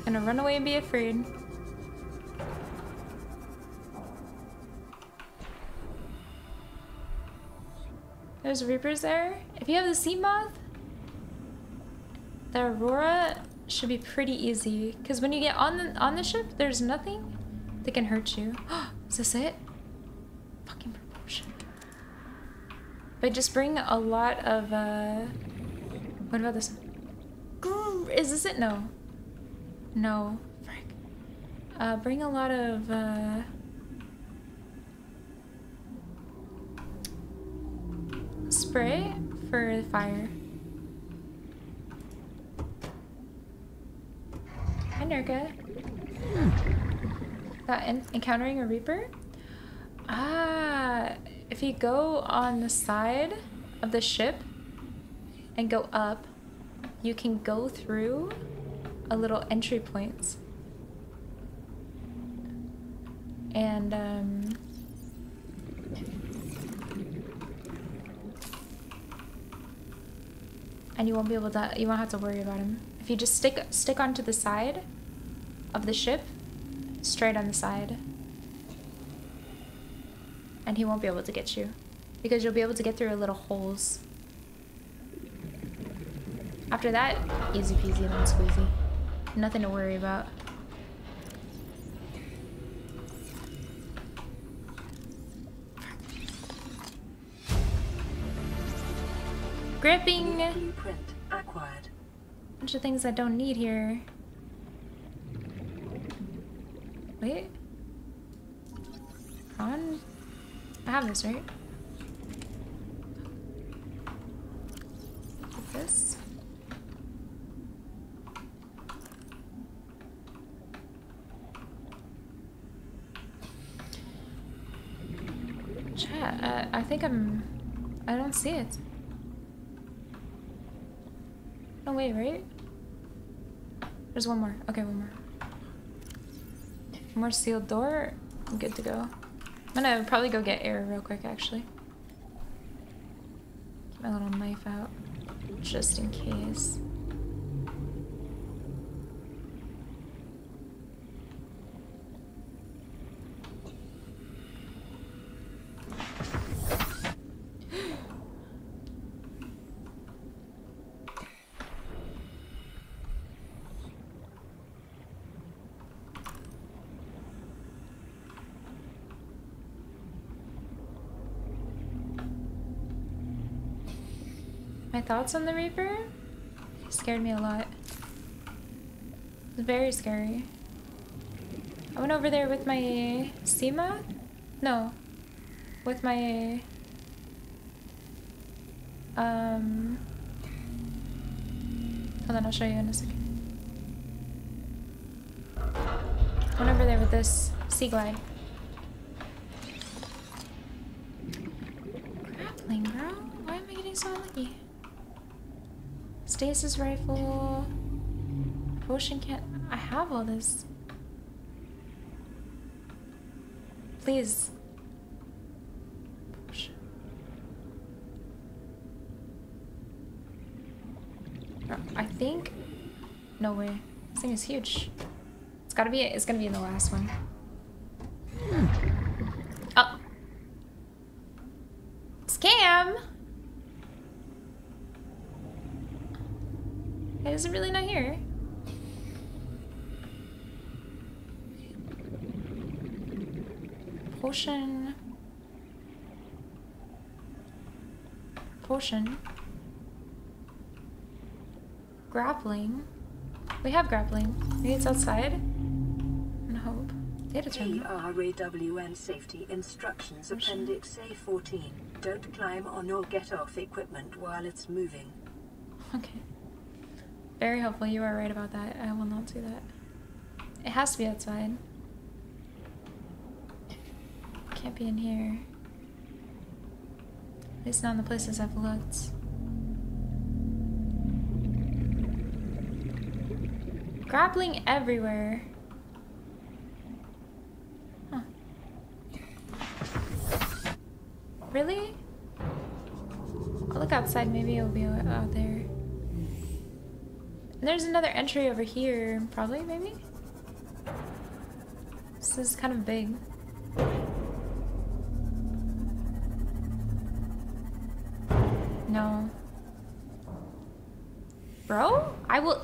Speaker 1: Gonna run away and be afraid. There's Reapers there. If you have the Seamoth, the Aurora should be pretty easy. Because when you get on the on the ship, there's nothing that can hurt you. Is this it? Fucking proportion. But just bring a lot of uh what about this one? Is this it? No. No. Frick. Uh bring a lot of uh spray for the fire. Hi. That en encountering a reaper? Ah, if you go on the side of the ship and go up, you can go through a little entry points. And um, and you won't be able to you won't have to worry about him. If you just stick stick onto the side of the ship straight on the side and he won't be able to get you because you'll be able to get through a little holes. After that easy peasy lemon squeezy. Nothing to worry about gripping bunch of things I don't need here. Wait. On. I have this, right? Get this. Chat, I think I'm... I don't see it. No way, right? There's one more. Okay, one more. More sealed door. I'm good to go. I'm gonna probably go get air real quick, actually. Get my little knife out, just in case. My thoughts on the Reaper? Scared me a lot. It was very scary. I went over there with my Seema? No. With my... Um... Hold on, I'll show you in a second. Went over there with this Seaglide. Grappling, bro? Why am I getting so lucky? Stasis rifle. Potion can't. I have all this. Please. Potion. Uh, I think. No way. This thing is huge. It's gotta be. It's gonna be in the last one. Oh. Scam. It is really not here. Potion. Grappling. We have grappling. Maybe it's outside. And hope. Data terminal.
Speaker 6: Safety Instructions Appendix A14. Don't climb on or get off equipment while it's moving.
Speaker 1: Okay. Very helpful. You are right about that. I will not do that. It has to be outside. Can't be in here. At least not in the places I've looked. Grappling everywhere. Huh. Really? I'll look outside, maybe it'll be out there. And there's another entry over here, probably, maybe? This is kind of big.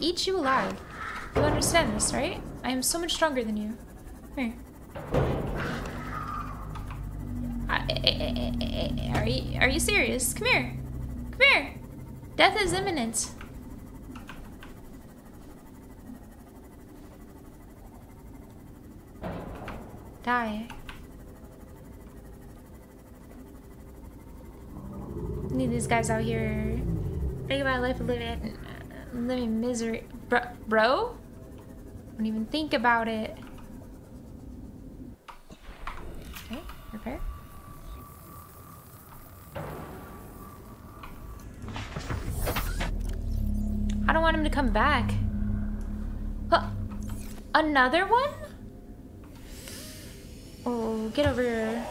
Speaker 1: Eat you alive. You understand this, right? I am so much stronger than you. Here. Are you, are you serious? Come here. Come here. Death is imminent. Die. Need these guys out here. Think about life a living, living misery. Bro, bro? Don't even think about it. Okay, repair. I don't want him to come back. Huh. Another one? Oh, get over here.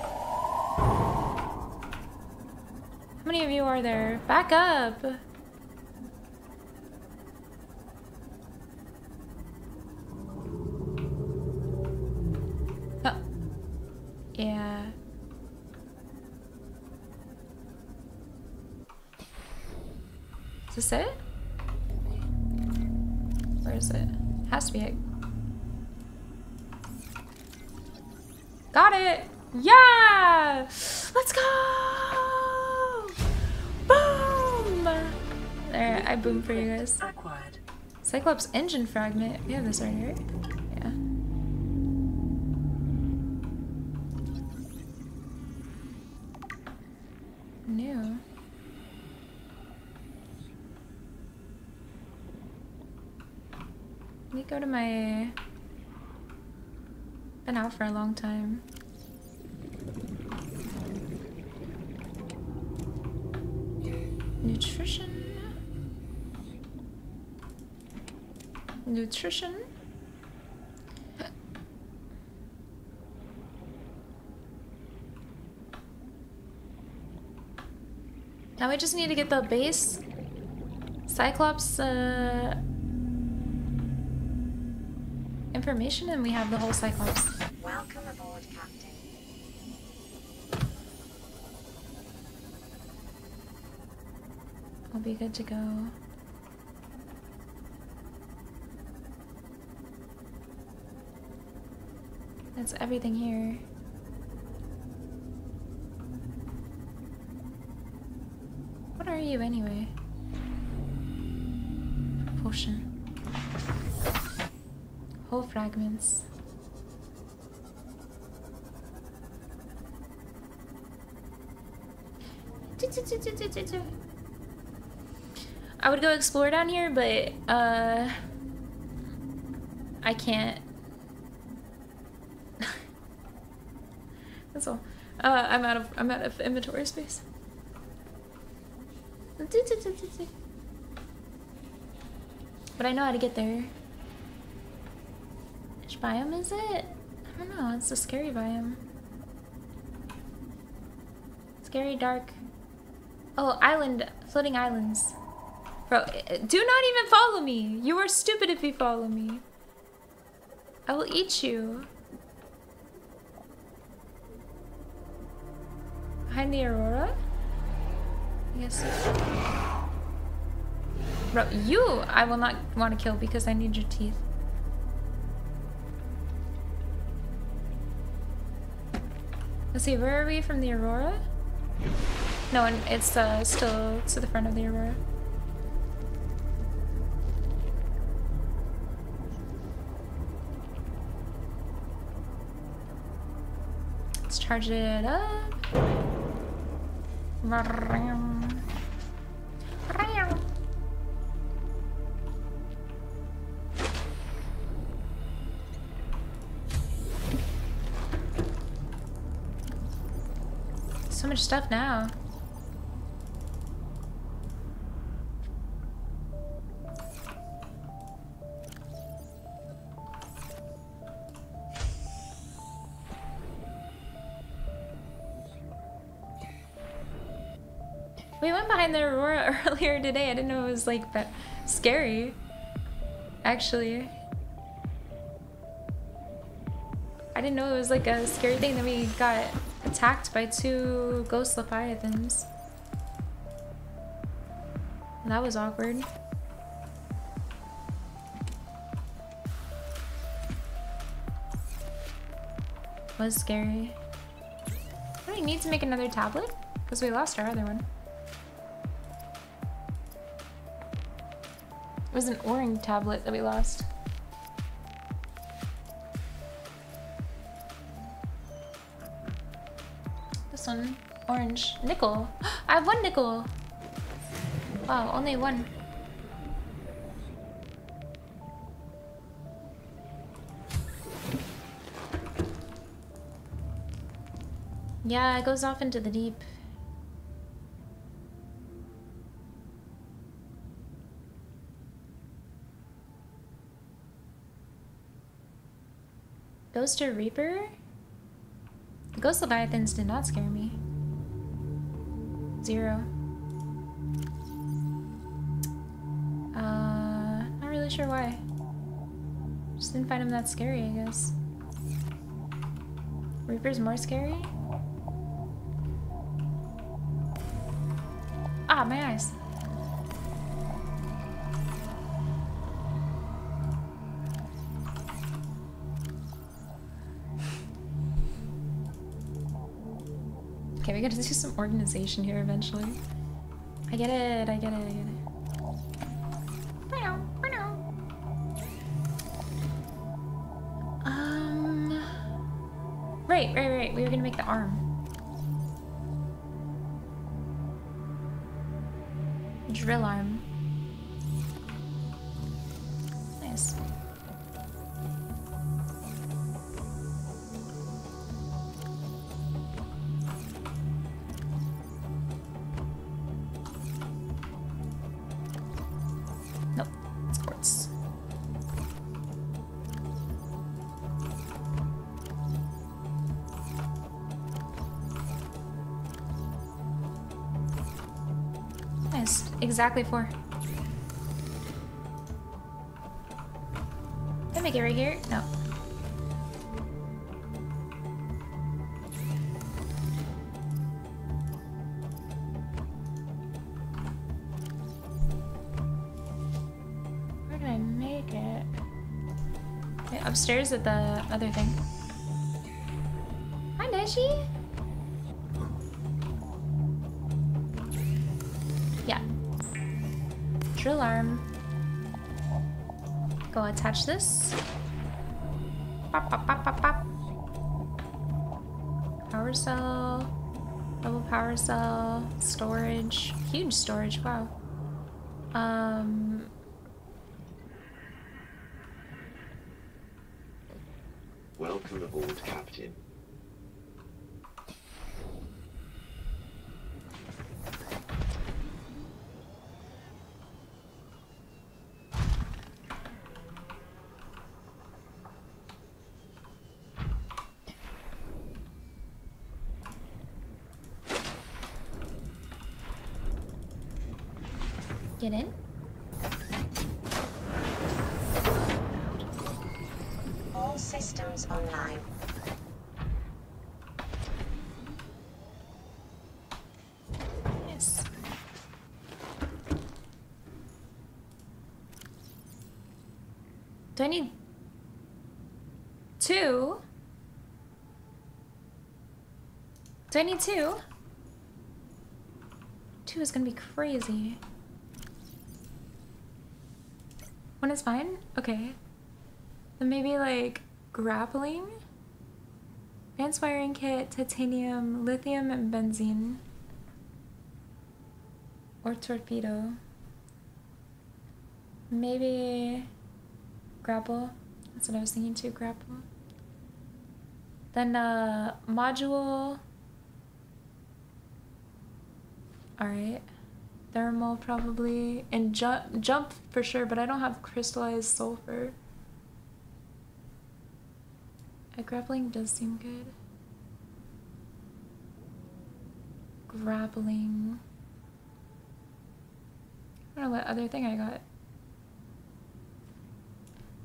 Speaker 1: How many of you are there? Back up. This it? Where is it? Has to be it. Got it! Yeah! Let's go! Boom! There, I boomed for you guys. Cyclops engine fragment. We have this already, right? Yeah. To my. Been out for a long time. Nutrition. Nutrition. Now we just need to get the base Cyclops uh, information and we have the whole Cyclops.
Speaker 2: Welcome aboard, Captain.
Speaker 1: I'll be good to go. That's everything here. Fragments. I would go explore down here, but uh I can't. That's all. Uh, I'm out of I'm out of inventory space. But I know how to get there. Biome is it? I don't know. It's a scary biome. Scary dark. Oh, island, floating islands. Bro, eh, do not even follow me. You are stupid if you follow me. I will eat you. Behind the aurora? Yes. Bro, you I will not want to kill because I need your teeth. Let's see, where are we from the aurora? No, and it's uh, still to the front of the aurora. Let's charge it up. Stuff now. We went behind the Aurora earlier today. I didn't know it was like that scary. Actually. I didn't know it was like a scary thing that we got attacked by two ghost leviathans. That was awkward. Was scary. Do we need to make another tablet? Because we lost our other one. It was an orange tablet that we lost. Orange. Nickel. I have one nickel. Wow, only one. Yeah, it goes off into the deep. Ghost or Reaper? Ghost Leviathans did not scare me. Zero. Uh, not really sure why. Just didn't find them that scary, I guess. Reaper's more scary? Ah, my eyes. Gotta do some organization here eventually. I get it, I get it, I get it. Um, right, right, right. We were gonna make the arm. Drill arm. Exactly four. Can I make it right here? No. Where did I make it? Okay, upstairs at the other thing. Hi, Dashi. Attach this. Pop, pop, pop, pop, pop. Power cell. Double power cell. Storage. Huge storage, wow. Um.
Speaker 7: Welcome aboard, Captain.
Speaker 1: Get in.
Speaker 2: All systems online.
Speaker 1: Yes. Do I need two? Do I need two? Two is gonna be crazy. One is fine? Okay. Then maybe like grappling? Advanced wiring kit, titanium, lithium, and benzene. Or torpedo. Maybe grapple. That's what I was thinking too, grapple. Then uh module. Alright. Thermal probably. And jump jump for sure, but I don't have crystallized sulfur. A grappling does seem good. Grappling. I don't know what other thing I got.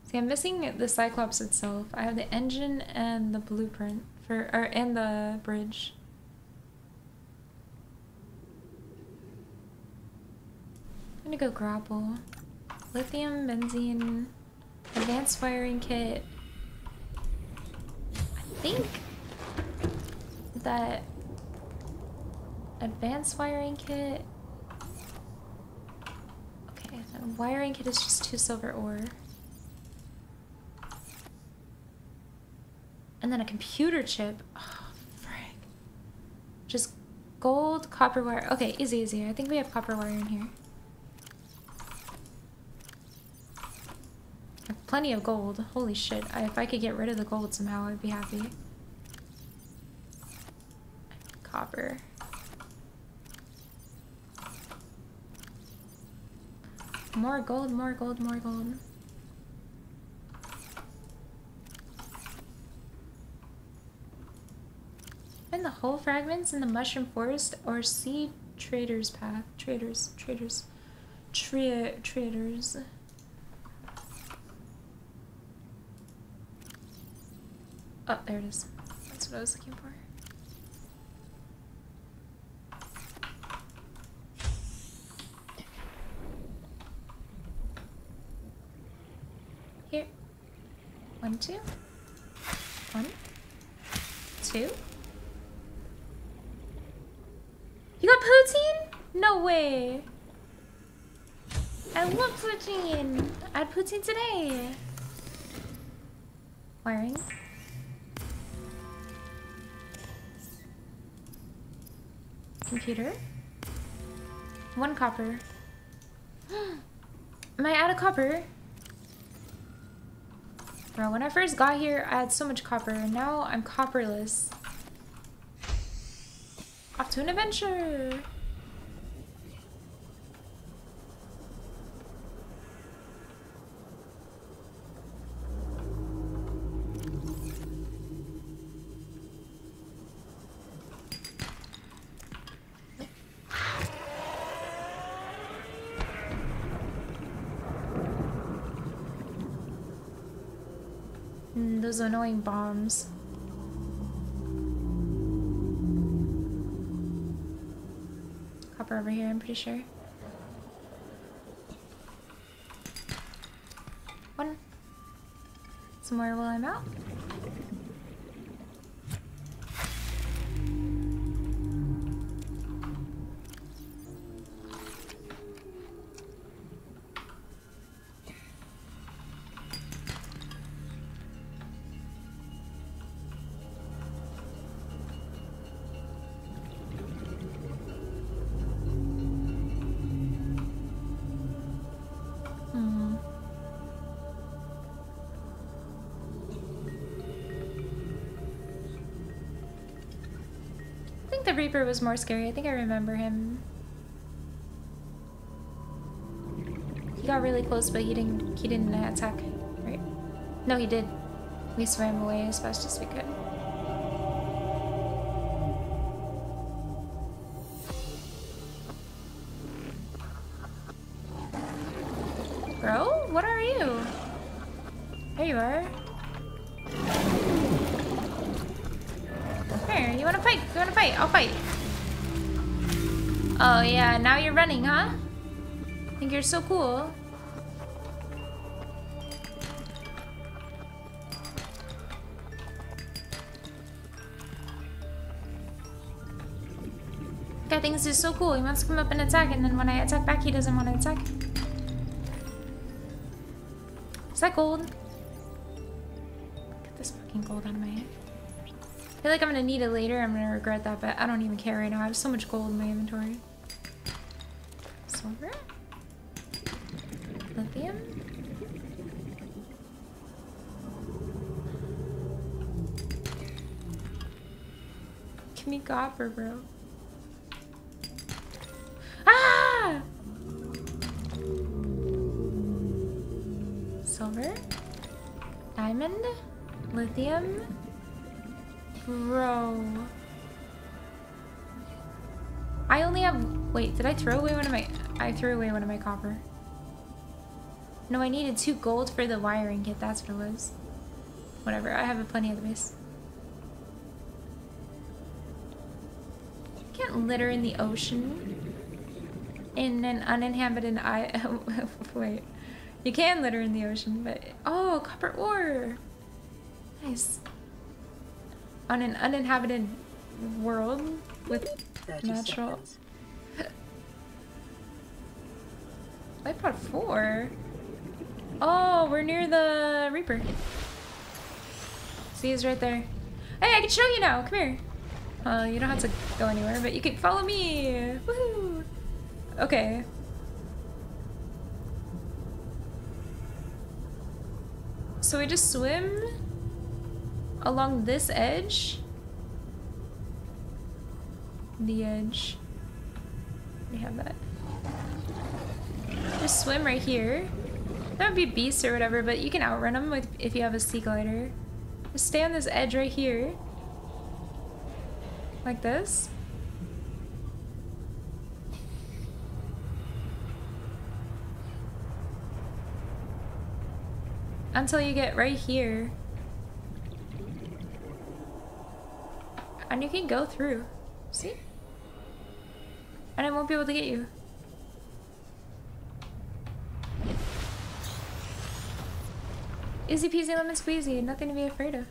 Speaker 1: See, I'm missing the Cyclops itself. I have the engine and the blueprint for, or and the bridge. Gonna go grapple. Lithium, benzene, advanced wiring kit. I think that advanced wiring kit. Okay, wiring kit is just two silver ore. And then a computer chip. Oh, frick. Just gold, copper wire. Okay, easy, easy. I think we have copper wire in here. I have plenty of gold. Holy shit. I, if I could get rid of the gold somehow, I'd be happy. Copper. More gold, more gold, more gold. Find the hull fragments in the mushroom forest or Sea Treader's Path. Traders, traders, tra traders. Oh, there it is. That's what I was looking for. Here. One, two. One, two. You got poutine? No way. I love poutine. I had poutine today. Wiring. Computer. One copper. Am I out of copper? Bro, when I first got here, I had so much copper, and now I'm copperless. Off to an adventure! Mm, those annoying bombs. Copper over here, I'm pretty sure. One. Some more while I'm out. Reaper was more scary. I think I remember him. He got really close, but he didn't. He didn't attack, right? No, he did. We swam away as fast as we could. Guy thinks he's so cool. He wants to come up and attack, and then when I attack back, he doesn't want to attack. Is that gold? Get this fucking gold out of my head. feel like I'm gonna need it later. I'm gonna regret that, but I don't even care right now. I have so much gold in my inventory. Silver? Lithium? Give me copper, bro. Did I throw away one of my... I threw away one of my copper. No, I needed two gold for the wiring kit. That's what it was. Whatever, I have plenty of the base. Can't litter in the ocean. In an uninhabited I Wait. You can litter in the ocean, but... Oh, copper ore! Nice. On an uninhabited world with natural...
Speaker 6: seconds.
Speaker 1: Lifepod 4? Oh, we're near the Reaper. See, he's right there. Hey, I can show you now. Come here. Uh, you don't have to go anywhere, but you can follow me. Woohoo! Okay. So we just swim along this edge. The edge. We have that. Just swim right here. That would be beasts or whatever, but you can outrun them with if you have a sea glider. Just stay on this edge right here. Like this. Until you get right here. And you can go through. See? And I won't be able to get you. Easy peasy lemon squeezy, nothing to be afraid of.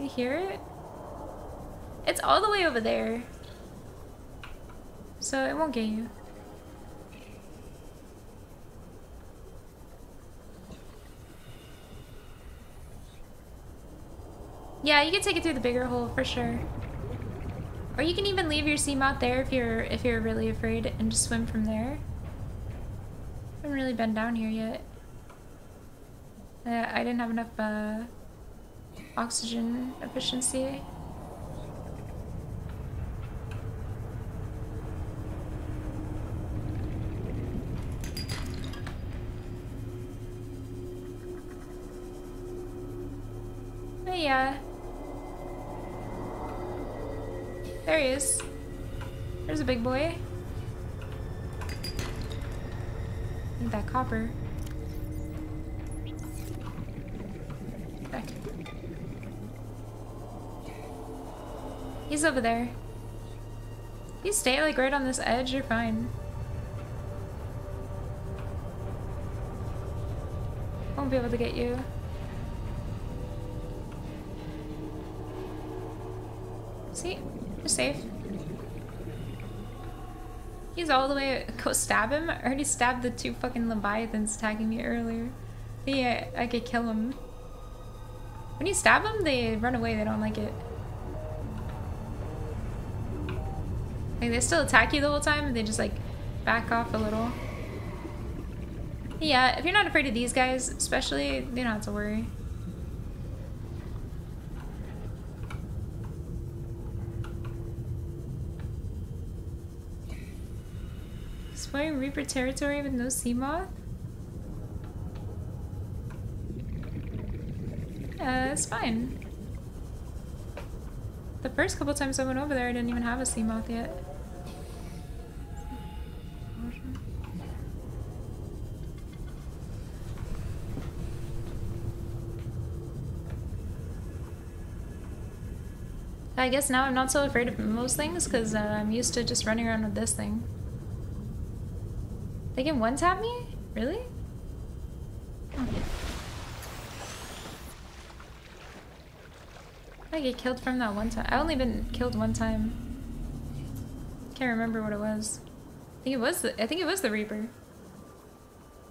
Speaker 1: You hear it? It's all the way over there. So it won't get you. Yeah, you can take it through the bigger hole for sure. Or you can even leave your Seamoth there if you're if you're really afraid and just swim from there. I haven't really been down here yet. Uh, I didn't have enough uh, oxygen efficiency. But yeah. There he is. There's a big boy. Need that copper. He's over there. If You stay like right on this edge, you're fine. Won't be able to get you. See? You're safe. He's all the way. Go stab him? I already stabbed the two fucking leviathans tagging me earlier. Yeah, I could kill him. When you stab them, they run away. They don't like it. Like, they still attack you the whole time. They just, like, back off a little. Yeah, if you're not afraid of these guys, especially, you don't have to worry. Exploring Reaper territory with no Seamoth? Yeah, uh, it's fine. The first couple times I went over there, I didn't even have a Seamoth yet. I guess now I'm not so afraid of most things because uh, I'm used to just running around with this thing. They can one tap me? Really? I get killed from that one time. I only been killed one time. Can't remember what it was. I think it was the I think it was the Reaper.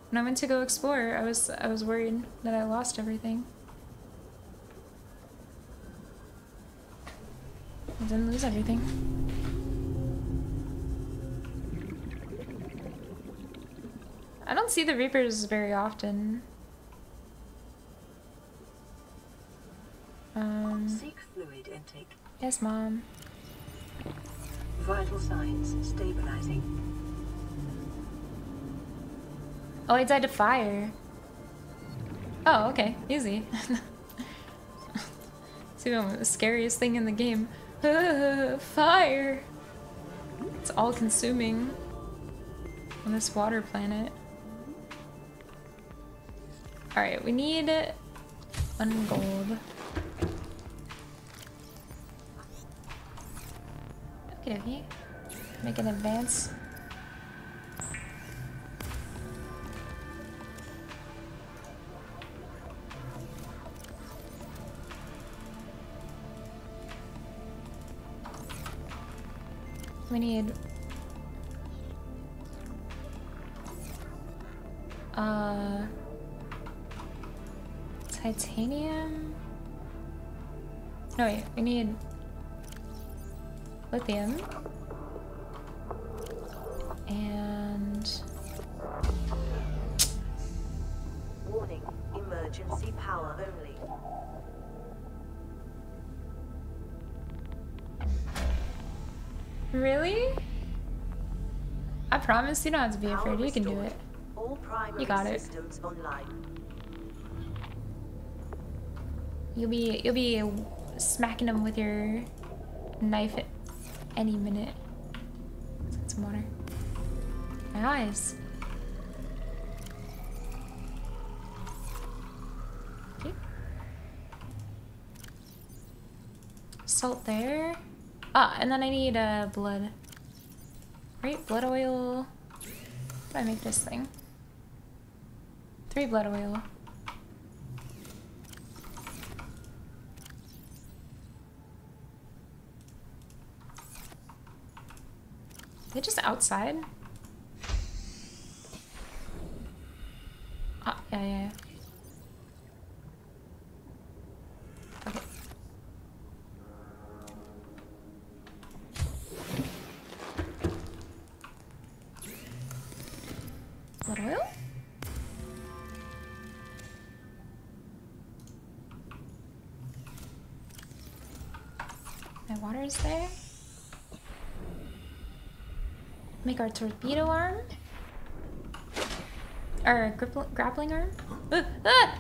Speaker 1: When I went to go explore, I was I was worried that I lost everything. I didn't lose everything. I don't see the Reapers very often. Um,
Speaker 6: Seek fluid intake.
Speaker 1: yes, Mom.
Speaker 6: Vital signs stabilizing.
Speaker 1: Oh, I died to fire. Oh, okay. Easy. it's even the scariest thing in the game. fire! It's all consuming on this water planet. Alright, we need one gold. Okay, okay. Make an advance. We need uh titanium. No wait, we need lithium and really. I promise you don't have to be afraid. You can do it.
Speaker 2: Primary
Speaker 1: got it. You'll be you'll be smacking them with your knife at any minute. Let's get some water. My eyes. Okay. Salt there. Ah, and then I need uh, blood. Right, blood oil. How do I make this thing? Three blood oil. They're just outside. There. Make our torpedo arm. Our grappling arm. Ah!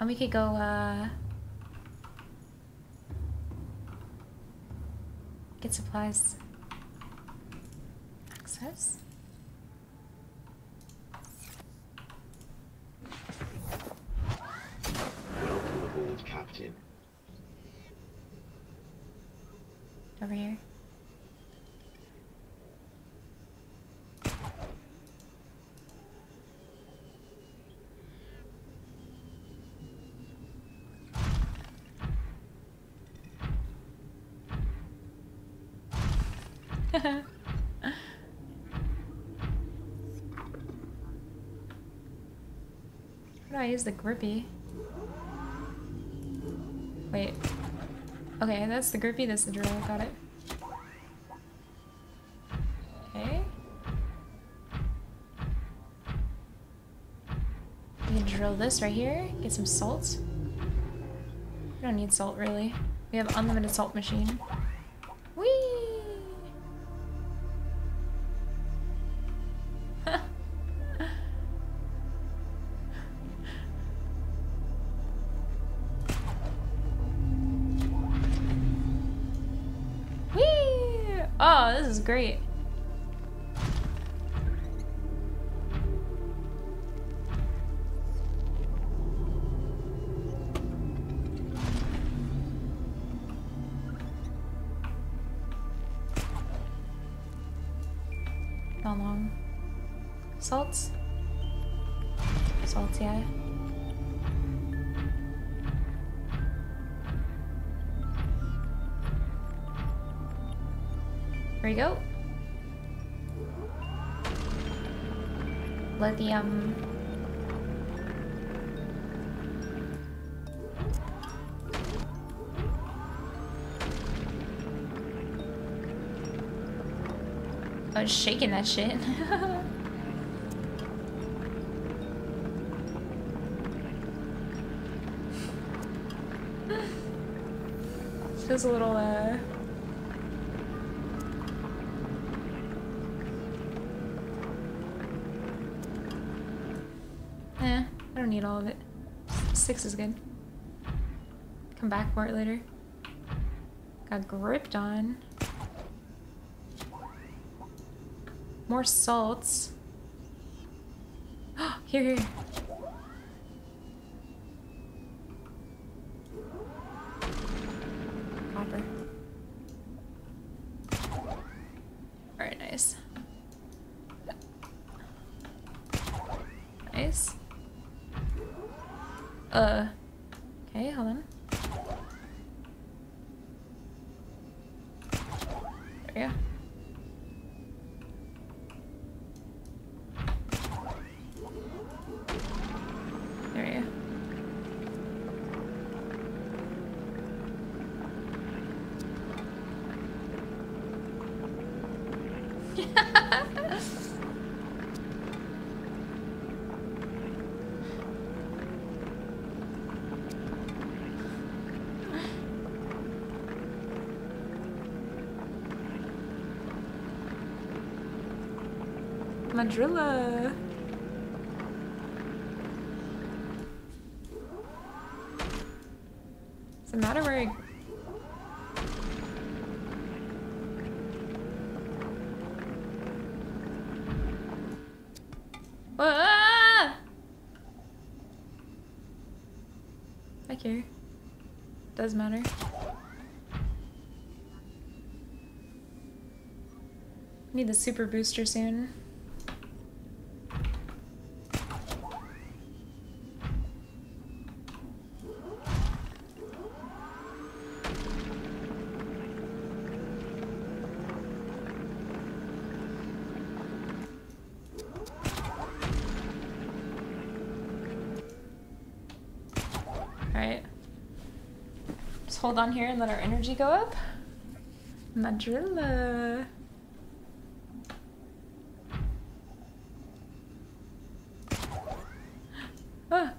Speaker 1: And we could go, uh... Get supplies. Access?
Speaker 7: Welcome aboard,
Speaker 1: Over here. How do I use the grippy? Okay, that's the grippy, that's the drill. Got it. Okay. We can drill this right here. Get some salt. We don't need salt really. We have unlimited salt machine. We go. I was shaking that shit. Feels a little, uh... need all of it. Six is good. Come back for it later. Got gripped on. More salts. here, here. Copper. Alright, nice. Nice. Uh. Okay, hold on. There we go. There we go. Madrilla. Does it matter where I... Ah! I care. Does matter. Need the super booster soon. Alright. Just hold on here and let our energy go up. Madrilla. Ah.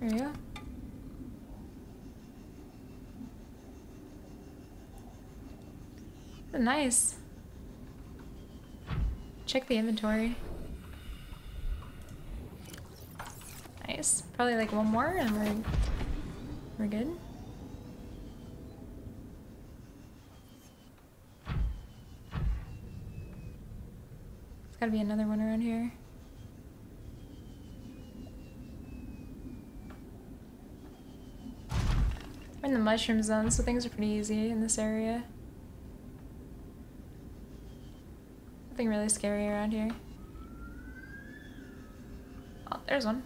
Speaker 1: There you go. Oh, nice. Check the inventory. Nice. Probably like one more and we're we're good. There's gotta be another one around here. We're in the mushroom zone, so things are pretty easy in this area. Nothing really scary around here. Oh, there's one.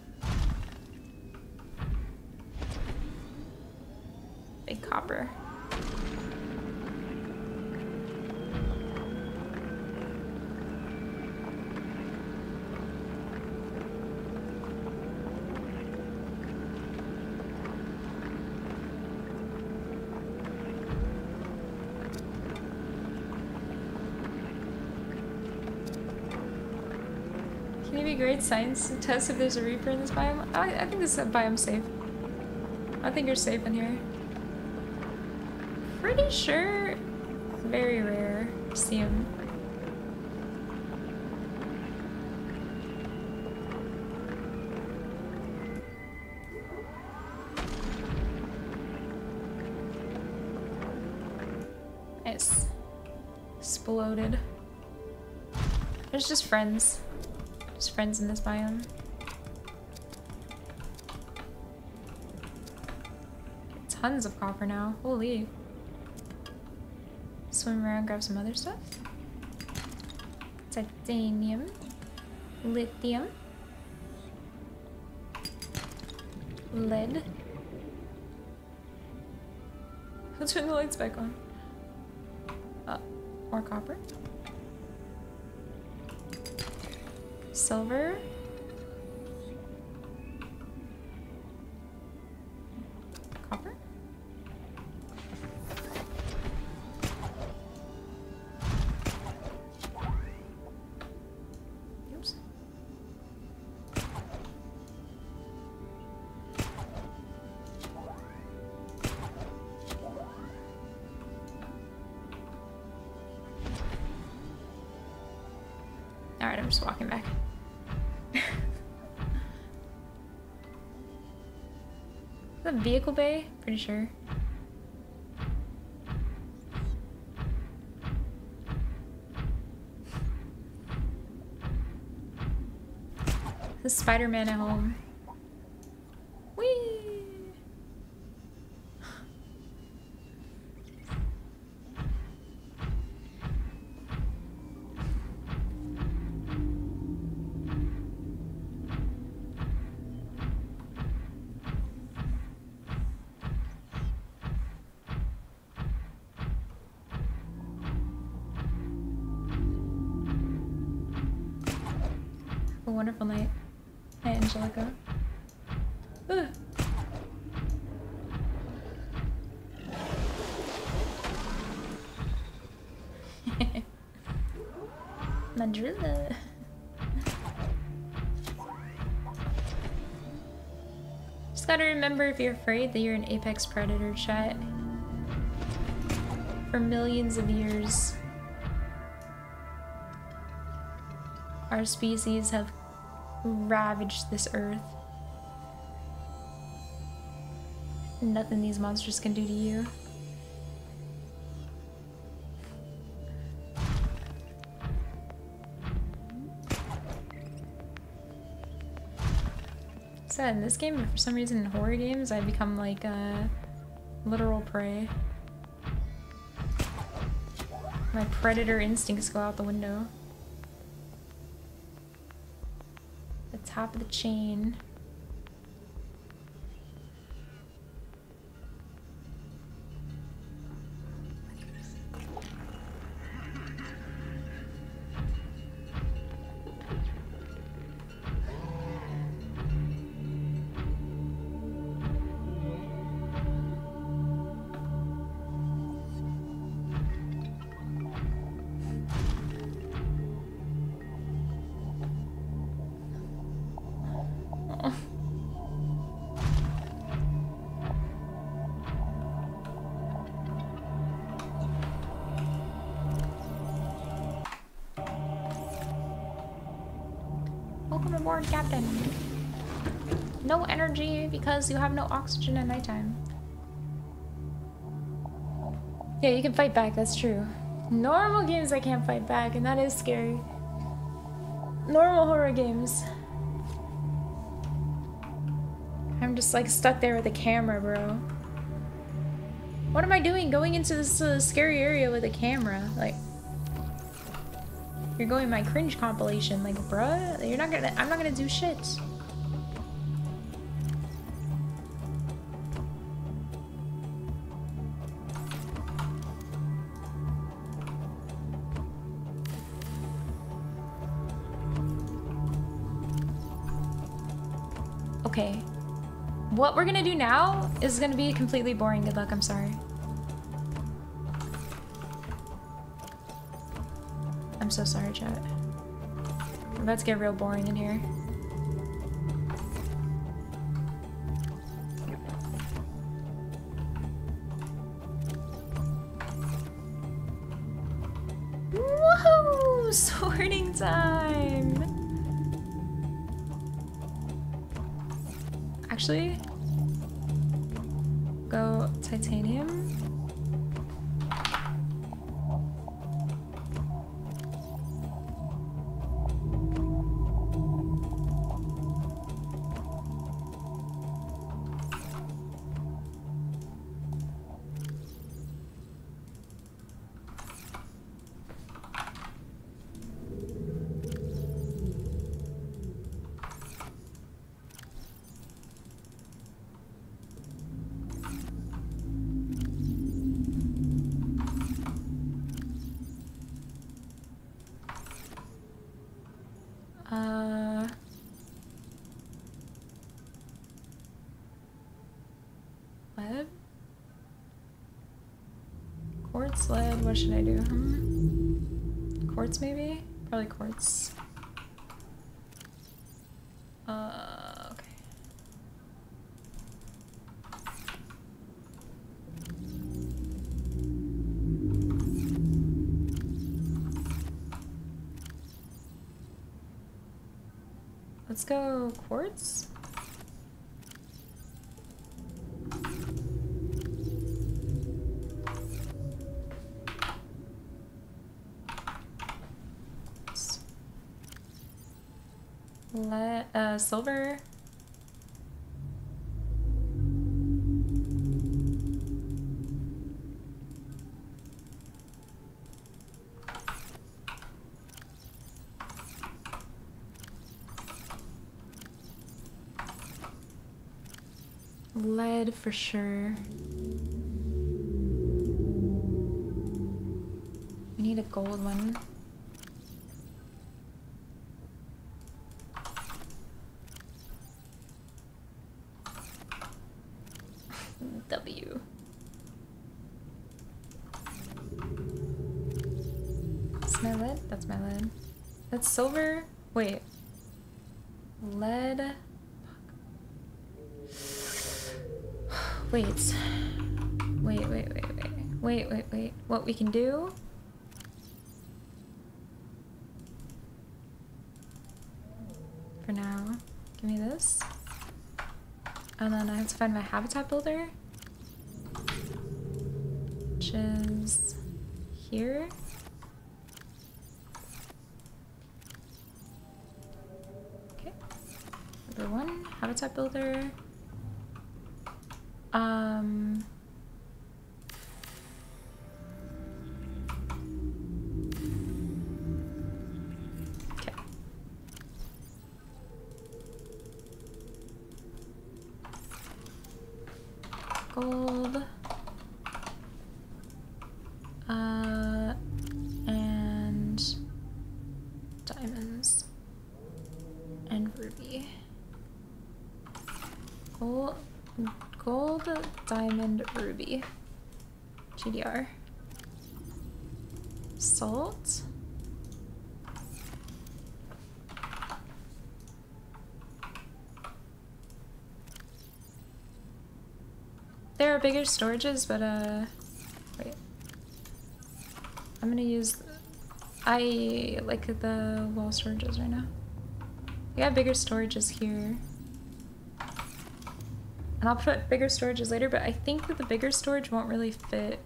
Speaker 1: Big copper. Can you be great science test if there's a reaper in this biome? I, I think this biome's safe. I think you're safe in here. Pretty sure very rare see him. It's Exploded. It's just friends. Friends in this biome. Tons of copper now. Holy. Swim around, grab some other stuff. Titanium. Lithium. Lead. Let's turn the lights back on. Uh, more copper. Silver. Vehicle bay? Pretty sure. The Spider-Man at home. Just gotta remember if you're afraid that you're an apex predator, chat. For millions of years, our species have ravaged this earth. Nothing these monsters can do to you. Sad in this game, for some reason in horror games, I become like a literal prey. My predator instincts go out the window. The top of the chain. Because you have no oxygen at nighttime. Yeah, you can fight back, that's true. Normal games I can't fight back, and that is scary. Normal horror games. I'm just like stuck there with a the camera, bro. What am I doing going into this uh, scary area with a camera? Like, you're going my cringe compilation, like, bruh, you're not gonna, I'm not gonna do shit. What we're gonna do now is gonna be completely boring. Good luck, I'm sorry. I'm so sorry, chat. We're about to get real boring in here. Should I do? Hmm? Quartz maybe? Probably quartz. Uh, okay. Let's go quartz. Let uh silver. Lead for sure. We need a gold one. W. That's my lead? That's my lead. That's silver? Wait. Lead. Wait. Wait, wait, wait, wait. Wait, wait, wait. What we can do? For now. Give me this. And then I have to find my habitat builder. Diamond, ruby. GDR. Salt. There are bigger storages, but uh, wait. I'm gonna use, I like the wall storages right now. We have bigger storages here. And I'll put bigger storages later, but I think that the bigger storage won't really fit.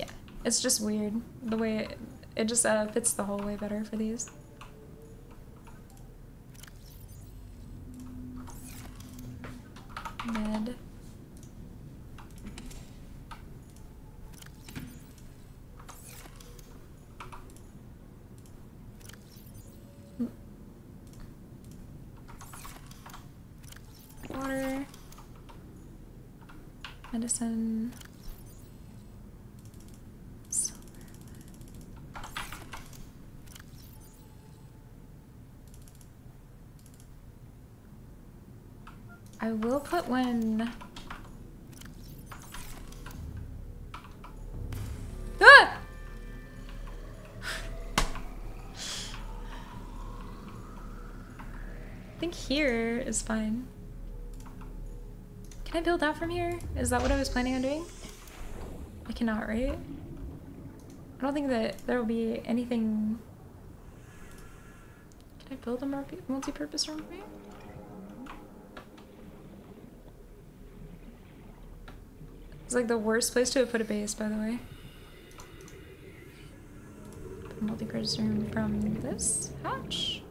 Speaker 1: Yeah, it's just weird. The way it, it just uh, fits the whole way better for these. Med. Water. Medicine. Silver. I will put one. Ah! I think here is fine. Can I build out from here? Is that what I was planning on doing? I cannot, right? I don't think that there will be anything... Can I build a multi- multi-purpose room? Like the worst place to have put a base, by the way. Multi-purpose room from this hatch?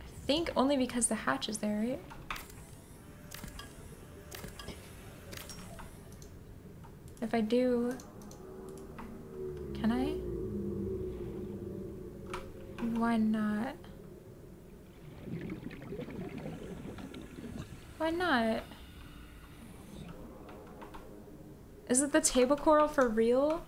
Speaker 1: I think only because the hatch is there, right? If I do, it the table coral for real?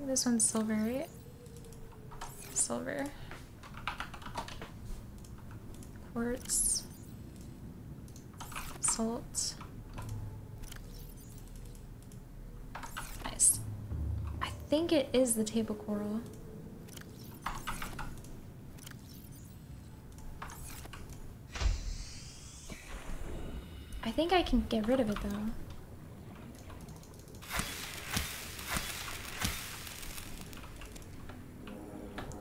Speaker 1: This one's silver, right? Silver. Quartz. Think it is the table coral. I think I can get rid of it though.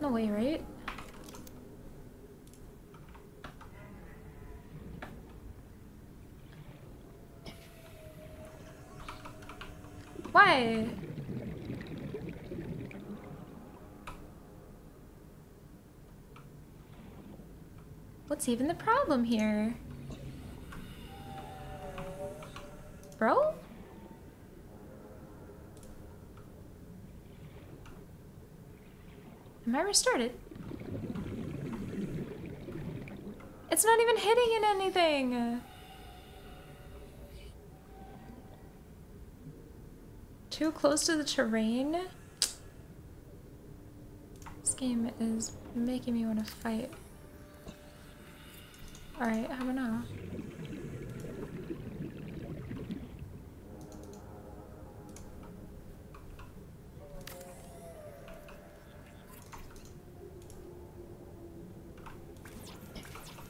Speaker 1: No way, right? Why? What's even the problem here? Bro? Am I restarted? It's not even hitting in anything! Too close to the terrain? This game is making me want to fight. Alright, how about now?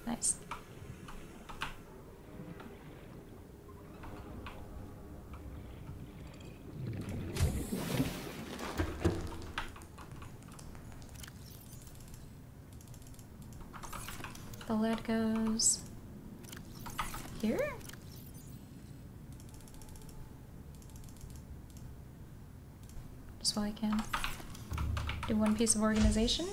Speaker 1: Nice. The lead goes here? Just while I can. Do one piece of organization.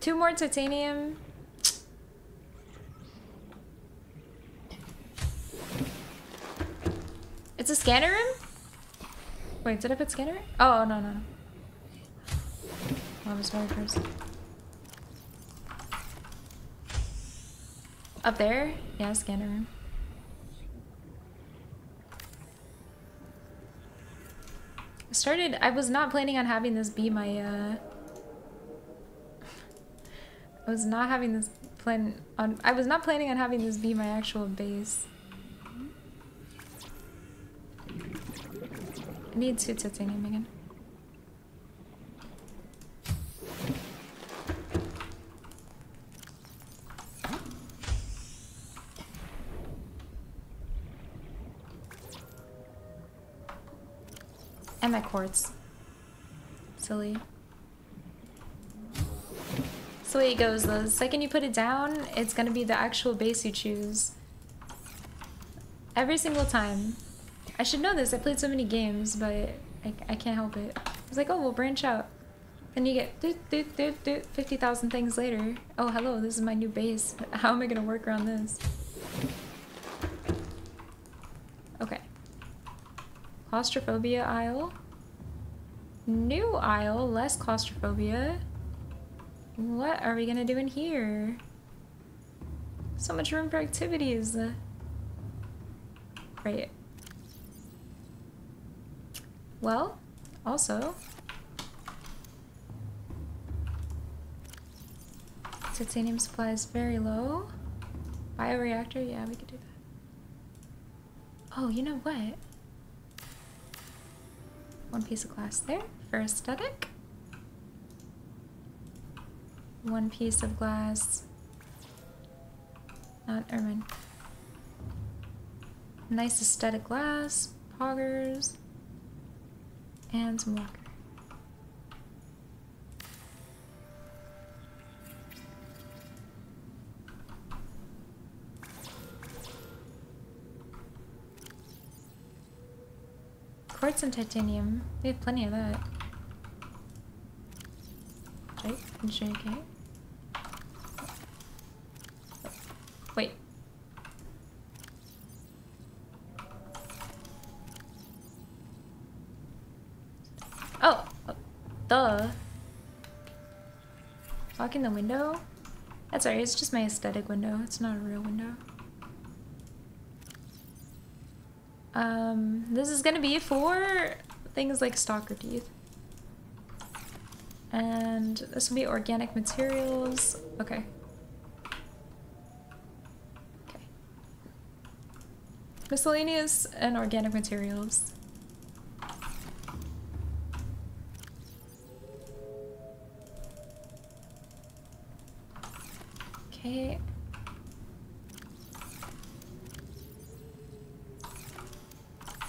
Speaker 1: Two more titanium. It's a scanner room? Wait, did I put scanner? Oh, no, no, was very first. Up there? Yeah, scanner room. Started, I was not planning on having this be my, uh... I was not having this plan on, I was not planning on having this be my actual base. I need two titanium again. Quartz. Silly. So the way it goes. The second you put it down, it's gonna be the actual base you choose. Every single time. I should know this. I played so many games, but I, I can't help it. I was like, oh, we'll branch out. Then you get doot, doot, doot, doot, 50,000 things later. Oh, hello, this is my new base. How am I gonna work around this? Okay. Claustrophobia aisle. New aisle, less claustrophobia. What are we gonna do in here? So much room for activities. Right. Well, also, titanium supply is very low. Bioreactor, yeah, we could do that. Oh, you know what? One piece of glass there for aesthetic. One piece of glass. Not ermine. Nice aesthetic glass, poggers, and some lacquer. Quartz and titanium. We have plenty of that. And JK. Wait. Oh, oh, duh. Blocking the window? That's alright, it's just my aesthetic window. It's not a real window. Um, this is gonna be for things like stalker teeth. And this will be organic materials. Okay. Okay. Miscellaneous and organic materials. Okay.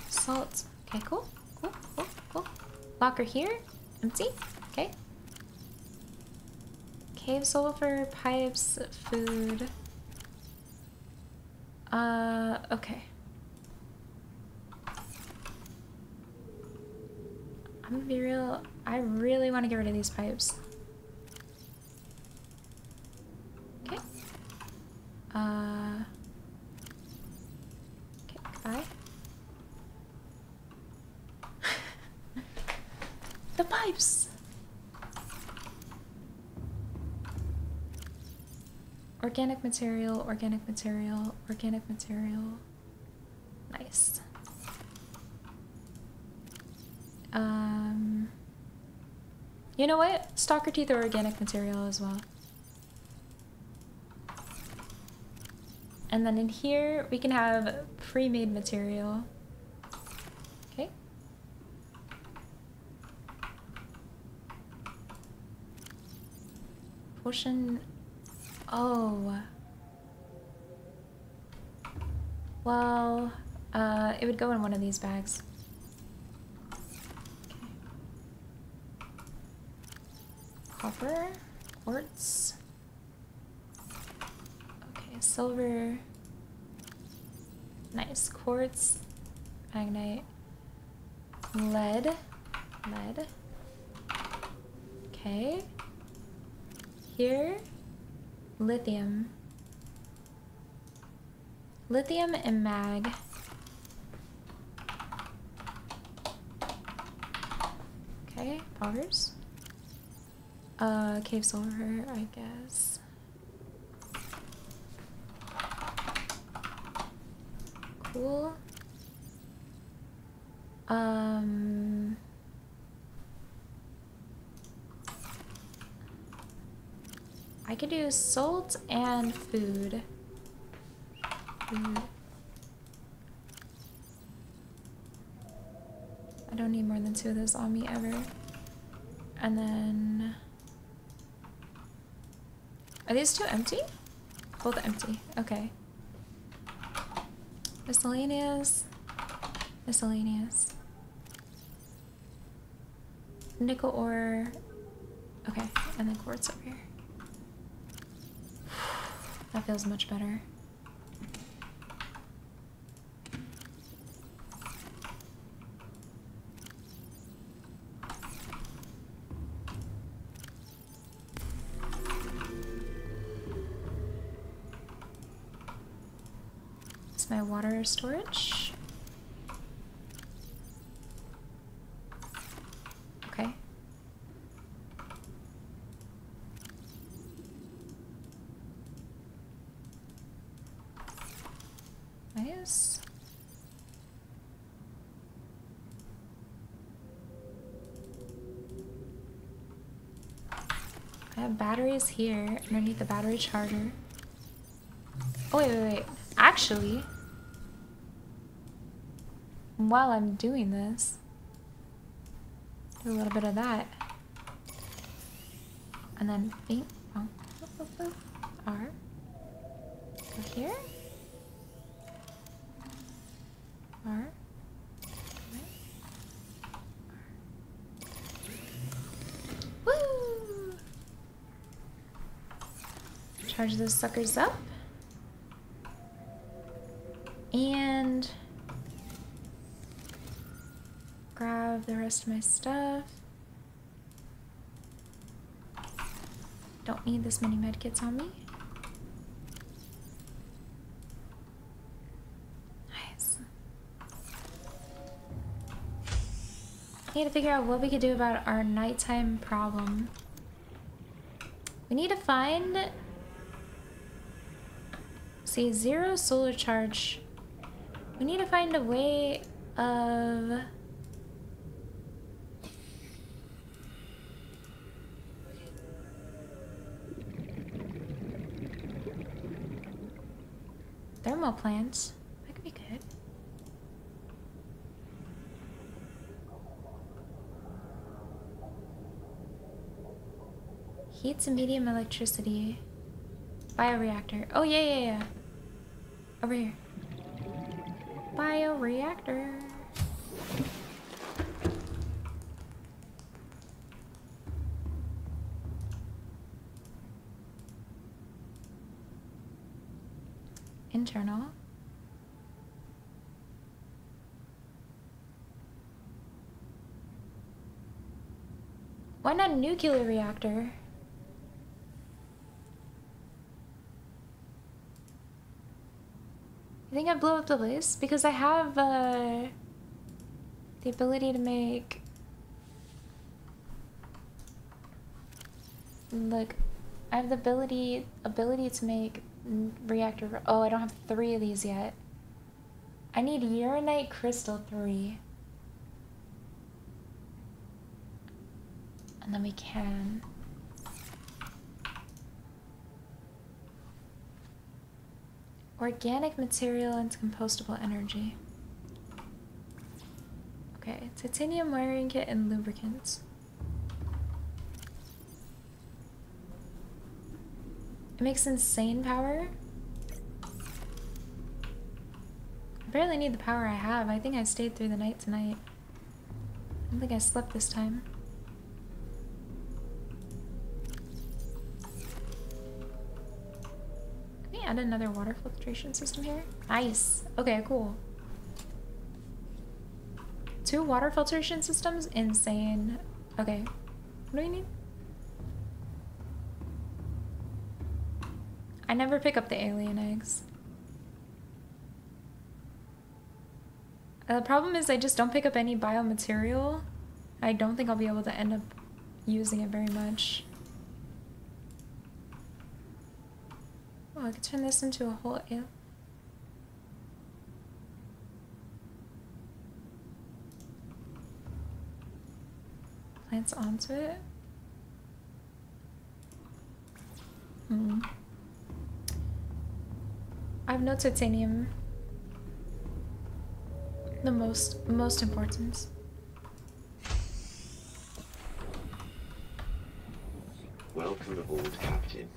Speaker 1: Salt. Okay, cool. Cool, cool, cool. Locker here. Empty. Cave sulfur, pipes, food. Uh, okay. I'm gonna be real. I really want to get rid of these pipes. Okay. Uh. Okay, goodbye. the pipes! Organic material, organic material, organic material. Nice. Um, you know what? Stalker teeth are organic material as well. And then in here, we can have pre-made material. Okay. Potion. Oh. Well, uh, it would go in one of these bags. Copper, quartz. Okay, silver. Nice. Quartz, magnite, lead, lead. Okay. Here, lithium. Lithium and mag. Okay, powders. Uh, cave silver, I guess. Cool. Um. I could do salt and food. Food. I don't need more than two of those on me ever. And then... Are these two empty? Both empty. Okay. Miscellaneous. Miscellaneous. Nickel ore. Okay, and then quartz over here. That feels much better. It's my water storage. Okay. Nice. I batteries here underneath the battery charger. Oh, wait, wait, wait. Actually, while I'm doing this, do a little bit of that. And then bing, Charge those suckers up. And grab the rest of my stuff. Don't need this many medkits on me. Nice. Need to figure out what we could do about our nighttime problem. We need to find See, zero solar charge. We need to find a way of... Thermal plants. That could be good. Heat to medium electricity. Bioreactor. Oh, yeah, yeah, yeah. Over here. Bioreactor. Internal. Why not nuclear reactor? Think I blow up the list? Because I have uh, the ability to make... Look, I have the ability ability to make reactor... Oh, I don't have three of these yet. I need uranite crystal 3. And then we can... Organic material and compostable energy. Okay, titanium wiring kit and lubricants. It makes insane power. I barely need the power I have. I think I stayed through the night tonight. I don't think I slept this time. Add another water filtration system here? Nice. Okay, cool. Two water filtration systems? Insane. Okay. What do we need? I never pick up the alien eggs. Uh, the problem is I just don't pick up any biomaterial. I don't think I'll be able to end up using it very much. Oh, I could turn this into a whole ale. Plants onto it. Hmm. I have no titanium. The most most important.
Speaker 7: Welcome aboard, Captain.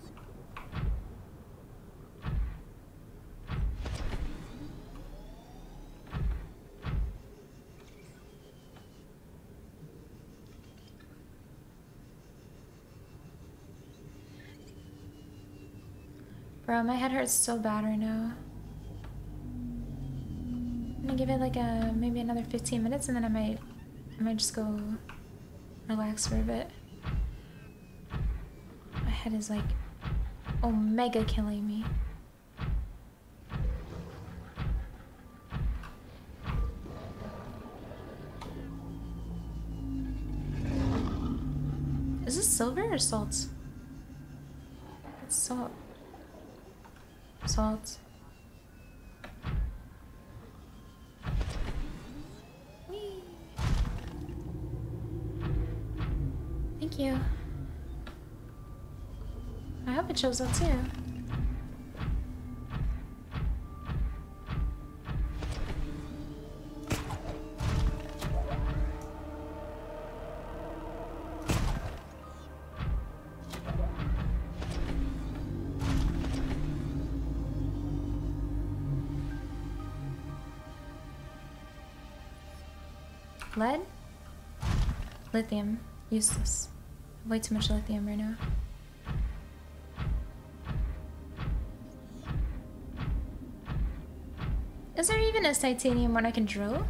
Speaker 1: Bro, my head hurts so bad right now. I'm gonna give it like a maybe another 15 minutes and then I might I might just go relax for a bit. My head is like omega killing me. Is this silver or salt? It's salt. Whee! Thank you. I hope it shows up too. Lithium. Useless. Way too much lithium right now. Is there even a titanium one I can drill?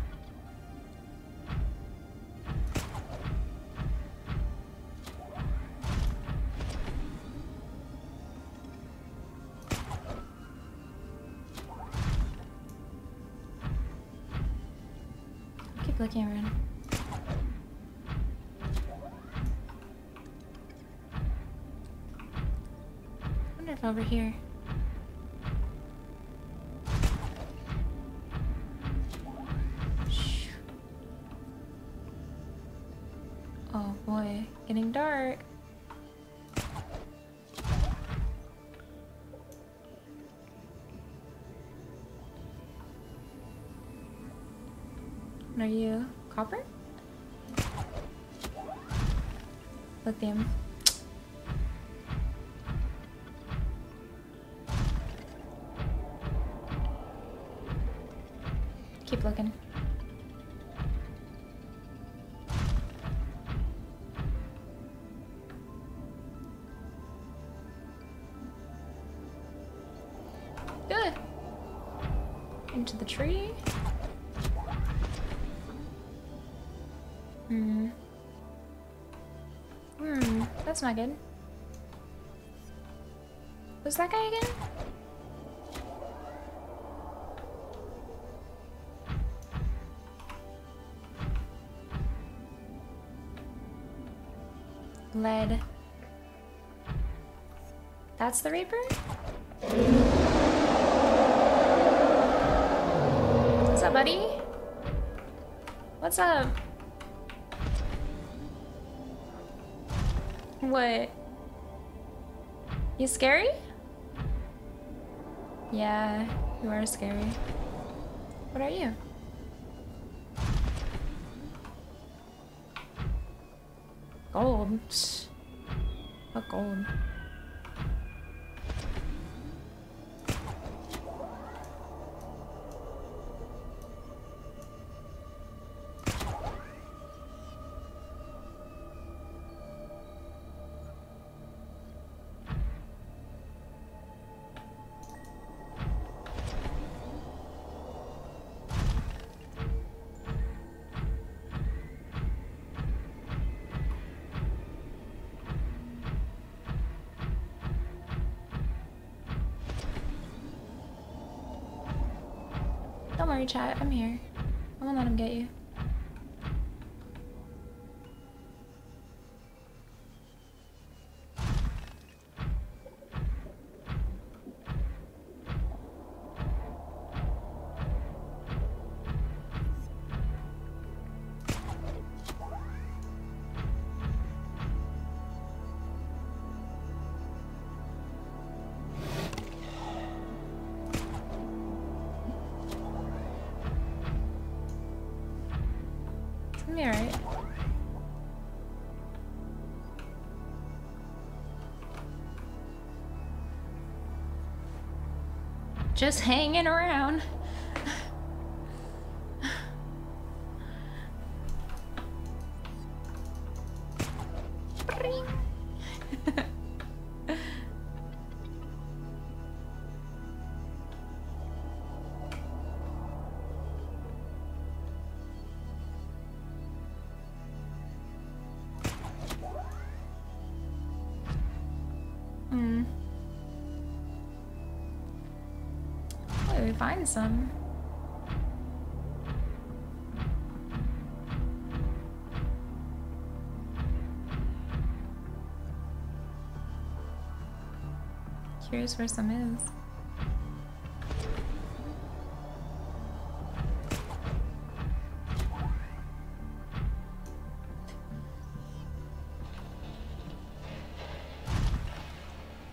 Speaker 1: That's not good. Who's that guy again? Lead. That's the Reaper? What's up, buddy? What's up? What? You scary? Yeah, you are scary. What are you? Gold. Chat. I'm here. I won't let him get you. Just hanging around. Find some. Curious where some is.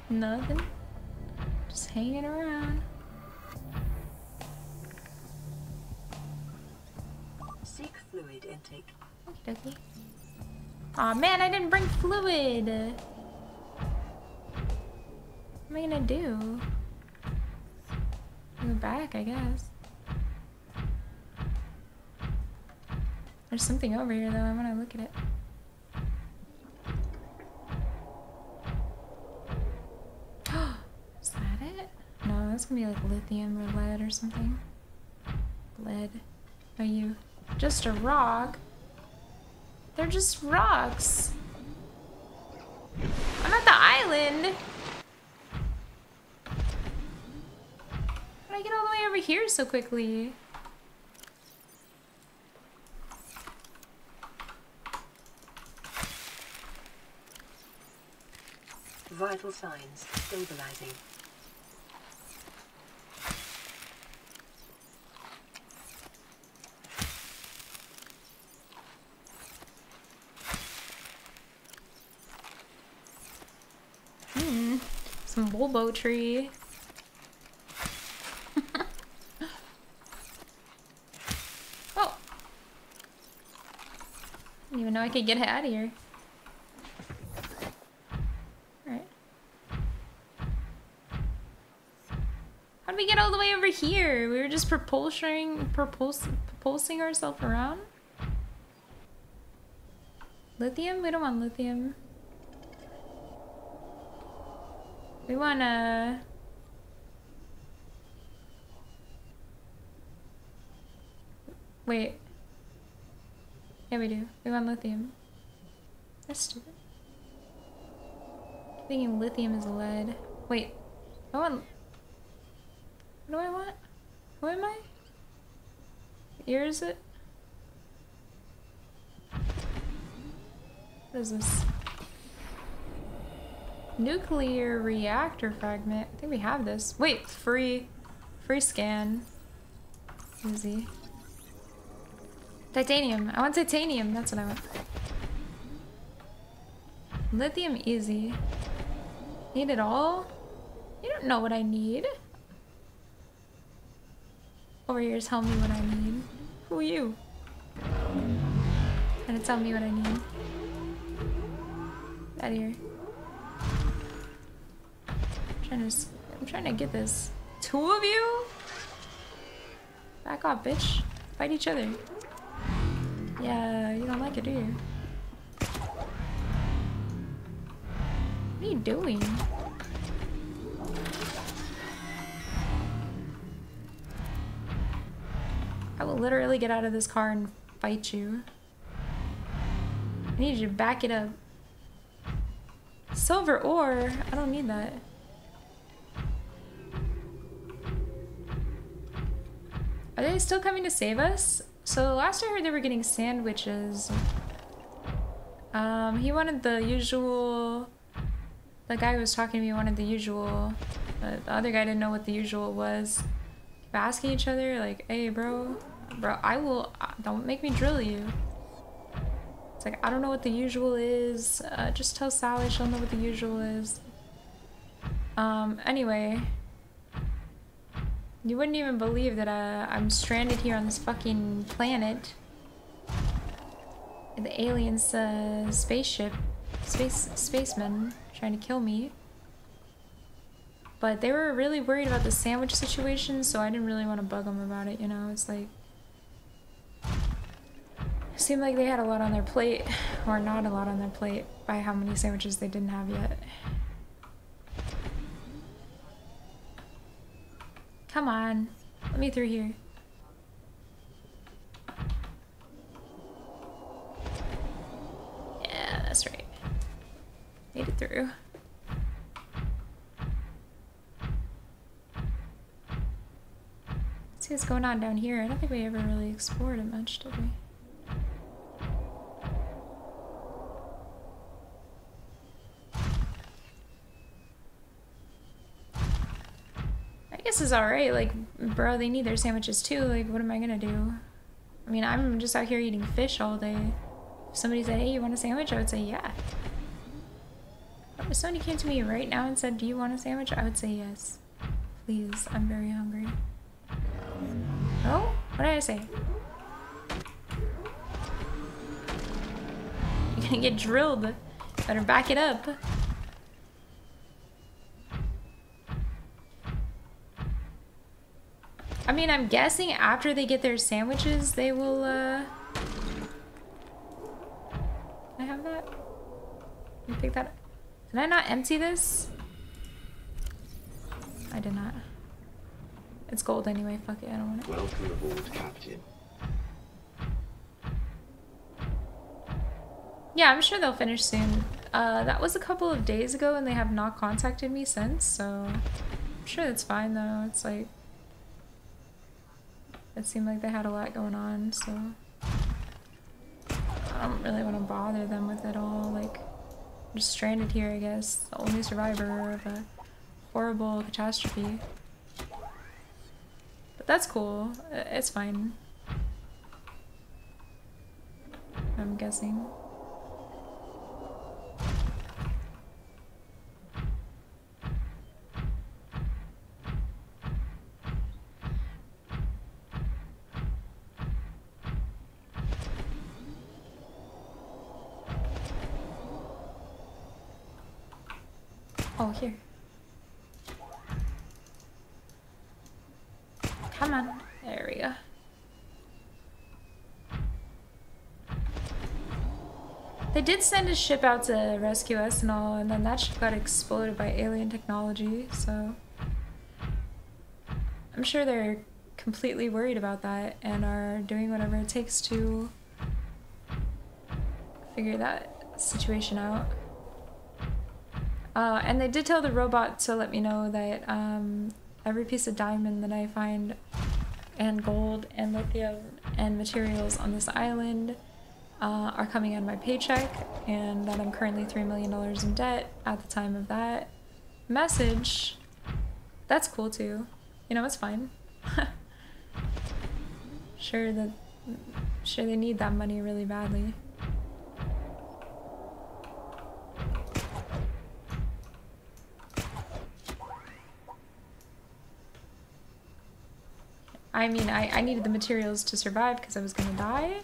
Speaker 1: Nothing.
Speaker 6: Fluid.
Speaker 1: What am I gonna do? Go back, I guess. There's something over here though, I wanna look at it. Is that it? No, that's gonna be like lithium or lead or something. Lead. Are you just a rock? They're just rocks. Island. How did I get all the way over here so quickly?
Speaker 6: Vital signs stabilizing.
Speaker 1: Bulbo tree. oh. Didn't even know I could get out of here. How did we get all the way over here? We were just propulsing, propulsing ourselves around? Lithium? We don't want lithium. We wanna... Wait. Yeah, we do. We want lithium. That's stupid. I'm thinking lithium is lead. Wait. I want... What do I want? Who am I? Here is it? What is this? Nuclear reactor fragment. I think we have this. Wait, free. Free scan. Easy. Titanium. I want titanium. That's what I want. Lithium easy. Need it all? You don't know what I need. Over here, tell me what I need. Who are you? And tell me what I need. Out of here. I'm trying to, I'm trying to get this. Two of you? Back off, bitch. Fight each other. Yeah, you don't like it, do you? What are you doing? I will literally get out of this car and fight you. I need you to back it up. Silver ore? I don't need that. Are they still coming to save us? So last I heard they were getting sandwiches. Um, he wanted the usual... The guy who was talking to me wanted the usual. But the other guy didn't know what the usual was. Asking each other like, hey bro, bro, I will, uh, don't make me drill you. It's like, I don't know what the usual is. Uh, just tell Sally she'll know what the usual is. Um, anyway. You wouldn't even believe that uh, I'm stranded here on this fucking planet. The aliens, uh, spaceship, space, spacemen trying to kill me. But they were really worried about the sandwich situation, so I didn't really want to bug them about it, you know? It's like... It seemed like they had a lot on their plate, or not a lot on their plate, by how many sandwiches they didn't have yet. Come on. Let me through here. Yeah, that's right. Made it through. Let's see what's going on down here. I don't think we ever really explored it much, did we? Guess it's alright. Like, bro, they need their sandwiches too. Like, what am I gonna do? I mean, I'm just out here eating fish all day. If somebody said, hey, you want a sandwich? I would say, yeah. If somebody came to me right now and said, do you want a sandwich? I would say yes. Please, I'm very hungry. Oh? What did I say? You're gonna get drilled. Better back it up. I mean, I'm guessing after they get their sandwiches, they will, uh... I have that? Can I pick that up? Did I not empty this? I did not. It's gold anyway, fuck it, I don't want it.
Speaker 7: Welcome aboard, Captain.
Speaker 1: Yeah, I'm sure they'll finish soon. Uh, that was a couple of days ago and they have not contacted me since, so... I'm sure that's fine though, it's like... It seemed like they had a lot going on, so... I don't really want to bother them with it all, like... I'm just stranded here, I guess. The only survivor of a horrible catastrophe. But that's cool. It's fine. I'm guessing. Oh, here. Come on. There we go. They did send a ship out to rescue us and all, and then that ship got exploded by alien technology, so... I'm sure they're completely worried about that and are doing whatever it takes to figure that situation out. Uh, and they did tell the robot to let me know that um, every piece of diamond that I find and gold and lithium and materials on this island uh, are coming out of my paycheck and that I'm currently $3 million in debt at the time of that message. That's cool too. You know, it's fine. sure that sure they need that money really badly. I mean, I, I needed the materials to survive because I was gonna die.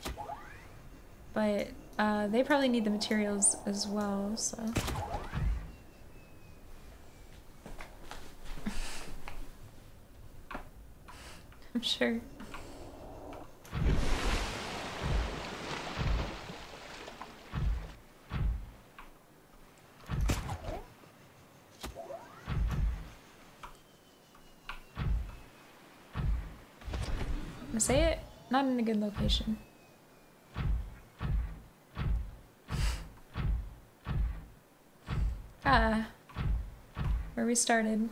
Speaker 1: But uh, they probably need the materials as well, so. I'm sure. Say it, not in a good location. Ah, where we started.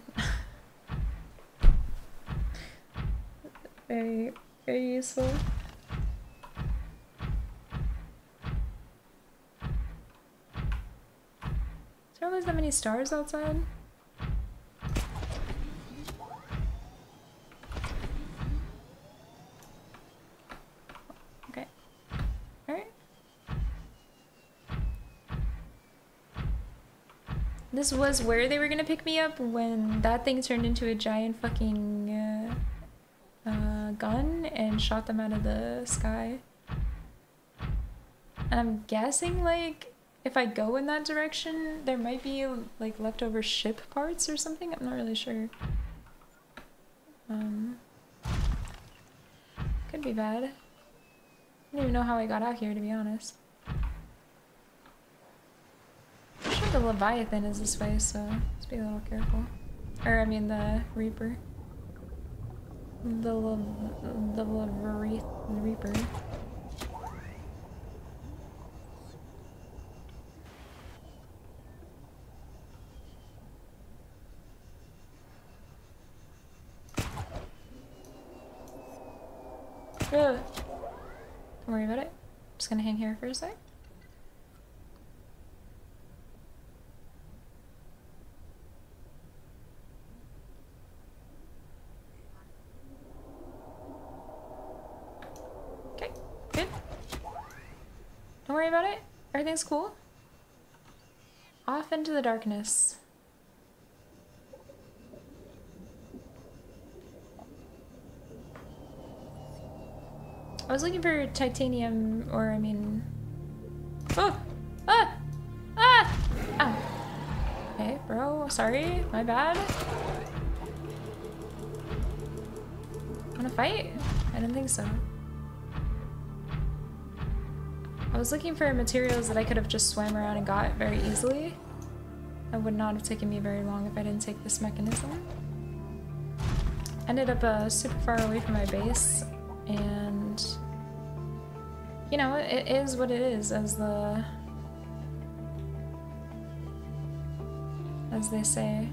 Speaker 1: very, very useful. Is there always that many stars outside? This was where they were gonna pick me up when that thing turned into a giant fucking uh, uh, gun and shot them out of the sky. And I'm guessing, like, if I go in that direction, there might be, like, leftover ship parts or something? I'm not really sure. Um, could be bad. I don't even know how I got out here, to be honest. I'm the Leviathan is this way, so let's be a little careful. Or, I mean, the Reaper. The, Le the Le Reaper. Ugh. Don't worry about it. just gonna hang here for a sec. Okay, good. Don't about it. Everything's cool. Off into the darkness. I was looking for titanium, or I mean... Oh! Ah! Ah! Ah! Okay, bro, sorry, my bad. Wanna fight? I didn't think so. I was looking for materials that I could have just swam around and got very easily. That would not have taken me very long if I didn't take this mechanism. Ended up uh, super far away from my base, and you know, it is what it is, as the as they say.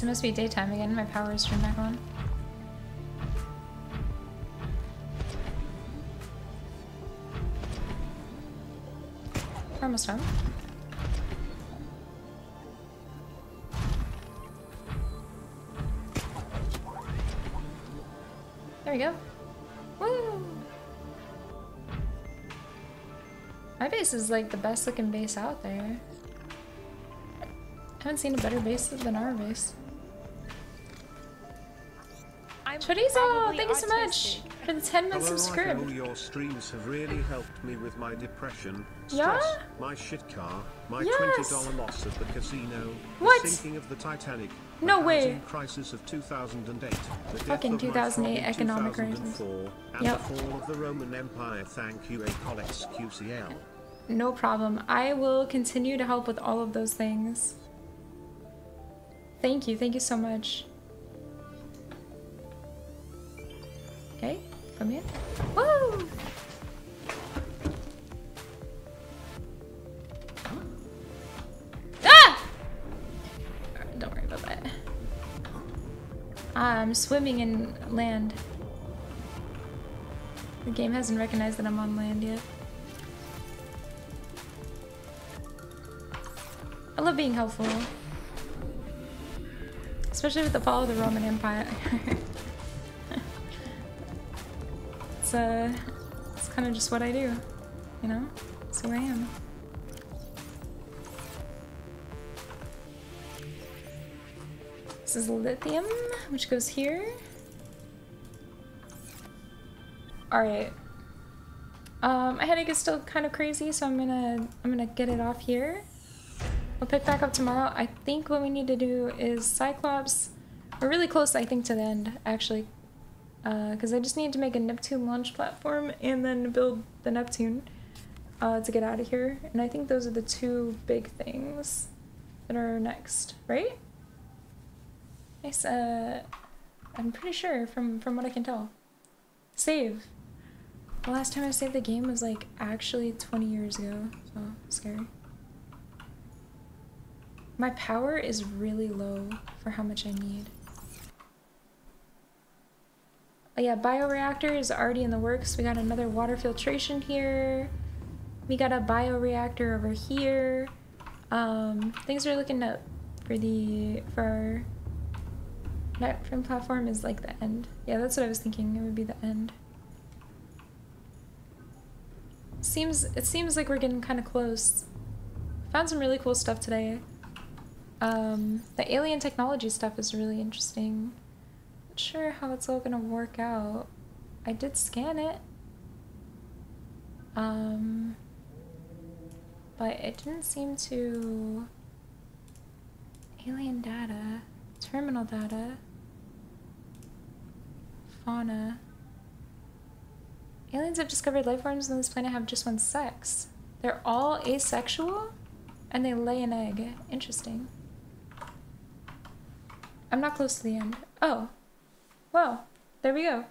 Speaker 1: Yes, it must be daytime again. My power is turned back on. We're almost home. There we go. Woo! My base is like the best looking base out there. I haven't seen a better base than our base. Chorizo, uh,
Speaker 8: probably
Speaker 1: thank you so much for the 10 months
Speaker 5: Hello,
Speaker 1: subscribe.
Speaker 5: Michael, your streams have really helped me with my depression,
Speaker 1: Yeah?
Speaker 5: stress, my shit car, my
Speaker 1: Yes.
Speaker 5: $20 loss at the casino,
Speaker 1: What?
Speaker 5: the sinking of the Titanic, the
Speaker 1: No way.
Speaker 5: housing crisis of 2008, the death
Speaker 1: Fucking
Speaker 5: of
Speaker 1: 2008
Speaker 5: frog
Speaker 1: economic crisis.
Speaker 5: 2004, and
Speaker 1: Yep.
Speaker 5: the fall of the Roman Empire. Thank you, Acolex QCL.
Speaker 1: No problem. I will continue to help with all of those things. Thank you. Thank you so much. Okay, come here. Woo! Ah! Don't worry about that. I'm swimming in land. The game hasn't recognized that I'm on land yet. I love being helpful. Especially with the fall of the Roman Empire. it's uh it's kind of just what I do, you know? It's who I am. This is lithium, which goes here. Alright. Um, my headache is still kind of crazy, so I'm gonna I'm gonna get it off here. We'll pick back up tomorrow. I think what we need to do is Cyclops. We're really close, I think, to the end, actually. Because I just need to make a Neptune launch platform and then build the Neptune uh, to get out of here. And I think those are the two big things that are next, right? Nice. Uh, I'm pretty sure from, from what I can tell. Save. The last time I saved the game was like actually 20 years ago, so scary. My power is really low for how much I need. Oh yeah, bioreactor is already in the works. We got another water filtration here. We got a bioreactor over here. Um, things are looking up for the for our Neptune platform is like the end. Yeah, that's what I was thinking. It would be the end. Seems it seems like we're getting kind of close. Found some really cool stuff today. Um, the alien technology stuff is really interesting. Sure how it's all gonna work out. I did scan it. Um, but it didn't seem to. Alien data, terminal data, fauna. Aliens have discovered life forms on this planet have just one sex. They're all asexual and they lay an egg. Interesting. I'm not close to the end. Oh. Well, there we go.